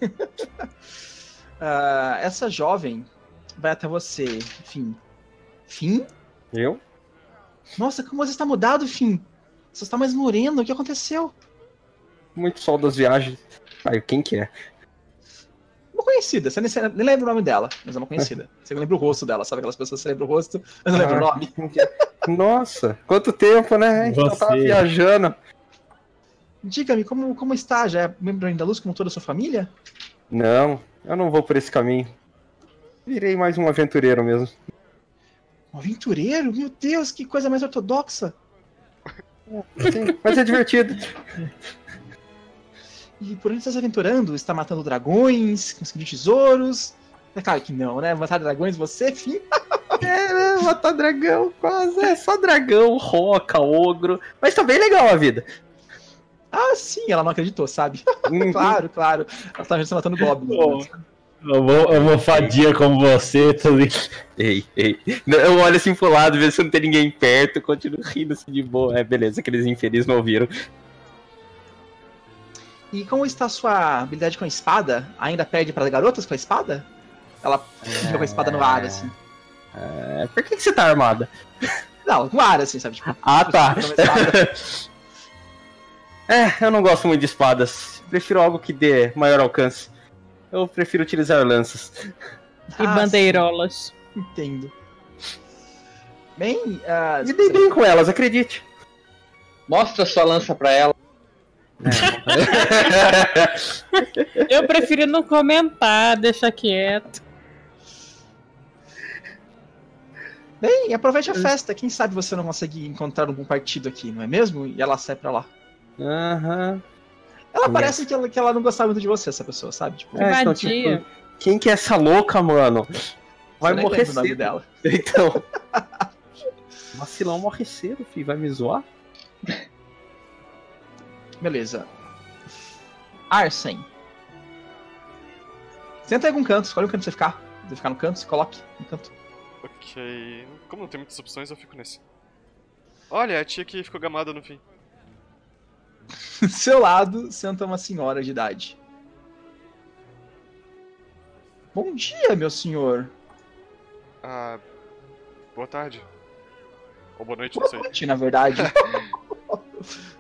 Ah, essa jovem vai até você, Fim. Fim? Eu? Nossa, como você está mudado, Fim. Você está mais moreno, o que aconteceu? Muito sol das viagens. Ai, quem que é? Conhecida, você nem, nem lembra o nome dela, mas é uma conhecida. *laughs* Você lembra o rosto dela, sabe aquelas pessoas que você lembra o rosto, mas não lembra o Ah. nome? *laughs* Nossa, quanto tempo, né? Então eu tava Você. viajando. Diga-me, como, como está? Já é membro ainda da luz como toda a sua família? Não, eu não vou por esse caminho. Virei mais um aventureiro mesmo. Um aventureiro? Meu Deus, que coisa mais ortodoxa! Sim, mas é divertido. *laughs* E por onde está se aventurando? Está matando dragões, conseguindo tesouros? É claro que não, né? Matar dragões, você, Fim? *laughs* É, matar dragão, quase. É só dragão, roca, ogro. Mas tá bem legal a vida. Ah, sim, ela não acreditou, sabe? Uhum. *laughs* claro, claro. Ela tá você matando goblins. Oh. né? Eu vou, eu vou fadia como você, ligado? *laughs* Ei, ei. Eu olho assim pro lado, ver se não tem ninguém perto, continuo rindo assim de boa. É, beleza, aqueles infelizes não ouviram. E como está a sua habilidade com a espada? Ainda perde para garotas com a espada? Ela fica com a espada no ar, assim. É, por que, que você tá armada? Não, com ar, assim, sabe? Tipo, Ah, tá. *laughs* É, eu não gosto muito de espadas. Prefiro algo que dê maior alcance. Eu prefiro utilizar lanças. E Ah, bandeirolas. sim, Entendo. Bem, ah, Me dei bem com elas, acredite. Mostra sua lança pra ela. Eu prefiro não comentar, deixa quieto. bem, aproveite a festa. Quem sabe você não consegue encontrar um bom partido aqui, não é mesmo? E ela sai pra lá. Aham. Ela Sim. parece que ela, que ela não gostava muito de você, essa pessoa, sabe? Tipo, É, então, tipo, quem que é essa louca, mano? Vai eu morrer lembro o nome cedo. dela. *laughs* Então. Vacilão morre cedo, filho. Vai me zoar? *laughs* Beleza. Arsen. Senta em algum canto, escolhe um canto pra você ficar. Você ficar no canto, se coloque no canto. Ok. Como não tem muitas opções, eu fico nesse. Olha, a tia que ficou gamada no fim. Do *laughs* seu lado, senta uma senhora de idade. Bom dia, meu senhor. Ah. Boa tarde. Ou boa noite, não Boa sei. noite, na verdade. *laughs* *laughs*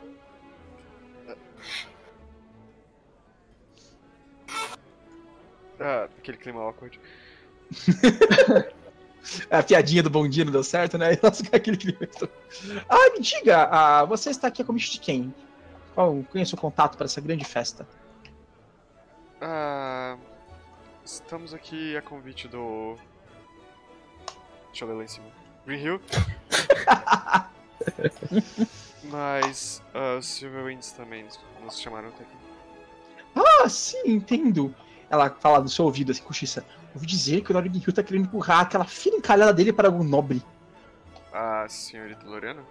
Ah, aquele clima awkward. *laughs* a piadinha do bom dia não deu certo, né? *laughs* Nossa, aquele clima. Ah, me diga, ah, você está aqui a convite de quem? Qual é o seu contato para essa grande festa? Ah. Estamos aqui a convite do. Deixa eu ler lá em cima. Green Hill. *laughs* Mas. Uh, Silverwinds também nos- nos chamaram até aqui. Ah, sim, entendo. Ela fala no seu ouvido, assim, cochiça. Ouvi dizer que o Lord Hill tá querendo empurrar aquela filha encalhada dele para algum nobre. A senhorita Lorena?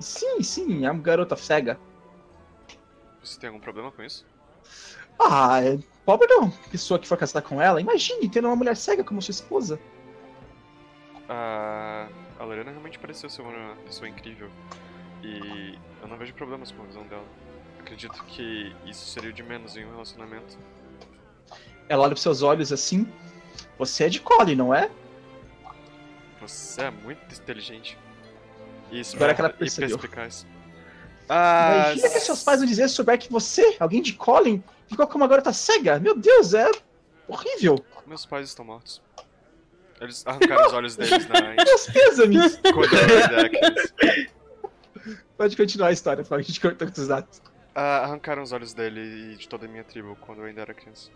Sim, sim, é uma garota cega. Você tem algum problema com isso? Ah, é pobre não. Pessoa que for casada com ela, imagine tendo uma mulher cega como sua esposa. Ah, a Lorena realmente pareceu ser uma pessoa incrível. E eu não vejo problemas com a visão dela. Acredito que isso seria de menos em um relacionamento. Ela olha pros seus olhos assim. Você é de Collie, não é? Você é muito inteligente. E Agora que ela percebeu. Ah, Imagina que seus pais vão dizer se souber que você, alguém de Colin, ficou com uma garota cega. Meu Deus, é horrível. Meus pais estão mortos. Eles arrancaram os olhos deles na *laughs* Meus pêsames. *laughs* criança. Pode continuar a história, pra gente cortar os dados. Ah, arrancaram os olhos dele e de toda a minha tribo quando eu ainda era criança.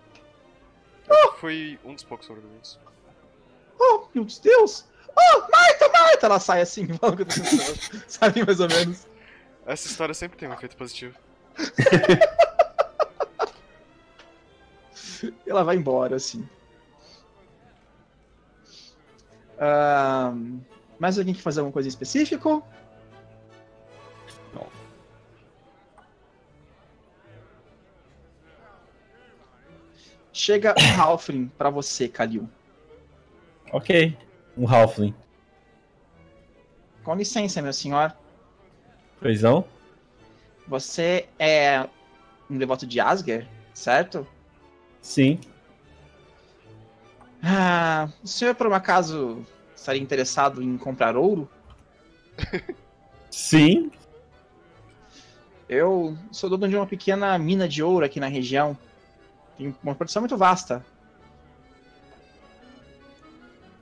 Eu fui um dos poucos sobreviventes. Oh, meu Deus! Oh, Marta, Marta! Ela sai assim, logo do céu. Sabe mais ou menos. Essa história sempre tem um efeito positivo. *laughs* Ela vai embora, assim. Ahn, mais alguém quer fazer alguma coisa em Chega um Halfling pra você, Kalil. Ok. Um Halfling. Com licença, meu senhor. Pois não? Você é um devoto de Asger, certo? Sim. Ah, o senhor, por um acaso, estaria interessado em comprar ouro? *laughs* Sim. Eu sou dono de uma pequena mina de ouro aqui na região. Tem uma produção muito vasta.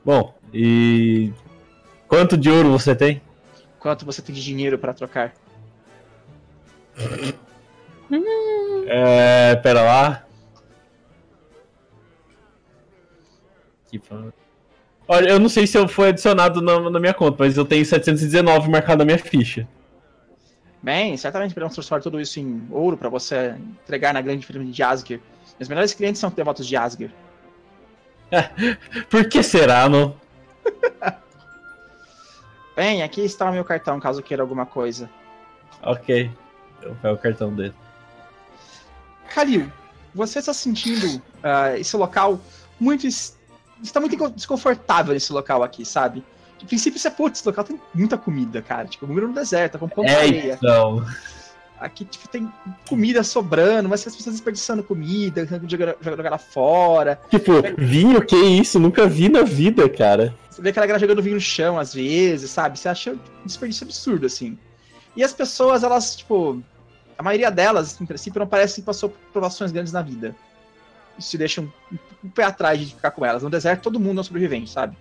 Bom, e. Quanto de ouro você tem? Quanto você tem de dinheiro para trocar? É. Pera lá. Olha, eu não sei se eu foi adicionado na, na minha conta, mas eu tenho 719 marcado na minha ficha. Bem, certamente podemos transformar tudo isso em ouro para você entregar na grande firma de Asger. Meus melhores clientes são devotos de Asger. *laughs* Por que será, não? *laughs* Bem, aqui está o meu cartão, caso queira alguma coisa. Ok. Eu pego o cartão dele. Kalil, você está sentindo ah, esse local muito. es- está muito desconfortável nesse local aqui, sabe? De princípio, você, putz, esse local tem muita comida, cara. Tipo, número no deserto, com pão de É, areia. então. Aqui, tipo, tem comida sobrando, mas as pessoas desperdiçando comida, jogando ela fora. Tipo, vinho, que isso? Nunca vi na vida, cara. Você vê aquela galera jogando vinho no chão, às vezes, sabe? Você acha um desperdício absurdo, assim. E as pessoas, elas, tipo. A maioria delas, em princípio, não parece que passou por provações grandes na vida. Isso te deixa um, um pé atrás de ficar com elas. No deserto, todo mundo é um sobrevivente, sabe?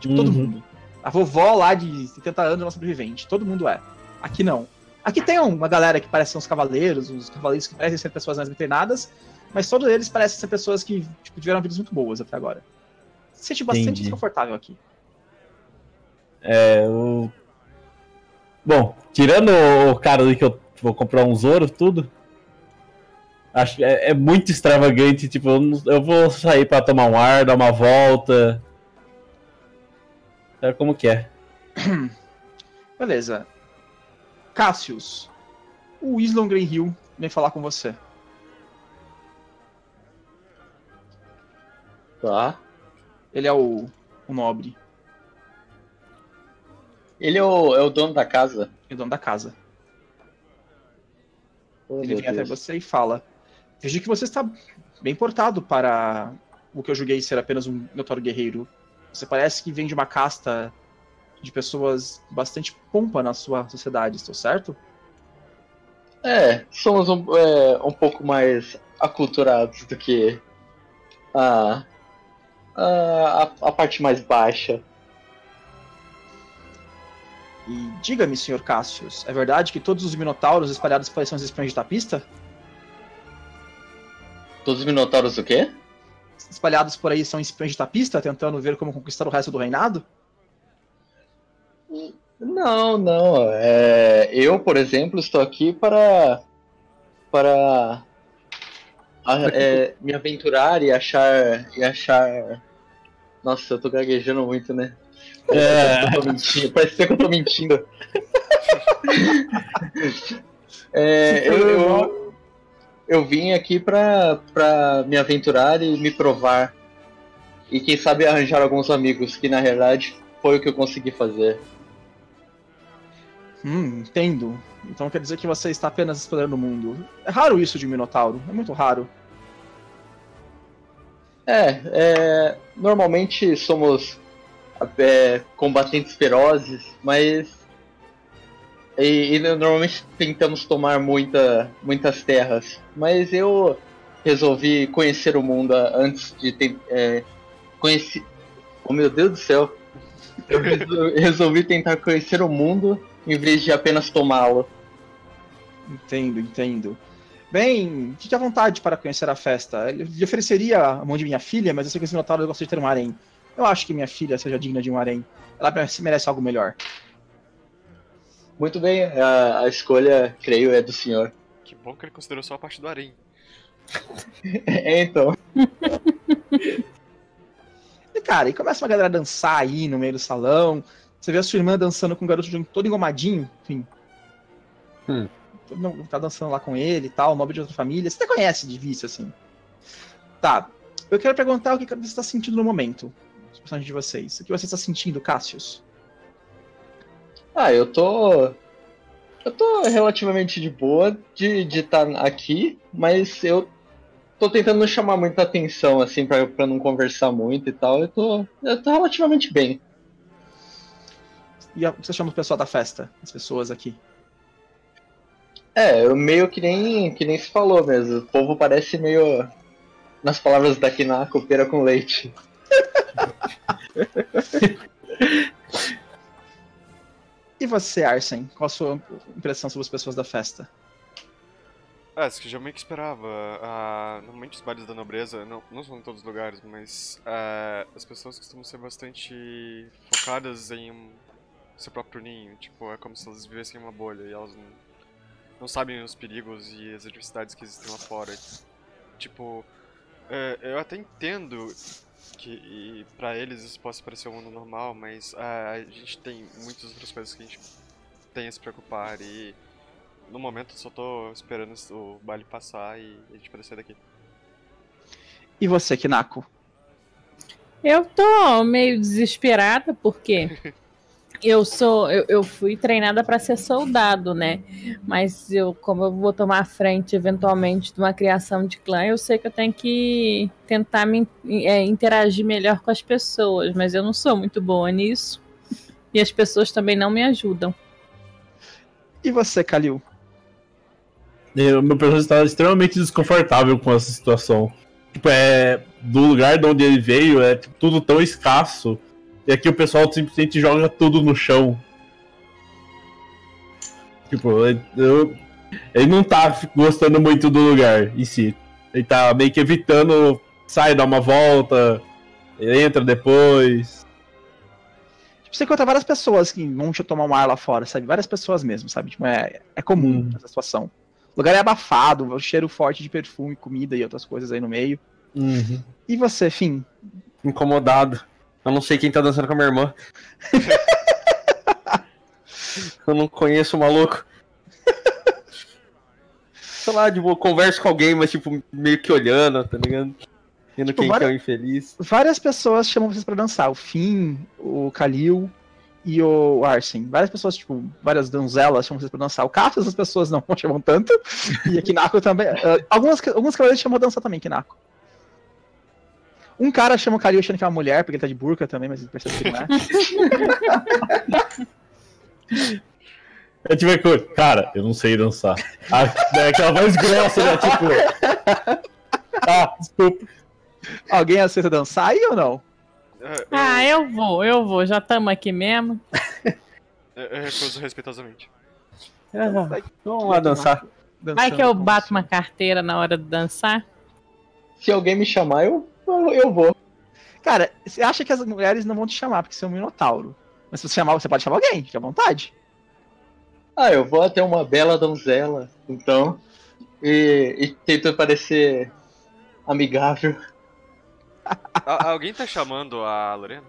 Tipo, todo Uhum. mundo. A vovó lá de 70 anos é uma sobrevivente. Todo mundo é. Aqui não. Aqui tem uma galera que parece ser uns cavaleiros, uns cavaleiros que parecem ser pessoas mais bem treinadas, mas todos eles parecem ser pessoas que tipo, tiveram vidas muito boas até agora. Se sente bastante Entendi. desconfortável aqui. É, o... Bom, tirando o cara ali que eu vou comprar uns ouro, tudo. Acho que é, é muito extravagante, tipo, eu, não- eu vou sair pra tomar um ar, dar uma volta. Sabe como que é? Beleza. Cassius, o Islon Grey Hill vem falar com você. Tá. Ele é o, o nobre, Ele é o, é o dono da casa. é o dono da casa. Oh, Ele vem até você e fala: Vejo que você está bem portado para o que eu julguei ser apenas um notório guerreiro. Você parece que vem de uma casta de pessoas bastante pompa na sua sociedade, estou certo? É, somos um, é, um pouco mais aculturados do que a, a, a, parte mais baixa. E diga-me, senhor Cassius, é verdade que todos os minotauros espalhados por aí são os espiões de tapista? Todos os minotauros o quê? Espalhados por aí são espiões de tapista, tentando ver como conquistar o resto do reinado? Não, não. É, eu, por exemplo, estou aqui para para é, me aventurar e achar e achar. Nossa, eu tô gaguejando muito, né? É. Eu tô mentindo. Parece que eu tô mentindo. *laughs* É, eu, eu, eu vim aqui pra, pra me aventurar e me provar. E quem sabe arranjar alguns amigos, que na realidade foi o que eu consegui fazer. Hum, entendo. Então quer dizer que você está apenas explorando o mundo. É raro isso de minotauro, é muito raro. É, é, normalmente somos é, combatentes ferozes, mas e, e normalmente tentamos tomar muita, muitas terras. Mas eu resolvi conhecer o mundo antes de ter. É, conheci... Oh meu Deus do céu! Eu resol- resolvi tentar conhecer o mundo em vez de apenas tomá-lo. Entendo, entendo. Bem, fique à vontade para conhecer a festa. Eu lhe ofereceria a mão de minha filha, mas eu sei que esse Minotauro gosta de ter um harém. Eu acho que minha filha seja digna de um harém. Ela merece- merece algo melhor. Muito bem, a, a escolha, creio, é do senhor. Que bom que ele considerou só a parte do harém. *laughs* É, então. *laughs* E, cara, e começa uma galera a dançar aí no meio do salão. Você vê a sua irmã dançando com um garoto todo engomadinho, enfim. Hum. Tá dançando lá com ele e tal, nobre de outra família. Você até conhece de vista, assim. Tá. Eu quero perguntar o que você está sentindo no momento. Os personagens de vocês. O que você está sentindo, Cassius? Ah, eu tô. Eu tô relativamente de boa de estar aqui, mas eu tô tentando não chamar muita atenção, assim, pra, pra não conversar muito e tal. Eu tô, eu tô relativamente bem. E a- você chama o pessoal da festa? As pessoas aqui. É, eu meio que nem, que nem se falou mesmo. O povo parece meio. Nas palavras da Kinako, pera com leite. *laughs* E você, Arsen? Qual a sua impressão sobre as pessoas da festa? Ah, isso que eu já meio que esperava. Ah, normalmente os bailes da nobreza, não, não são em todos os lugares, mas ah, as pessoas costumam ser bastante focadas em um- seu próprio ninho. Tipo, é como se elas vivessem em uma bolha e elas não, não sabem os perigos e as adversidades que existem lá fora. Tipo, é, eu até entendo que pra eles isso possa parecer um mundo normal, mas ah, a gente tem muitas outras coisas que a gente tem a se preocupar e no momento eu só tô esperando o baile passar e a gente poder sair daqui. E você, Kinako? Eu tô meio desesperada porque *laughs* eu sou eu, eu fui treinada para ser soldado, né? Mas eu como eu vou tomar a frente eventualmente de uma criação de clã, eu sei que eu tenho que tentar me é, interagir melhor com as pessoas, mas eu não sou muito boa nisso. E as pessoas também não me ajudam. E você, Kalil? Eu- meu personagem está extremamente desconfortável com essa situação. Tipo, é. Do lugar de onde ele veio, é tipo, tudo tão escasso. E aqui o pessoal simplesmente joga tudo no chão. Tipo, ele- eu, ele não tá gostando muito do lugar em si. Ele tá meio que evitando, sai, dá uma volta, ele entra depois. Tipo, você encontra várias pessoas que vão te tomar um ar lá fora, sabe? Várias pessoas mesmo, sabe? Tipo, é, é comum Hum. essa situação. O lugar é abafado, o cheiro forte de perfume, comida e outras coisas aí no meio. E você, Fim? Incomodado. Eu não sei quem tá dançando com a minha irmã. *laughs* eu não conheço o maluco. Sei lá, tipo, eu converso com alguém, mas tipo, meio que olhando, tá ligado? Vendo Tipo, quem várias- que é o infeliz. Várias pessoas chamam vocês pra dançar. O Finn, o Kalil e o Arsen. Várias pessoas, tipo, várias donzelas chamam vocês pra dançar. O Cassius as pessoas não *laughs* chamam tanto. E a Kinako também. Ah, algumas, alguns cavaleiros chamam dança também, Kinako. Um cara chama o Kalil achando que é uma mulher, porque ele tá de burca também, mas ele percebe que não é. *laughs* É tipo, cara, eu não sei dançar. Ah, é aquela voz grossa, né? Tipo. *laughs* Ah, desculpa. Alguém aceita dançar aí ou não? É, Ah, eu vou, eu vou, já estamos aqui mesmo. *laughs* eu, eu recuso respeitosamente. Vamos lá dançar. Vai que eu bato uma carteira na hora de dançar. Se alguém me chamar, eu, eu, vou. Cara, você acha que as mulheres não vão te chamar porque você é um minotauro. Mas se você chamar, você pode chamar alguém, fique à vontade. Ah, eu vou até uma bela donzela, então. E, e tento parecer amigável. Alguém tá chamando a Lorena?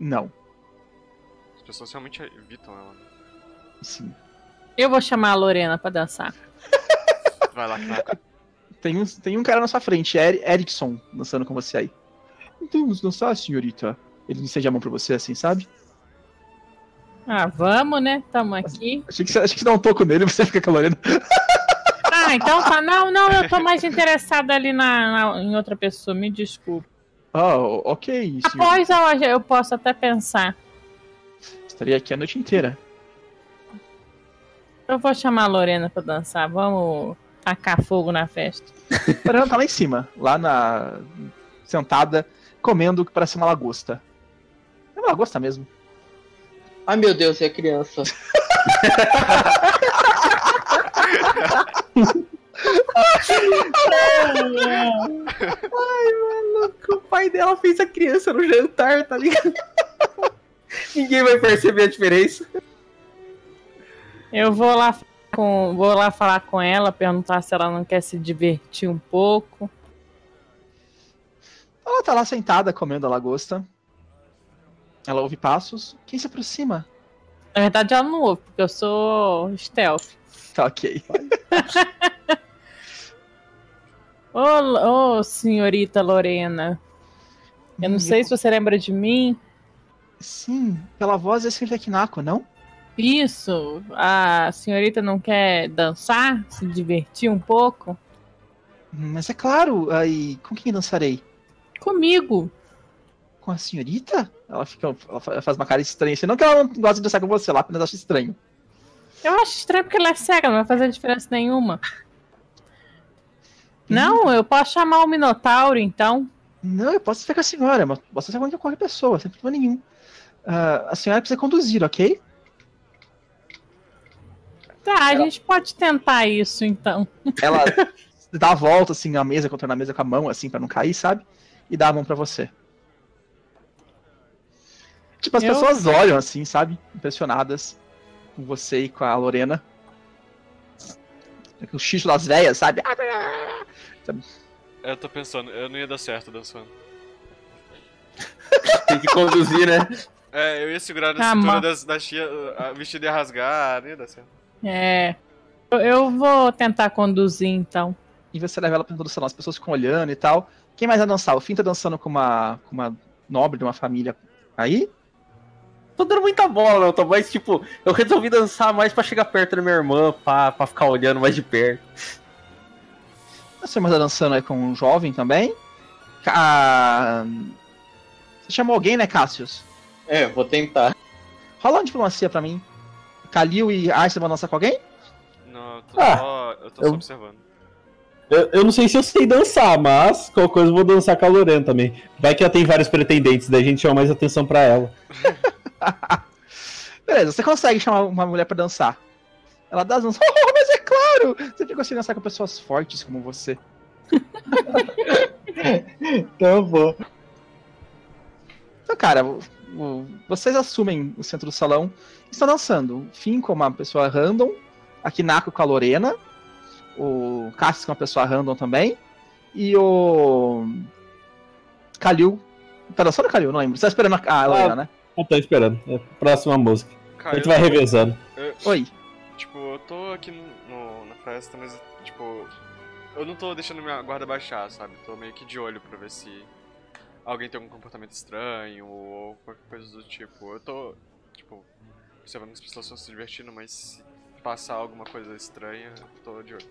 Não, As pessoas realmente evitam ela. né? sim. Eu vou chamar a Lorena pra dançar. Vai lá, Knaka. Tem um, tem um cara na sua frente, Er Erickson, dançando com você aí. Então, vamos dançar, senhorita. Ele estende a mão pra você assim, sabe? Ah, vamos, né? Tamo aqui. Achei que, você, achei que você dá um toco nele e você fica calorando. *laughs* Ah, então tá. Não, não, eu tô mais interessada ali na, na- em outra pessoa, me desculpe. Oh, ok, senhor. Após a hoje eu posso até pensar. Estaria aqui a noite inteira. Eu vou chamar a Lorena pra dançar. Vamos. Tacar fogo na festa. *laughs* Lorena tá lá em cima, lá na. sentada, comendo o que parece uma lagosta. É uma lagosta mesmo. Ai meu Deus, é criança. O pai dela fez a criança no jantar, tá ligado? Ninguém vai perceber a diferença. Eu vou lá com, vou lá falar com ela, perguntar se ela não quer se divertir um pouco. Ela tá lá sentada, comendo a lagosta. Ela ouve passos. Quem se aproxima? Na verdade, ela não ouve, porque eu sou stealth. Tá ok. *laughs* Ô, ô, senhorita Lorena. Eu não sei se você lembra de mim. Sim, pela voz é senhorita Kinako, não? Isso, a senhorita não quer dançar, se divertir um pouco? Mas é claro, aí com quem dançarei? Comigo. Com a senhorita? Ela fica. Ela fa- faz uma cara estranha. Assim, não que ela não gosta de dançar com você, ela apenas acha estranho. Eu acho estranho porque ela é cega, não vai fazer diferença nenhuma. Não, eu posso chamar o Minotauro, então. Não, eu posso ficar com a senhora, mas posso ser com qualquer pessoa, sem problema nenhum. Ah, a senhora precisa conduzir, ok? Tá, a gente pode tentar isso, então. *laughs* Ela dá a volta, assim, na mesa, contorna a mesa com a mão, assim, pra não cair, sabe? E dá a mão pra você. Tipo, as Eu- pessoas olham, assim, sabe? Impressionadas com você e com a Lorena. O xixo das velhas, sabe? Eu tô pensando, eu não ia dar certo dançando. *laughs* Tem que conduzir, né? É, eu ia segurar na Ah, cintura das, da tia, a vestido ia rasgar, não ia dar certo. É. Eu, eu vou tentar conduzir, então. E você leva ela pra dentro do salão, as pessoas ficam olhando e tal. Quem mais vai dançar? O Finn tá dançando com uma, com uma nobre de uma família aí? Tô dando muita bola, não, tô mais tipo, eu resolvi dançar mais pra chegar perto da minha irmã, pra, pra ficar olhando mais de perto. A sua irmã tá dançando aí com um jovem também. Ca- Você chamou alguém, né, Cassius? É, vou tentar. Rola uma diplomacia pra mim. Kalil e Arce vão dançar com alguém? Não, eu tô Ah, só. Eu tô eu- só observando. Eu, eu não sei se eu sei dançar, mas qualquer coisa eu vou dançar com a Lorena também. Vai que ela tem vários pretendentes, daí a gente chama mais atenção pra ela. *laughs* Beleza, você consegue chamar uma mulher pra dançar. Ela dá as danças. *laughs* Oh, mas é claro! Sempre gostei de dançar com pessoas fortes como você. Então eu vou. Então, cara, o- vocês assumem o centro do salão e estão dançando. O Finn com uma pessoa random, a Kinako com a Lorena, o Cassius com uma pessoa random também, e o. Kalil. Tá dançando o Kalil? Não lembro. Você tá esperando a, a Lorena, né? Eu tô esperando. É a próxima música. A gente vai revezando. eu- Oi. tipo, eu tô aqui no, no- na festa, mas, tipo, eu não tô deixando minha guarda baixar, sabe? Tô meio que de olho pra ver se alguém tem algum comportamento estranho ou qualquer coisa do tipo. Eu tô, tipo, observando que as pessoas estão se divertindo, mas se passar alguma coisa estranha, eu tô de olho.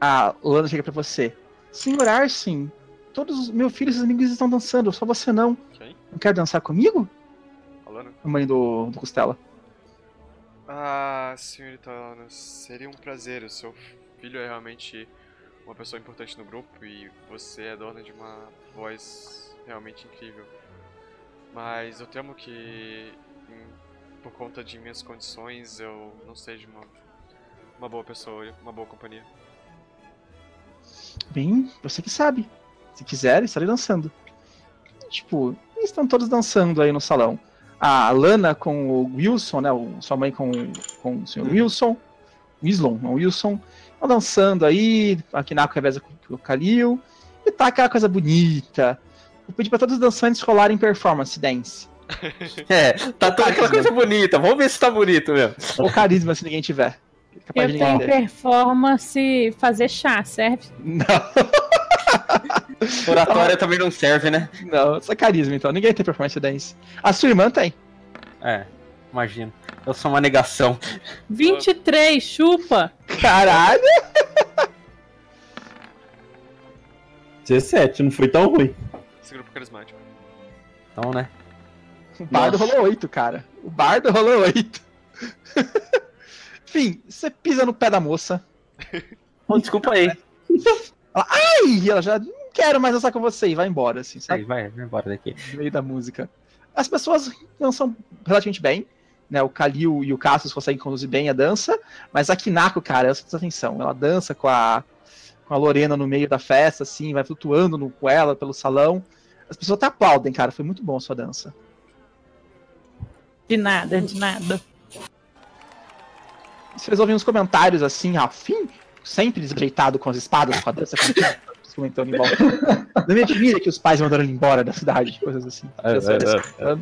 A Lorena chega pra você. Senhor Arsin, todos os meus filhos e amigos estão dançando, só você não. Quem? Não quer dançar comigo? Falando? A mãe do, do Costela. Ah, senhorita Ana, seria um prazer. O seu filho é realmente uma pessoa importante no grupo e você é dona de uma voz realmente incrível. Mas eu temo que, em- por conta de minhas condições, eu não seja uma, uma boa pessoa, uma boa companhia. Bem, você que sabe. Se quiser, estarei dançando. Tipo, eles estão todos dançando aí no salão. A Lana com o Wilson, né? o- sua mãe com, com o senhor Wilson. Wislon, não Wilson. Estão dançando aí. A Kinako reveza com o Kalil. E tá aquela coisa bonita. Vou pedir pra todos os dançantes rolarem performance dance. *laughs* É, tá toda aquela coisa bonita. Vamos ver se tá bonito mesmo. Ou carisma, se ninguém tiver. Capaz Eu tenho performance fazer chá, serve? Não, *laughs* Oratória também não serve, né? não, só carisma então. Ninguém tem performance dance. A sua irmã tem. É, imagino. Eu sou uma negação. 23, chupa! Caralho! 17, não foi tão ruim. Esse grupo carismático. Então, né? O bardo Nossa. rolou 8, cara. O bardo rolou 8. Enfim, *laughs* você pisa no pé da moça. Oh, desculpa aí. Ai, ela já não quero mais dançar com você e vai embora, assim, sabe? Sai, vai, vai embora daqui. No meio da música. As pessoas dançam relativamente bem, né? O Kalil e o Cassius conseguem conduzir bem a dança, mas a Kinako, cara, presta atenção, ela dança com a, com a Lorena no meio da festa, assim, vai flutuando no, com ela pelo salão. As pessoas até aplaudem, cara, foi muito bom a sua dança. De nada, de nada. Vocês ouvem uns comentários assim, Rafim, sempre desajeitado com as espadas, com a dança, com comentando em volta. Não me admira que os pais mandaram ele embora da cidade, coisas assim. É, é, é.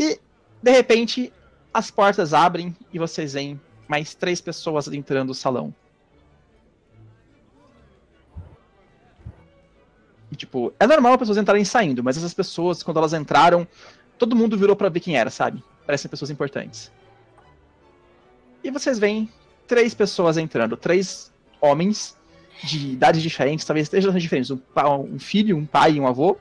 E, de repente, as portas abrem e vocês veem mais três pessoas adentrando o salão. E, tipo, é normal as pessoas entrarem saindo, mas essas pessoas, quando elas entraram, todo mundo virou pra ver quem era, sabe? Parecem pessoas importantes. E vocês veem três pessoas entrando, três homens de idades diferentes, talvez três gerações diferentes, um, um filho, um pai e um avô,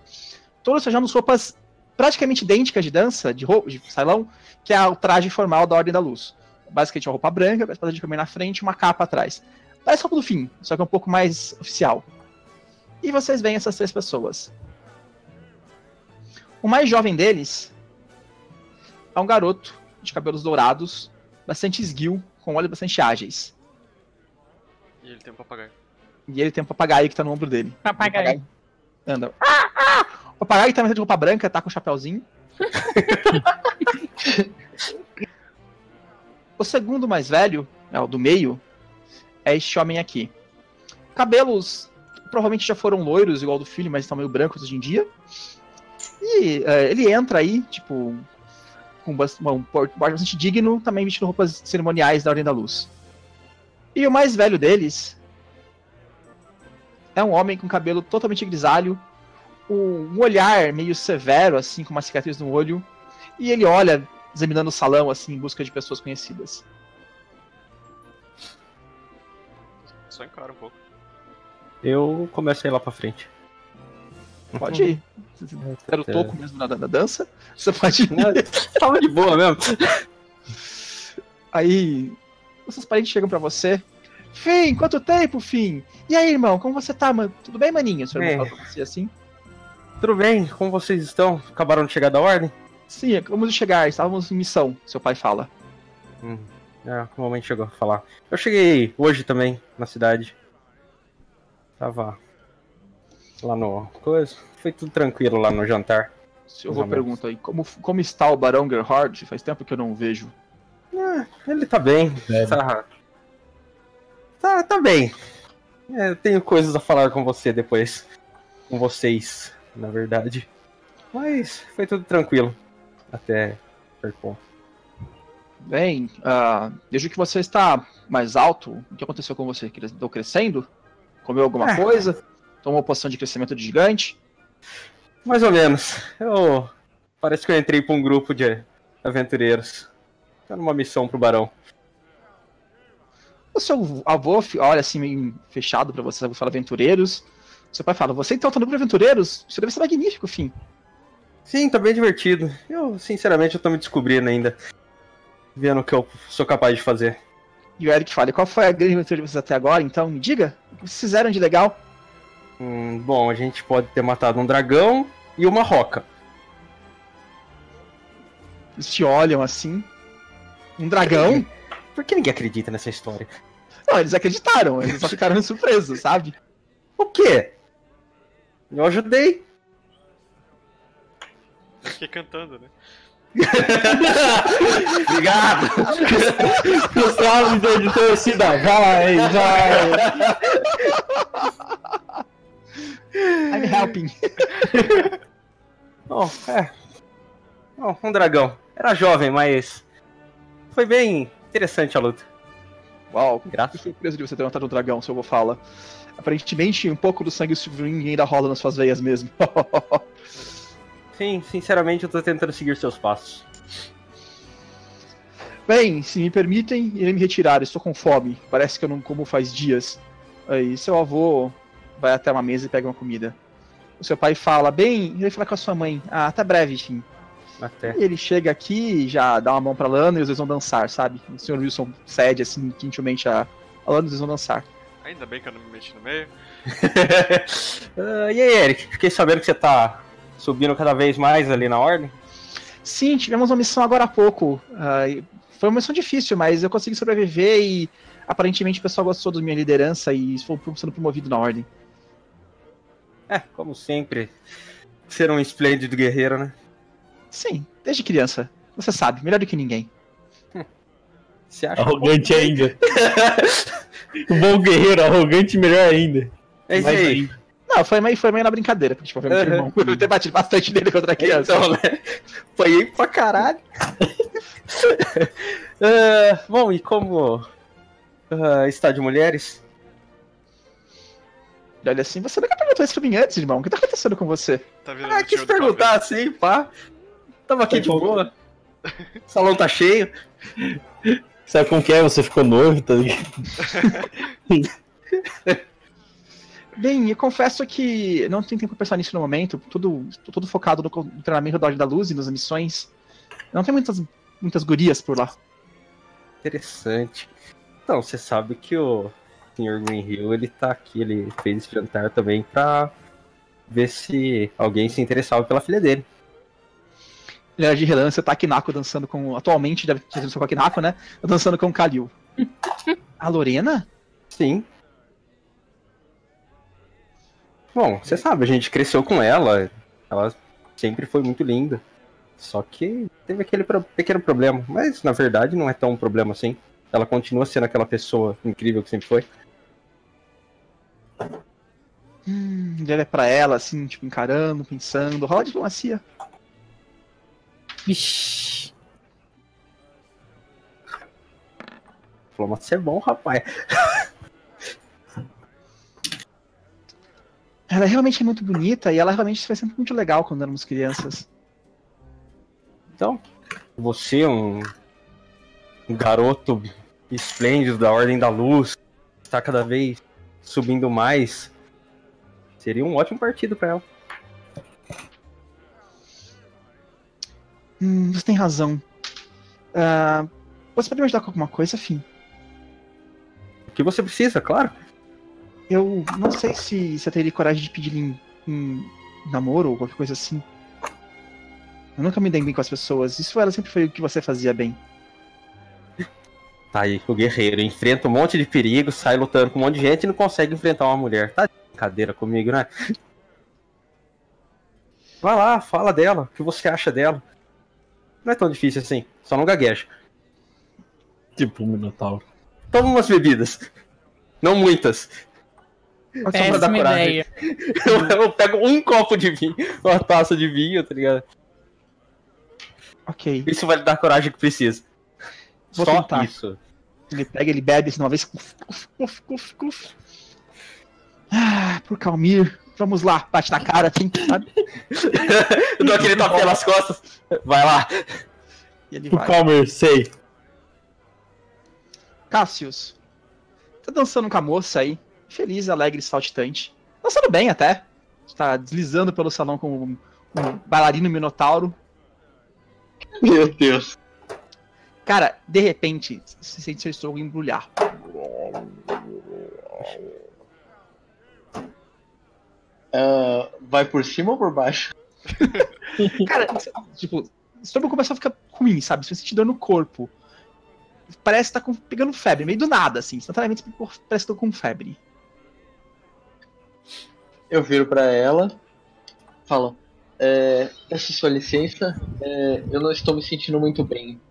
todos trajando roupas praticamente idênticas de dança, de roupa, de salão, que é o traje formal da Ordem da Luz. Basicamente uma roupa branca, com a espada de caminho na frente e uma capa atrás. Parece roupa do fim, só que é um pouco mais oficial. E vocês veem essas três pessoas. O mais jovem deles é um garoto de cabelos dourados, bastante esguio, com olhos bastante ágeis. E ele tem um papagaio. E ele tem um papagaio que tá no ombro dele. Papagaio. Anda. O papagaio tá de roupa branca, tá com um chapéuzinho. *laughs* o segundo mais velho, é o do meio, é este homem aqui. Cabelos provavelmente já foram loiros, igual do filho, mas estão meio brancos hoje em dia. E é, ele entra aí, tipo, com bas- um porte bastante digno, também vestindo roupas cerimoniais da Ordem da Luz. E o mais velho deles é um homem com cabelo totalmente grisalho, um olhar meio severo, assim, com uma cicatriz no olho, e ele olha, examinando o salão, assim, em busca de pessoas conhecidas. Só encara um pouco. Eu começo a ir lá pra frente. Pode ir. *laughs* Era o toco mesmo na, na dança. Você pode ir. *laughs* Tava de boa mesmo. Aí, os parentes chegam pra você. Fim, quanto tempo, Fim? E aí, irmão, como você tá, mano? Tudo bem, maninho? O senhor É. fala pra você assim? Tudo bem? Como vocês estão? Acabaram de chegar da ordem? Sim, acabamos de chegar, estávamos em missão, seu pai fala. Hum, é, o momento chegou a falar. Eu cheguei hoje também na cidade. Tava lá no. Coisa. Foi tudo tranquilo lá no jantar. Se eu vou perguntar aí, como, como está o Barão Gerhard? Faz tempo que eu não o vejo. Ele tá bem. É. Tá, tá, tá bem. É, eu tenho coisas a falar com você depois. Com vocês, na verdade. Mas foi tudo tranquilo. Até certo ponto. Bem, ah, vejo que você está mais alto. O que aconteceu com você? Estou crescendo? Comeu alguma Ah. coisa? Tomou poção de crescimento de gigante? Mais ou menos. Eu. Parece que eu entrei pra um grupo de aventureiros. Tá numa missão pro barão. O seu avô olha assim, meio fechado pra você, fala aventureiros. Seu pai fala, você então tá no grupo de aventureiros? Isso deve ser magnífico, fim. Sim, tá bem divertido. Eu, sinceramente, eu tô me descobrindo ainda. Vendo o que eu sou capaz de fazer. E o Eric fala, qual foi a grande aventura de vocês até agora? Então, me diga, o que vocês fizeram de legal? Hum, bom, a gente pode ter matado um dragão e uma roca. Eles te olham assim. Um dragão? Por que ninguém acredita nessa história? Não, eles acreditaram, eles só ficaram *laughs* surpresos, sabe? O quê? Eu ajudei. Fiquei cantando, né? *laughs* Obrigado! Gustavo de de torcida, vai, vai! I'm helping. Oh, é. Oh, um dragão. Era jovem, mas. Foi bem interessante a luta. Uau, que Graças. surpresa de você ter matado um dragão, seu avô fala. Aparentemente, um pouco do sangue Silverwing ainda rola nas suas veias mesmo. *laughs* Sim, sinceramente, eu tô tentando seguir seus passos. Bem, se me permitem, irei me retirar, estou com fome. Parece que eu não como faz dias. Aí seu avô vai até uma mesa e pega uma comida. O seu pai fala, bem, irei falar com a sua mãe. Ah, até breve, enfim. Até. E ele chega aqui, já dá uma mão pra Lana e os dois vão dançar, sabe? O senhor Wilson cede, assim, gentilmente a, Falando, eles vão dançar. Ainda bem que eu não me meti no meio. *laughs* Ah, e aí, Eric? Fiquei sabendo que você tá subindo cada vez mais ali na ordem. Sim, tivemos uma missão agora há pouco. e foi uma missão difícil, mas eu consegui sobreviver e aparentemente o pessoal gostou da minha liderança e estou sendo promovido na ordem. É, como sempre. Ser um esplêndido guerreiro, né? Sim, desde criança. Você sabe, melhor do que ninguém. Você acha Arrogante ainda. *laughs* um bom guerreiro, arrogante melhor ainda. É isso aí. Não, foi meio, foi meio na brincadeira, porque tipo, foi meu Uhum. irmão. Eu ter batido bastante nele contra a criança. Então, né? Apanhei pra caralho. *laughs* Ah, bom, e como ah, está de mulheres? E olha assim, você nunca perguntou isso pra mim antes, irmão. O que tá acontecendo com você? Tá Ah, quis perguntar assim, pá. Tava aqui de boa. O salão tá cheio. *laughs* Sabe como que é? Você ficou noivo, tá ligado? *laughs* Bem, eu confesso que não tenho tempo pra pensar nisso no momento. Tudo, tô todo focado no treinamento da Ordem da Luz e nas missões. Não tem muitas, muitas gurias por lá. Interessante. Então, você sabe que o Sr. Greenhill, ele tá aqui, ele fez esse jantar também pra ver se alguém se interessava pela filha dele. Ele de relance, tá Kinako dançando com. Atualmente, deve ter sido com a Kinako, né? Dançando com o Kalil. *laughs* a Lorena? Sim. Bom, você sabe, a gente cresceu com ela. Ela sempre foi muito linda. Só que teve aquele pro- pequeno problema. Mas na verdade não é tão um problema assim. Ela continua sendo aquela pessoa incrível que sempre foi. Hum, ele olha pra ela, assim, tipo, encarando, pensando. Rola diplomacia. Vixi. Falou, mas você é bom, rapaz. *laughs* Ela realmente é muito bonita e ela realmente foi sempre muito legal quando éramos crianças. Então, você, um, um garoto esplêndido da Ordem da Luz, está cada vez subindo mais, seria um ótimo partido pra ela. Hum, você tem razão. Ah, você pode me ajudar com alguma coisa, Fim? O que você precisa, claro. Eu não sei se você teria coragem de pedir em, em namoro ou qualquer coisa assim. Eu nunca me dei bem com as pessoas. Isso ela sempre foi o que você fazia bem. Tá aí, o guerreiro enfrenta um monte de perigo, sai lutando com um monte de gente e não consegue enfrentar uma mulher. Tá de brincadeira comigo, né? Vai lá, fala dela, o que você acha dela. Não é tão difícil assim, só não gagueja. Tipo um Minotauro. Toma umas bebidas. Não muitas. Só pra dar coragem. ideia. *laughs* Eu, eu pego um copo de vinho, uma taça de vinho, tá ligado? Ok. Isso vai lhe dar a coragem que precisa. Vou Só tentar. isso. Ele pega, ele bebe assim uma vez. Cuf, cuf, cuf, cuf. Ah, por Calmir. Vamos lá, bate na cara, assim, sabe? *laughs* Eu dou aquele tapinha nas costas. Vai lá. E ele O vai. Calmer, sei. Cassius. Tá dançando com a moça aí. Feliz, alegre, saltitante. Dançando bem até. Tá deslizando pelo salão com um, um bailarino minotauro. Meu Deus. Cara, de repente, você sente seu estômago embrulhar. Ah, vai por cima ou por baixo? *laughs* Cara, tipo, o estômago começa a ficar ruim, sabe? Você sente dor no corpo. Parece que tá com- pegando febre, meio do nada, assim. Instantaneamente parece que tô com febre. Eu viro pra ela, falo: é, Peço sua licença, é, eu não estou me sentindo muito bem.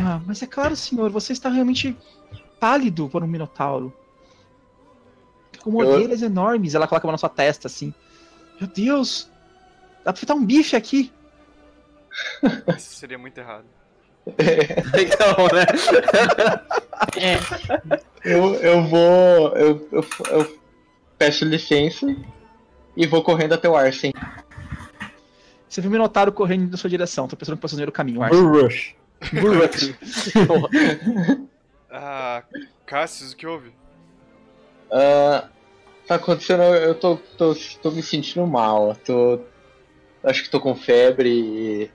Ah, mas é claro, senhor, você está realmente pálido por um minotauro. Com Eu- orelhas enormes. Ela coloca a mão na sua testa, assim. Meu Deus! Dá pra fritar um bife aqui. Isso seria muito errado. *laughs* Então, né? É, Eu, eu vou. Eu, eu, eu peço licença e vou correndo até o Arsen. Você viu o minotauro correndo na sua direção. Tô pensando que passou no meio do caminho, Arce. Bull Rush. Ah, Cassius, o que houve? Ah, tá acontecendo, eu tô, tô, tô me sentindo mal. Tô, acho que tô com febre e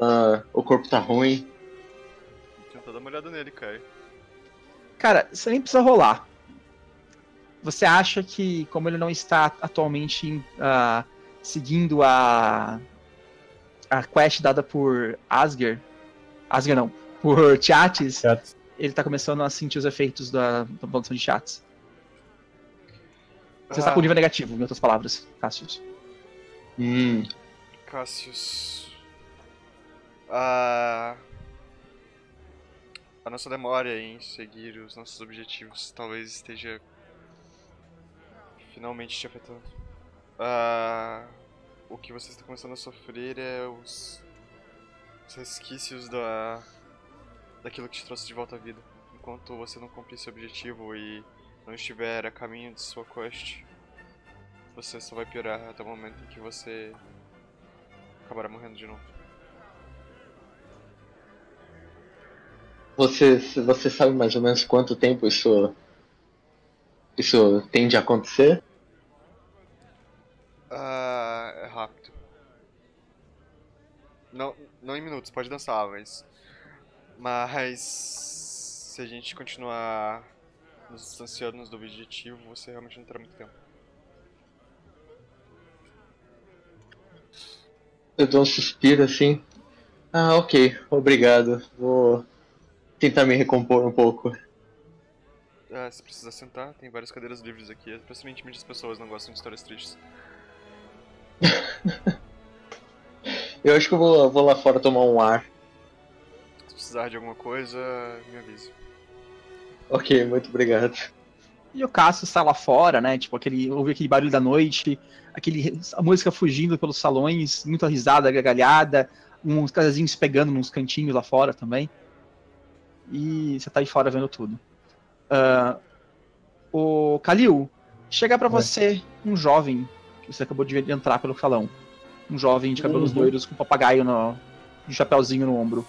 ah, o corpo tá ruim. Tenta dar uma olhada nele, cara. Cara, você nem precisa rolar. Você acha que, como ele não está atualmente ah, seguindo a, a quest dada por Asger, Asger não, por Chats, Chato. ele tá começando a sentir os efeitos da, da produção de chats. Você está Ah. com nível negativo, em outras palavras, Cassius. Hum. Cassius. A... a nossa demora em seguir os nossos objetivos talvez esteja finalmente te afetando. Ah, o que você está começando a sofrer é os, os resquícios da daquilo que te trouxe de volta à vida. Enquanto você não cumprir seu objetivo e não estiver a caminho de sua quest, você só vai piorar até o momento em que você acabará morrendo de novo. Você, você sabe mais ou menos quanto tempo isso. Isso tende a acontecer? Ah, é rápido. Não, não em minutos, pode dançar, mas. Mas. Se a gente continuar nos distanciando do objetivo, você realmente não terá muito tempo. Eu dou um suspiro assim. Ah, ok, obrigado. Vou tentar me recompor um pouco. Ah, se precisar sentar, tem várias cadeiras livres aqui. Especialmente muitas pessoas não gostam de histórias tristes. *laughs* Eu acho que eu vou, vou lá fora tomar um ar. Se precisar de alguma coisa, me avise. Ok, muito obrigado. E o Cassius está lá fora, né? Tipo, aquele, ouve aquele barulho da noite, aquele, a música fugindo pelos salões, muita risada, gargalhada, uns casazinhos pegando nos cantinhos lá fora também. E você tá aí fora vendo tudo. Ah, o Kalil, chega pra Oi. você um jovem que você acabou de ver entrar pelo salão. Um jovem de cabelos Uhum. loiros com um papagaio no. um chapéuzinho no ombro.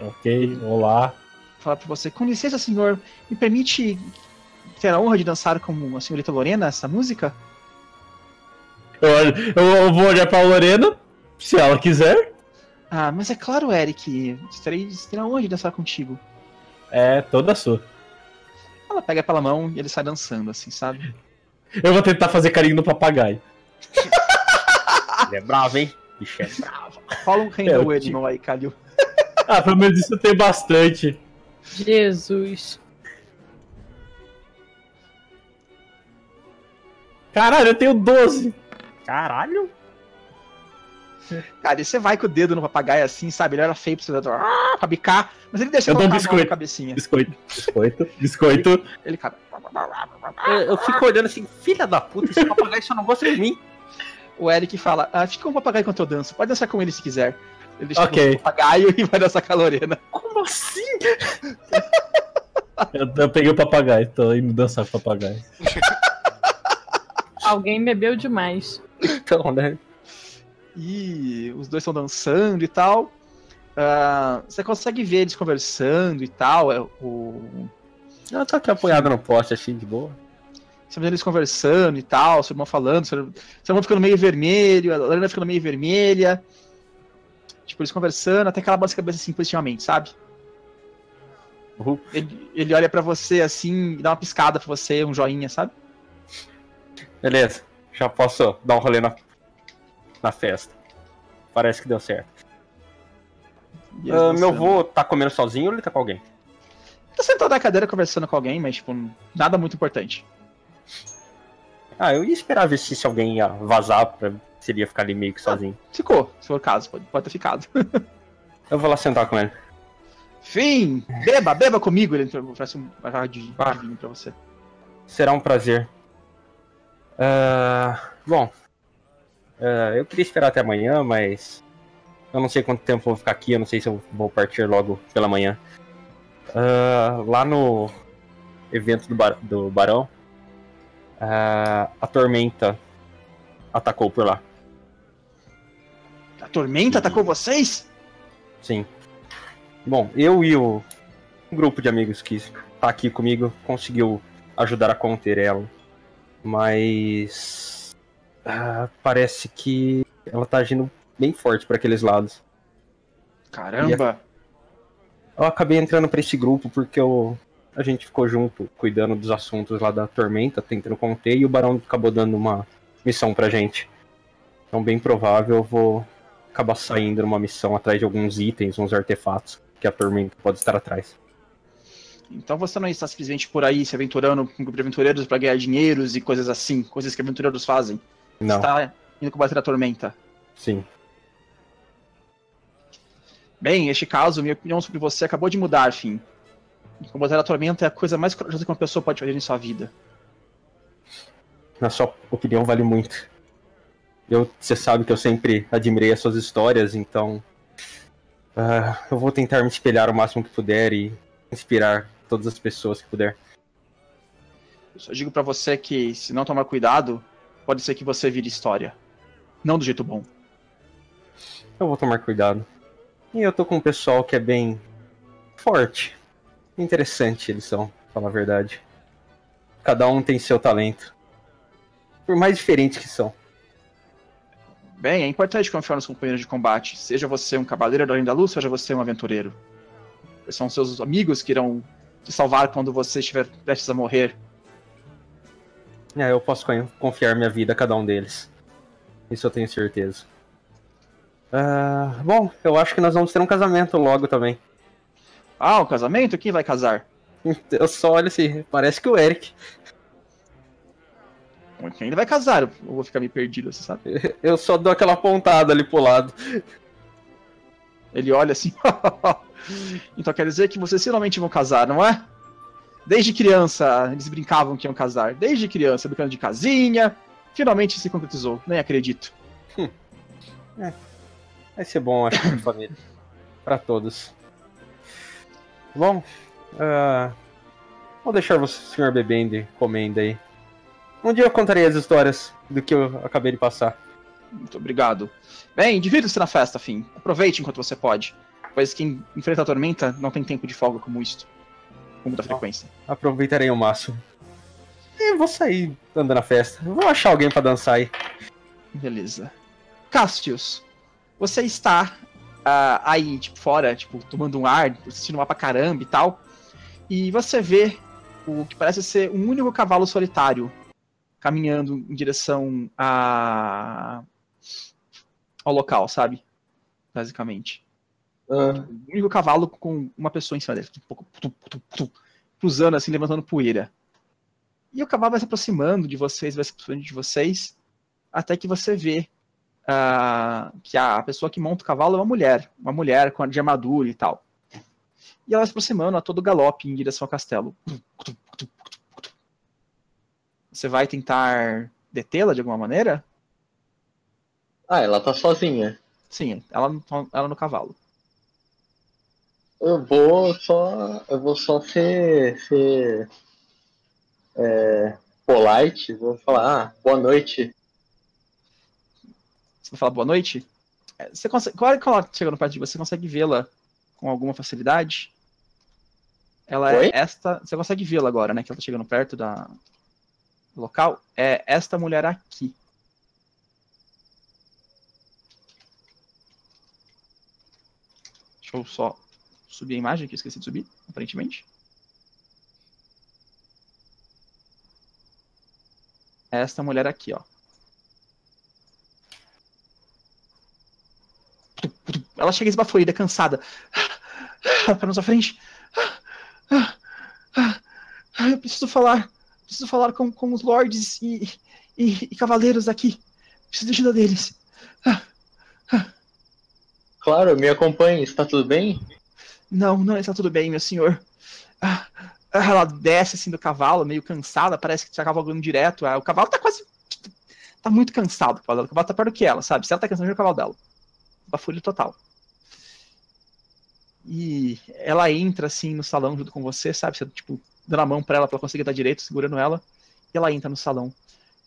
Ok, olá. Fala pra você, com licença, senhor, me permite ter a honra de dançar com a senhorita Lorena essa música? Eu, eu- eu vou olhar pra Lorena, se ela quiser. Ah, mas é claro, Eric, terei, terei a honra de dançar contigo. É toda sua. Ela pega pela mão e ele sai dançando, assim, sabe? Eu vou tentar fazer carinho no papagaio. Ele é bravo, hein? Bicho é bravo. Rola um É, Handle o Animal aí, Kalil. Ah, pelo menos isso tem bastante. Jesus. Caralho, eu tenho 12. Caralho. Cara, e você vai com o dedo no papagaio assim, sabe? Ele era feio pra você ah, pra bicar, mas ele deixa Eu dou um mão na biscoito. cabecinha. Biscoito, biscoito, biscoito. Ele cara. Eu, eu fico olhando assim, filha da puta, esse papagaio só não gosta de mim. O Eric fala: ah, fica com o papagaio enquanto eu danço, pode dançar com ele se quiser. Ele deixa Ok. o papagaio e vai dançar com a Lorena. Como assim? Eu, eu peguei o papagaio, tô indo dançar com o papagaio. *laughs* Alguém bebeu demais. Então, né? E os dois estão dançando e tal. Ah, você consegue ver eles conversando e tal. é, O, Eu tô aqui apoiado no poste, assim, de boa. Você vê eles conversando e tal, seu irmão falando, seu, seu irmão ficando meio vermelho, a Lorena ficando meio vermelha. Tipo, eles conversando, até que ela a cabeça assim positivamente, sabe? Uhul. Ele, ele olha pra você assim, dá uma piscada pra você, um joinha, sabe? Beleza, já posso dar um rolê na, na festa. Parece que deu certo. Ah, meu avô tá comendo sozinho ou ele tá com alguém? Tá sentado na cadeira conversando com alguém, mas, tipo, nada muito importante. Ah, eu ia esperar ver se, se alguém ia vazar pra se ele ia ficar ali meio que sozinho. Ficou, se for o caso, pode, pode ter ficado. *laughs* Eu vou lá sentar com ele. Fim! Beba, beba comigo! Ele oferece um jarra de, Ah. de vinho pra você. Será um prazer. Ah, bom, ah, eu queria esperar até amanhã, mas eu não sei quanto tempo vou ficar aqui, eu não sei se eu vou partir logo pela manhã. Ah, lá no evento do, bar- do Barão, ah, a tormenta atacou por lá. A tormenta atacou vocês? Sim. Bom, eu e o um grupo de amigos que tá aqui comigo conseguiu ajudar a conter ela. Mas. ah, parece que ela tá agindo bem forte para aqueles lados. Caramba! Eu acabei entrando pra esse grupo porque eu, a gente ficou junto, cuidando dos assuntos lá da tormenta, tentando conter, e o Barão acabou dando uma missão pra gente. Então, bem provável, eu vou acabar saindo numa missão atrás de alguns itens, uns artefatos que a tormenta pode estar atrás. Então você não está simplesmente por aí se aventurando com um grupo de aventureiros para ganhar dinheiros e coisas assim, coisas que aventureiros fazem. Não, Você está indo combater a tormenta. sim. Bem, neste caso, minha opinião sobre você acabou de mudar, Fim. Combater a tormenta é a coisa mais corajosa que uma pessoa pode fazer em sua vida. Na sua opinião vale muito. Eu, você sabe que eu sempre admirei as suas histórias, então ah, eu vou tentar me espelhar o máximo que puder e inspirar todas as pessoas que puder. Eu só digo pra você que, se não tomar cuidado, pode ser que você vire história. Não do jeito bom. Eu vou tomar cuidado. E eu tô com um pessoal que é bem forte. Interessante eles são, pra falar a verdade. Cada um tem seu talento. Por mais diferentes que são. Bem, é importante confiar nos companheiros de combate. Seja você um cavaleiro da Ordem da Luz, seja você um aventureiro. São seus amigos que irão te salvar quando você estiver prestes a morrer. É, eu posso con- confiar minha vida a cada um deles. Isso eu tenho certeza. Ah, bom, eu acho que nós vamos ter um casamento logo também. Ah, um casamento? Quem vai casar? *laughs* Eu só olho assim, parece que o Eric. Quem ele vai casar? Eu vou ficar meio perdido, você sabe? *laughs* Eu só dou aquela pontada ali pro lado. Ele olha assim. *laughs* então quer dizer que vocês finalmente vão casar, não é? Desde criança eles brincavam que iam casar. Desde criança, brincando de casinha. Finalmente se concretizou. Nem acredito. Vai ser bom, acho, *coughs* pra família. Pra todos. Bom, ah, vou deixar você, senhor bebendo e comendo aí. Um dia eu contarei as histórias do que eu acabei de passar. Muito obrigado. Bem, divirta-se na festa, Fim. Aproveite enquanto você pode. Pois quem enfrenta a tormenta não tem tempo de folga como isto. Com muita frequência. Aproveitarei o máximo. E vou sair andando na festa. Vou achar alguém pra dançar aí. Beleza. Castius, você está ah, aí, tipo, fora, tipo, tomando um ar, assistindo o mapa caramba e tal. E você vê o que parece ser um único cavalo solitário caminhando em direção a... ao local, sabe? Basicamente. Ah, O único cavalo com uma pessoa em cima dele, um cruzando assim, levantando poeira. E o cavalo vai se aproximando de vocês, vai se aproximando de vocês, até que você vê ah, que a pessoa que monta o cavalo é uma mulher, uma mulher com de armadura e tal. E ela vai se aproximando a todo galope em direção ao castelo. Você vai tentar detê-la de alguma maneira? ah, ela tá sozinha. Sim, ela, ela no cavalo. Eu vou só. Eu vou só ser. ser é, polite. Vou falar, ah, boa noite. Você vai falar boa noite? É, Você consegue, qual que ela chega no perto de você, você consegue vê-la com alguma facilidade? Ela Oi? é esta. Você consegue vê-la agora, né? Que ela tá chegando perto da, local. É esta mulher aqui. Deixa eu só subir a imagem que eu esqueci de subir, aparentemente. É esta mulher aqui, ó. Ela chega esbaforida, cansada. Para nossa frente. Eu preciso falar. Preciso falar com, com os lords e, e, e cavaleiros aqui. Preciso da ajuda deles. Claro, me acompanhe, está tudo bem? Não, não está tudo bem, meu senhor. Ah, Ela desce assim do cavalo, meio cansada, parece que está cavalgando direto. Ah, O cavalo tá quase. Tá muito cansado. O cavalo o cavalo tá perto do que ela, sabe? Se ela tá cansada, é o cavalo dela. Bafúria total. E ela entra assim no salão junto com você, sabe? Você, tipo, dando a mão pra ela pra ela conseguir estar direito, segurando ela. E ela entra no salão.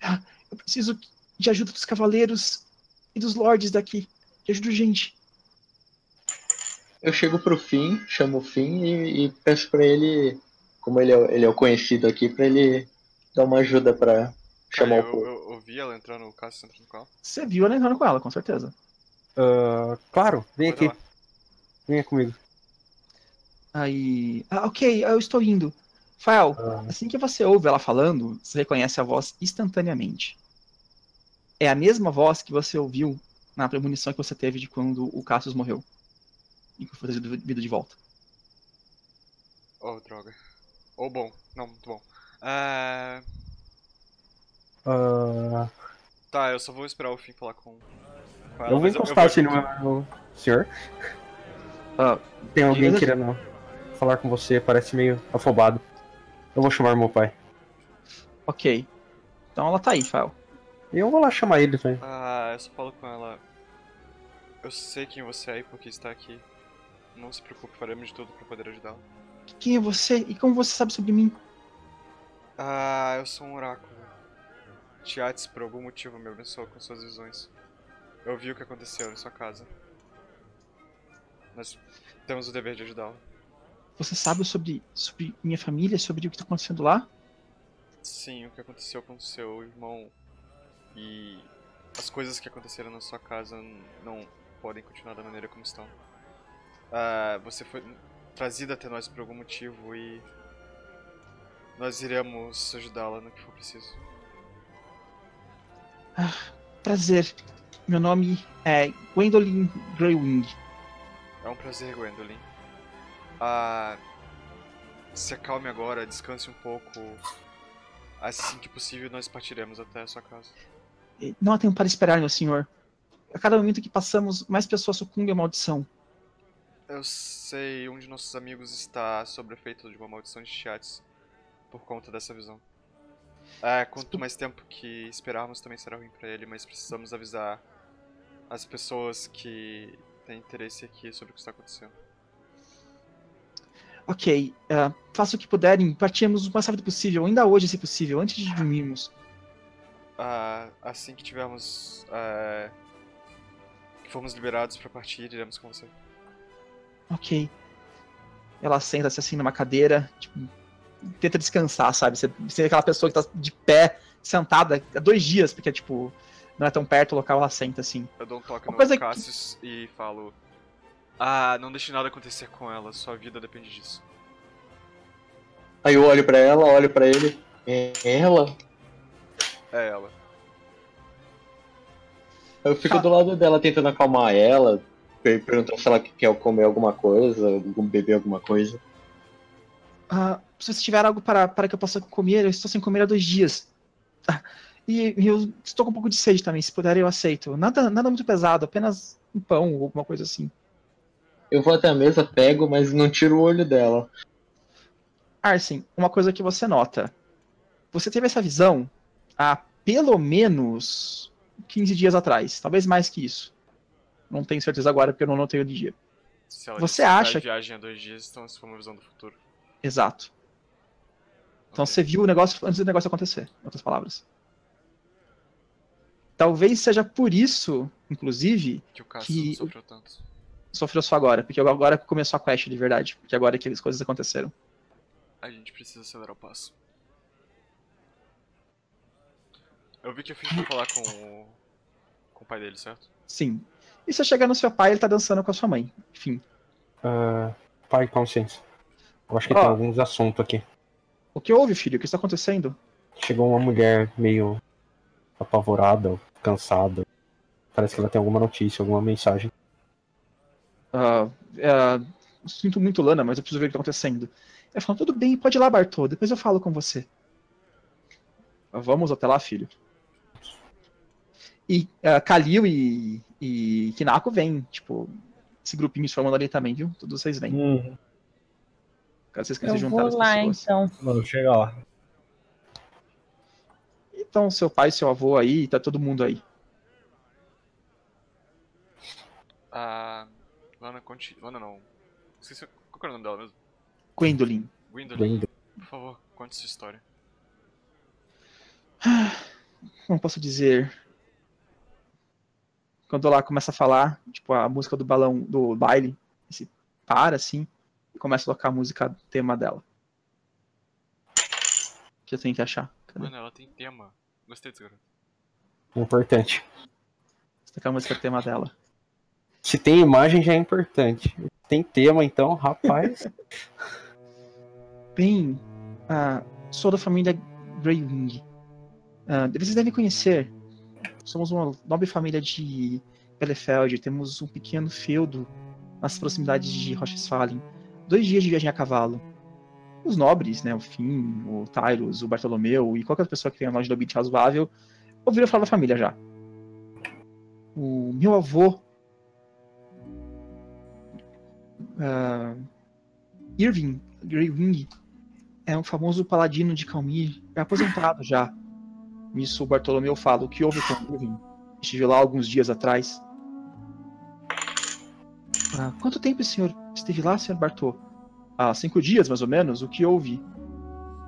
Ah, Eu preciso de ajuda dos cavaleiros e dos lords daqui. De ajuda urgente. Eu chego pro fim, chamo o fim e, e peço pra ele, como ele é, ele é o conhecido aqui, pra ele dar uma ajuda pra chamar eu, o povo. eu, eu vi ela entrando no caso entrando com ela. Você viu ela entrando com ela, com certeza. Ah, claro, vem Pode aqui. lá. Venha comigo. Aí. Ah, ok, eu estou indo. Fael, Ah. assim que você ouve ela falando, você reconhece a voz instantaneamente. É a mesma voz que você ouviu na premonição que você teve de quando o Cassius morreu. E que foi trazido vida de volta. Oh, droga. Ou bom. Não, muito bom. É... Ah, Tá, eu só vou esperar o fim falar com. com ela, eu vou encostar assim vou- no senhor. Ah, Tem alguém querendo falar com você, parece meio afobado. Eu vou chamar meu pai. ok. Então ela tá aí, Fael. Eu vou lá chamar ele, velho. Ah, eu só falo com ela. Eu sei quem você é e por que está aqui. Não se preocupe, faremos de tudo para poder ajudá-la. Quem é você e como você sabe sobre mim? Ah, eu sou um oráculo. Tiates, por algum motivo, me abençoou com suas visões. Eu vi o que aconteceu em sua casa. Nós temos o dever de ajudá-la. Você sabe sobre, sobre minha família, sobre o que tá acontecendo lá? Sim, o que aconteceu com seu irmão e as coisas que aconteceram na sua casa não podem continuar da maneira como estão. Ah, você foi trazida até nós por algum motivo e nós iremos ajudá-la no que for preciso. Prazer. Meu nome é Gwendolyn Greywing. É um prazer, Gwendolyn. Ah, se acalme agora, descanse um pouco. Assim que possível, nós partiremos até a sua casa. Não há tempo para esperar, meu senhor. A cada momento que passamos, mais pessoas sucumbem à maldição. Eu sei, um de nossos amigos está sob efeito de uma maldição de Chiates por conta dessa visão. É, quanto mais tempo que esperarmos também será ruim pra ele, mas precisamos avisar as pessoas que têm interesse aqui sobre o que está acontecendo. Ok, ah, faça o que puderem, partimos o mais rápido possível, ainda hoje, se possível, antes de dormirmos. Ah, assim que tivermos. é, que formos liberados pra partir, iremos com você. Ok. Ela senta-se assim numa cadeira, tipo, tenta descansar, sabe? Você, você é aquela pessoa que tá de pé, sentada há dois dias, porque, tipo, não é tão perto o local, ela senta assim. Eu dou um toque Uma no coisa que- Cassius e falo. Ah, não deixe nada acontecer com ela, sua vida depende disso. Aí eu olho pra ela, olho pra ele. É ela? É ela. Eu fico Tá. do lado dela tentando acalmar ela, per- perguntando se ela quer comer alguma coisa, algum- beber alguma coisa. Ah, se você tiver algo para, para que eu possa comer, eu estou sem comer há dois dias. Ah, E, e eu estou com um pouco de sede também, se puder eu aceito. Nada, nada muito pesado, apenas um pão ou alguma coisa assim. Eu vou até a mesa, pego, mas não tiro o olho dela. Arsen, uma coisa que você nota. Você teve essa visão há pelo menos 15 dias atrás, talvez mais que isso. Não tenho certeza agora porque eu não notei o dia. Se ela Você vai acha que- viagem há dois dias, então isso foi uma visão do futuro. Exato. Então Ok. você viu o negócio antes do negócio acontecer, em outras palavras. Talvez seja por isso, inclusive, Que o Cassius que- sofreu tanto. Sofreu só agora, porque agora começou a quest de verdade, porque agora é que as coisas aconteceram. A gente precisa acelerar o passo. Eu vi que o Finn foi falar com o. com o pai dele, certo? Sim. E você chegar no seu pai, ele tá dançando com a sua mãe. Enfim. Ah, pai, com licença. Eu acho que Ó. tem alguns assuntos aqui. O que houve, filho? O que está acontecendo? Chegou uma mulher meio apavorada, cansada. Parece que ela tem alguma notícia, alguma mensagem. Ah, ah, sinto muito, Lana, mas eu preciso ver o que tá acontecendo. Ela falou, tudo bem, pode ir lá, Bartô, depois eu falo com você. Ah, Vamos até lá, filho. E uh, Kalil e, e Kinako vêm, tipo, esse grupinho se formando ali também, viu? Todos vocês vêm. Hum, Caso vocês queiram juntar vou as lá pessoas. então. vamos chegar lá. Então, seu pai, seu avô aí, tá todo mundo aí. A. Lana, conte. Lana não. Esqueci. Qual que era o nome dela mesmo? Gwendolyn. Gwendolyn. Por favor, conte sua história. Como posso dizer? Quando ela começa a falar, tipo, a música do balão, do baile, se para assim, e começa a tocar a música tema dela. Que eu tenho que achar. Cadê? Mano, ela tem tema. Gostei desse garoto. importante. Tocar a música tema dela. Se tem imagem já é importante. tem tema então, rapaz. Bem, ah, sou da família Greywing. Ah, vocês devem conhecer. Somos uma nobre família de Bielefeld. Temos um pequeno feudo nas proximidades de Rochesfallen. Dois dias de viagem a cavalo. Os nobres, né, o Finn, o Tyrus, o Bartolomeu e qualquer pessoa que tenha mais de nobite razoável, ouviram falar da família já. O meu avô, ah, Irving Greywing, é um famoso paladino de Calmir, é aposentado já. Isso o Bartolomeu fala. O que houve com Irving? Estive lá alguns dias atrás. Ah, quanto tempo o senhor esteve lá, senhor Bartô? Há cinco dias, mais ou menos. O que houve?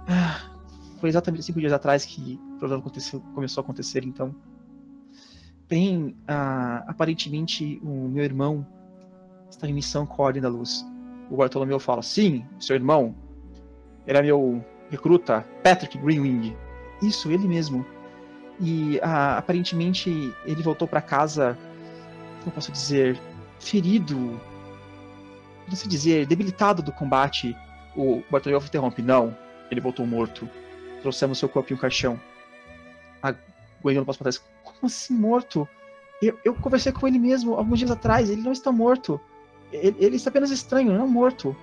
Ah, foi exatamente cinco dias atrás que o problema começou a acontecer, então. Bem, ah, aparentemente o meu irmão está em missão com a Ordem da Luz. O Bartolomeu fala, sim, seu irmão. Ele é meu recruta, Patrick Greenwing. Isso, ele mesmo. E ah, aparentemente ele voltou para casa, como posso dizer, ferido, não sei dizer, debilitado do combate. O Bartolomeu interrompe. Não, ele voltou morto. Trouxemos seu corpo em um caixão. A Gwen não passa pra trás. Como assim morto? Eu, eu conversei com ele mesmo alguns dias atrás. Ele não está morto. Ele, ele está apenas estranho, não morto.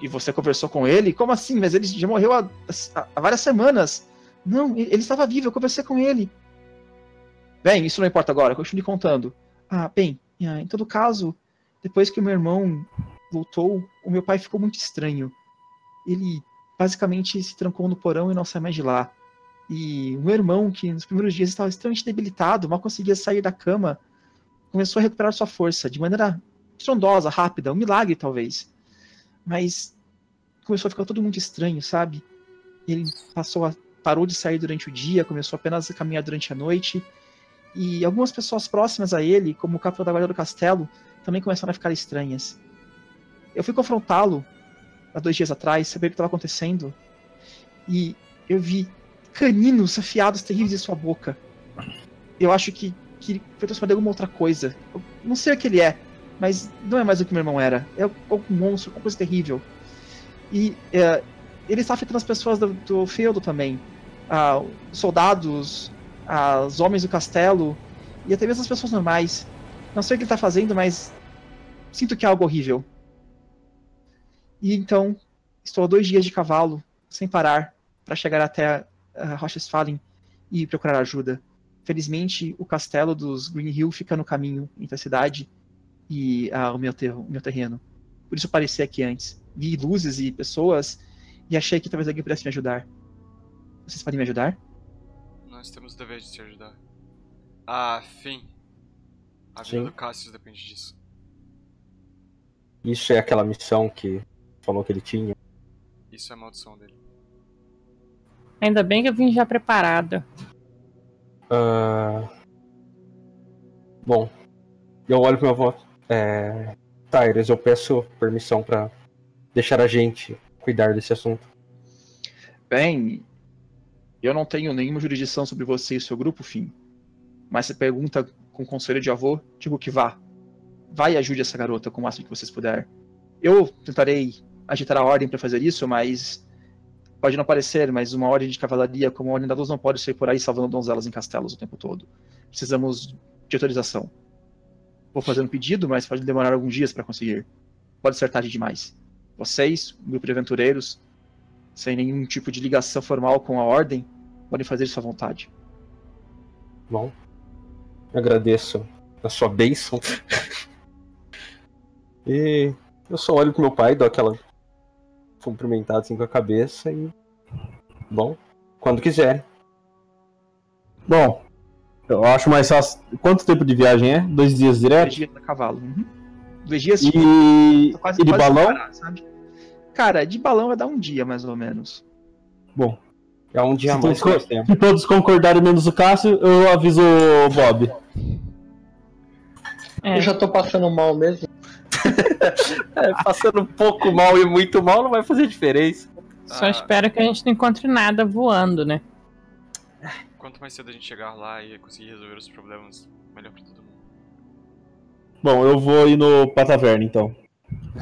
E você conversou com ele? Como assim? Mas ele já morreu há, há várias semanas. Não, ele estava vivo, eu conversei com ele. Bem, isso não importa agora, continue contando. Ah, bem, em todo caso, depois que o meu irmão voltou, o meu pai ficou muito estranho. Ele basicamente se trancou no porão e não sai mais de lá. E o meu irmão, que nos primeiros dias estava extremamente debilitado, mal conseguia sair da cama, começou a recuperar sua força de maneira estrondosa, rápida, um milagre talvez. Mas começou a ficar todo muito estranho, sabe? Ele passou a parou de sair durante o dia, começou apenas a caminhar durante a noite. E algumas pessoas próximas a ele, como o capitão da guarda do castelo, também começaram a ficar estranhas. Eu fui confrontá-lo há dois dias atrás, saber o que estava acontecendo, e eu vi caninos afiados terríveis em sua boca. Eu acho que, que foi transformado em alguma outra coisa. Eu não sei o que ele é, mas não é mais o que meu irmão era. É algum monstro, alguma coisa terrível. E é, ele está afetando as pessoas do, do feudo também a soldados, os homens do castelo e até mesmo as pessoas normais. Não sei o que ele está fazendo, mas sinto que é algo horrível. E então estou a dois dias de cavalo, sem parar, para chegar até uh, Rochas Fallen e procurar ajuda. Felizmente, o castelo dos Green Hill fica no caminho entre a cidade e uh, o, meu ter o meu terreno. Por isso eu apareci aqui antes. Vi luzes e pessoas e achei que talvez alguém pudesse me ajudar. Vocês podem me ajudar? Nós temos o dever de te ajudar. Ah, fim. A vida Sim. do Cassius depende disso. Isso é aquela missão que falou que ele tinha. Isso é a maldição dele. Ainda bem que eu vim já preparada. Ah, Bom, eu olho pro meu avô. É... Tyrus, eu peço permissão pra deixar a gente cuidar desse assunto. Bem, eu não tenho nenhuma jurisdição sobre você e seu grupo, fim. Mas se pergunta com conselho de avô, digo que vá. Vá e ajude essa garota com o máximo que vocês puder. Eu tentarei agitar a ordem para fazer isso, mas pode não parecer, mas uma ordem de cavalaria como a Ordem da Luz não pode sair por aí salvando donzelas em castelos o tempo todo. Precisamos de autorização. Vou fazer um pedido, mas pode demorar alguns dias para conseguir. Pode ser tarde demais. Vocês, um grupo de aventureiros, sem nenhum tipo de ligação formal com a Ordem, podem fazer isso à vontade. Bom, agradeço a sua bênção. *laughs* e eu só olho pro meu pai, dou aquela cumprimentada assim com a cabeça e. Bom, quando quiser. Bom, eu acho mais fácil. Quanto tempo de viagem é? Dois dias Dois direto? dias a cavalo. Uhum. Dois dias E, tô quase- e de balão? parar, sabe? Cara, de balão vai dar um dia, mais ou menos. Bom, É um dia a Se mais todos- temos. se todos concordarem menos o Cássio, eu aviso o Bob. É, Eu já tô passando mal mesmo. *laughs* É, passando um pouco mal e muito mal não vai fazer diferença. só Ah, espero que a gente não encontre nada voando, né? Quanto mais cedo a gente chegar lá e conseguir resolver os problemas, melhor pra todo mundo. Bom, eu vou ir no, pra taverna então.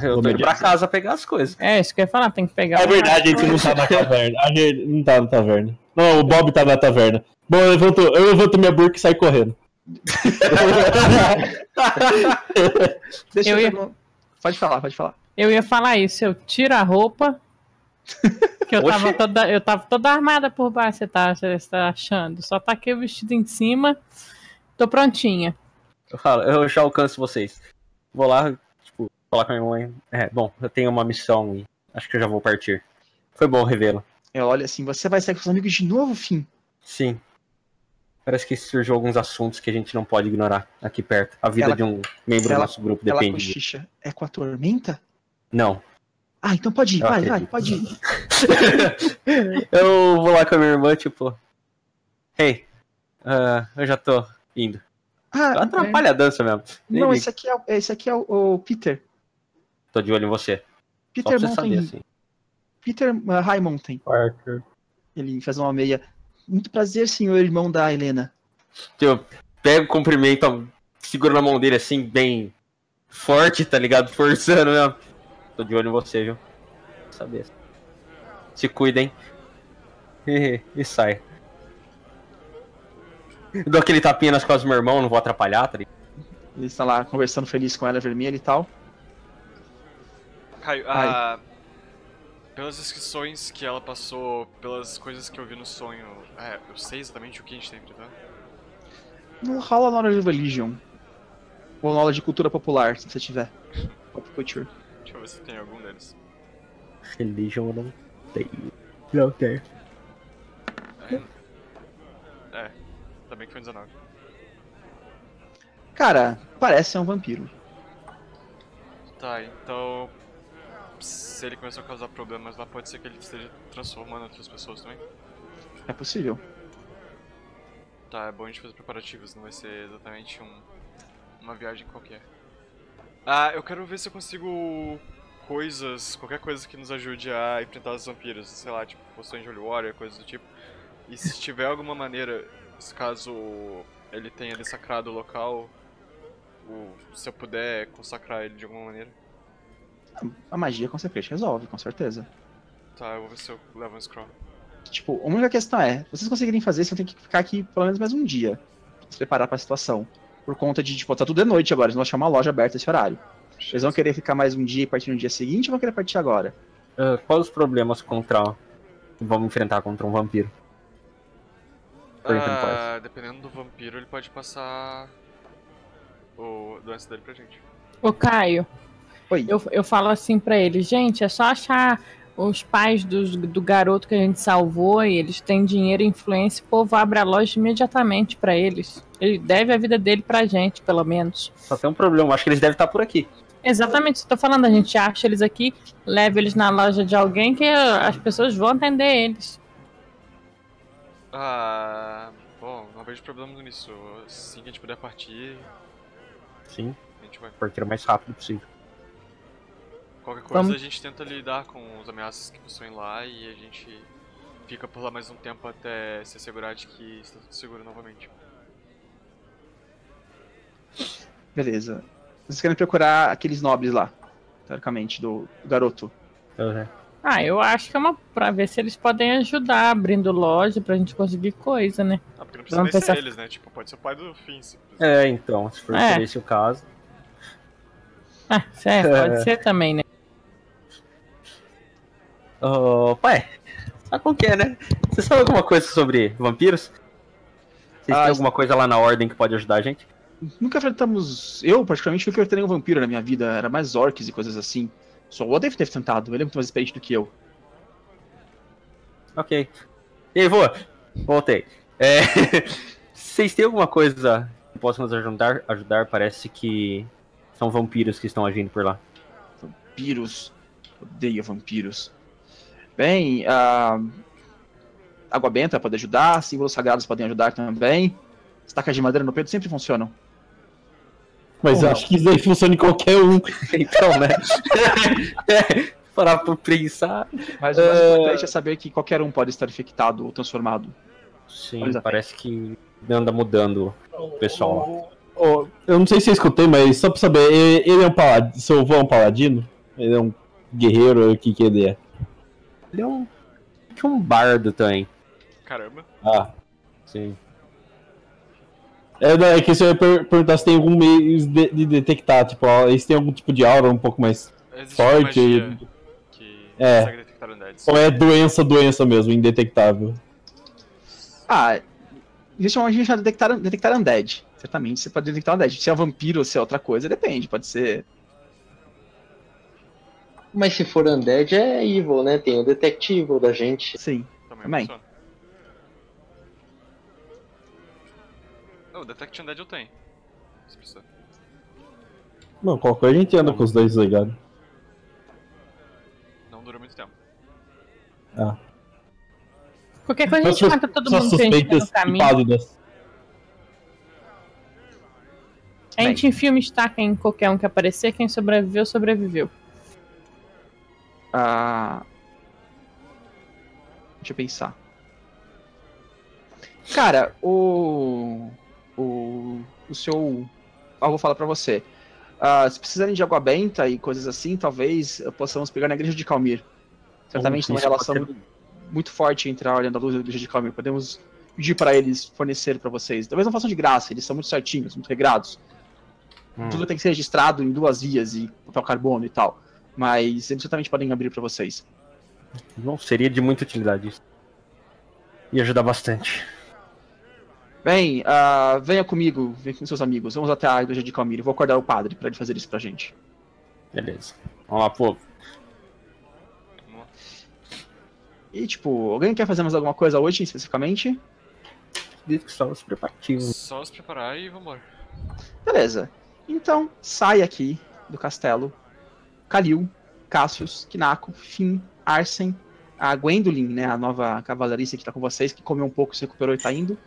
Eu tô indo pra casa pegar as coisas. É, isso que eu ia falar, tem que pegar. É verdade, a gente não tá na taverna. A gente não tá na taverna. Não, o Bob tá na taverna. Bom, eu levanto, eu levanto minha burca e saio correndo. *laughs* Deixa Eu eu, ia- Pode falar, pode falar. Eu ia falar isso, eu tiro a roupa. Que eu tava, toda, eu tava toda armada por baixo, você tá, você tá achando. Só taquei o vestido em cima. Tô prontinha. Eu falo, eu já alcanço vocês. Vou lá, tipo, falar com a minha mãe. É, bom, eu tenho uma missão e acho que eu já vou partir. Foi bom revê-la. Eu olho assim, você vai sair com seus amigos de novo, fim. Sim. Parece que surgiu alguns assuntos que a gente não pode ignorar aqui perto. A vida Ela- de um membro do ela- nosso grupo Ela depende. cochicha. É com a tormenta? Não. Ah, então pode ir, Eu vai, vai, acredito. pode ir. *laughs* eu vou lá com a minha irmã, tipo. Hey, ah, eu já tô indo. Ah, Atrapalha a dança mesmo. é. Nem Não, ligo. esse aqui é, o- esse aqui é o, o Peter. Tô de olho em você. Só Peter você Mountain. saber, assim. Peter uh, High Mountain. Parker. Ele faz uma meia. Muito prazer, senhor irmão da Helena. Eu pego, cumprimento, seguro na mão dele assim, bem forte, tá ligado? Forçando mesmo. Tô de olho em você, viu? Saber. Se cuidem. E, *laughs* e sai. Dou aquele tapinha nas costas do meu irmão, não vou atrapalhar, tá ligado? Ele está lá conversando feliz com ela vermelha e tal. Caio, Ai. ah, pelas descrições que ela passou, pelas coisas que eu vi no sonho, é, eu sei exatamente o que a gente tem pra enfrentar. Não rola na hora de religion. Ou na aula de cultura popular, se você tiver. Pop culture. Deixa eu ver se tem algum deles. Religion eu não tenho. Não tenho. É, também que foi 19. Cara, parece ser um vampiro. Tá, então. Se ele começou a causar problemas lá, pode ser que ele esteja transformando outras pessoas também. É possível. Tá, é bom a gente fazer preparativos, não vai ser exatamente um, uma viagem qualquer. Ah, eu quero ver se eu consigo coisas, qualquer coisa que nos ajude a enfrentar os vampiros, sei lá, tipo poções de Holy Warrior, coisas do tipo. E se tiver alguma maneira, caso ele tenha dessacrado o local, o, se eu puder consacrar ele de alguma maneira. A magia com certeza resolve, com certeza. Tá, eu vou ver se eu levo um scroll. Tipo, a única questão é, vocês conseguirem fazer, vocês vão ter que ficar aqui pelo menos mais um dia. Pra se preparar pra situação. Por conta de, tipo, tá tudo de noite agora, eles vão achar uma loja aberta esse horário. Eles vão querer ficar mais um dia e partir no dia seguinte ou vão querer partir agora? Ah, quais os problemas contra. Vamos enfrentar contra um vampiro? Ah, dependendo do vampiro, ele pode passar o doença dele pra gente. Ô, Caio, Oi. eu, eu falo assim pra ele, gente, é só achar os pais dos- do garoto que a gente salvou e eles têm dinheiro e influência, o povo abre a loja imediatamente pra eles. Ele deve a vida dele pra gente, pelo menos. Só tem um problema, acho que eles devem estar por aqui. Exatamente, isso que eu tô falando, a gente acha eles aqui, leva eles na loja de alguém que ah, as pessoas vão atender eles. Ah, bom, não vejo problema nisso. Assim que a gente puder partir, Sim, a gente vai. partir o mais rápido possível. Qualquer coisa Vamos. a gente tenta lidar com os ameaças que possuem lá e a gente fica por lá mais um tempo até se assegurar de que está tudo seguro novamente. Beleza. Vocês querem procurar aqueles nobres lá, teoricamente, do, garoto. Uhum. Ah, eu acho que é uma pra ver se eles podem ajudar abrindo loja pra gente conseguir coisa, né? Ah, porque não precisa Vamos nem ser pensar- eles, né? Tipo, pode ser o pai do Finn, se. É, então, se for É. esse o caso. Ah, certo, pode *laughs* ser também, né? Ô, pai, sabe como que é, né? Você sabe alguma coisa sobre vampiros? Vocês Ah, têm alguma coisa lá na ordem que pode ajudar a gente? Nunca enfrentamos. Eu, particularmente, nunca enfrentei nenhum vampiro na minha vida. Era mais orcs e coisas assim. Só o deve ter tentado, ele é muito mais experiente do que eu. Ok. E aí, voa? Voltei. É... *laughs* Vocês têm alguma coisa que possa nos ajudar? ajudar? Parece que são vampiros que estão agindo por lá. Vampiros. Odeio vampiros. Bem, a. Água benta pode ajudar, símbolos sagrados podem ajudar também. Estacas de madeira no peito sempre funcionam. Mas Ou eu não. acho que isso aí funciona em qualquer um. *laughs* Então, né? *laughs* Parar pra pensar. Mas o mais É. importante é saber que qualquer um pode estar infectado ou transformado. Sim, é. parece que anda mudando o pessoal. Ó, eu não sei se eu escutei, mas só pra saber, ele, ele é um paladino. Seu avô é um paladino? Ele é um guerreiro, o que que ele é? Ele é um. que um bardo também. Caramba. Ah, Sim. é, não, é que eu ia per- perguntar se tem algum meio de, de detectar, tipo, ó, eles têm algum tipo de aura um pouco mais Existe uma forte. magia que É. consegue detectar undeads. Ou é doença, doença mesmo, indetectável? Ah, existe uma magia chamada detectar, detectar undead. Certamente você pode detectar undead. Se é um vampiro ou se é outra coisa, depende. Pode ser. Mas se for undead é evil, né? Tem o detective da gente. Sim. Também, Também. funciona. Oh, Detect Undead eu tenho. Se precisar. Não, qualquer coisa a gente anda com os dois ligados. Não dura muito tempo. Ah. Qualquer coisa a gente mata todo mundo que a gente tá no suspeitas caminho. pálidas. A gente enfia uma estaca em qualquer um que aparecer, quem sobreviveu, sobreviveu. Ah, deixa eu pensar. Cara, o. O. O seu. Ah, vou falar pra você. Ah, se precisarem de água benta e coisas assim, talvez possamos pegar na igreja de Calmir. Certamente tem uma relação pode muito forte entre a Ordem da Luz e a igreja de Calmir. Podemos pedir para eles fornecer pra vocês. Talvez não façam de graça, eles são muito certinhos, muito regrados. Hum. Tudo tem que ser registrado em duas vias e papel carbono e tal. Mas eles certamente podem abrir pra vocês. Não seria de muita utilidade isso. Ia ajudar bastante. Bem, ah, venha comigo, venha com seus amigos. Vamos até a igreja de Calmir. Eu vou acordar o padre para ele fazer isso pra gente. Beleza. Vamos lá, pô. E, tipo, alguém quer fazer mais alguma coisa hoje, especificamente? Acredito que só os preparativos. Só se preparar e vambora. Beleza. Então, sai aqui do castelo. Kalil, Cassius, Kinako, Finn, Arsen, a Gwendolyn, né, a nova cavalariça que tá com vocês, que comeu um pouco, se recuperou e tá indo.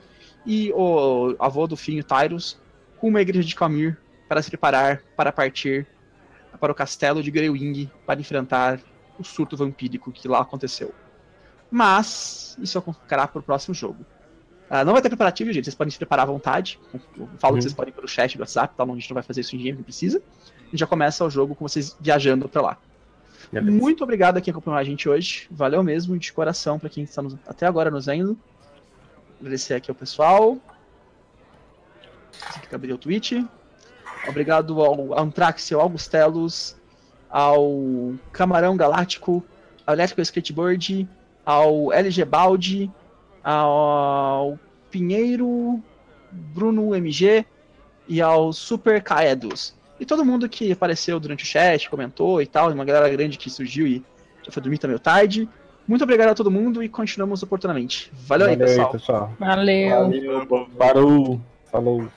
E o avô do Finn, o Tyrus, rumo à igreja de Calmir para se preparar para partir para o castelo de Greywing para enfrentar o surto vampírico que lá aconteceu. Mas isso ficará para o próximo jogo. Ah, não vai ter preparativo, gente. Vocês podem se preparar à vontade. Eu falo Uhum. que vocês podem ir pelo chat do WhatsApp, tá? a gente não vai fazer isso em game, não precisa. A gente já começa o jogo com vocês viajando para lá. Beleza. Muito obrigado a quem acompanhou a gente hoje. Valeu mesmo, de coração, para quem está nos- até agora nos vendo. Agradecer aqui ao pessoal. Que abriu o Twitch. Obrigado ao Antrax, ao Augustelos, ao Camarão Galáctico, ao Elétrico Skateboard, ao LG Baldi, ao Pinheiro, Bruno MG e ao Super Caedos. E todo mundo que apareceu durante o chat, comentou e tal, e uma galera grande que surgiu e já foi dormir também tarde. Muito obrigado a todo mundo e continuamos oportunamente. Valeu, aí, pessoal. pessoal. Valeu. Parou. Falou.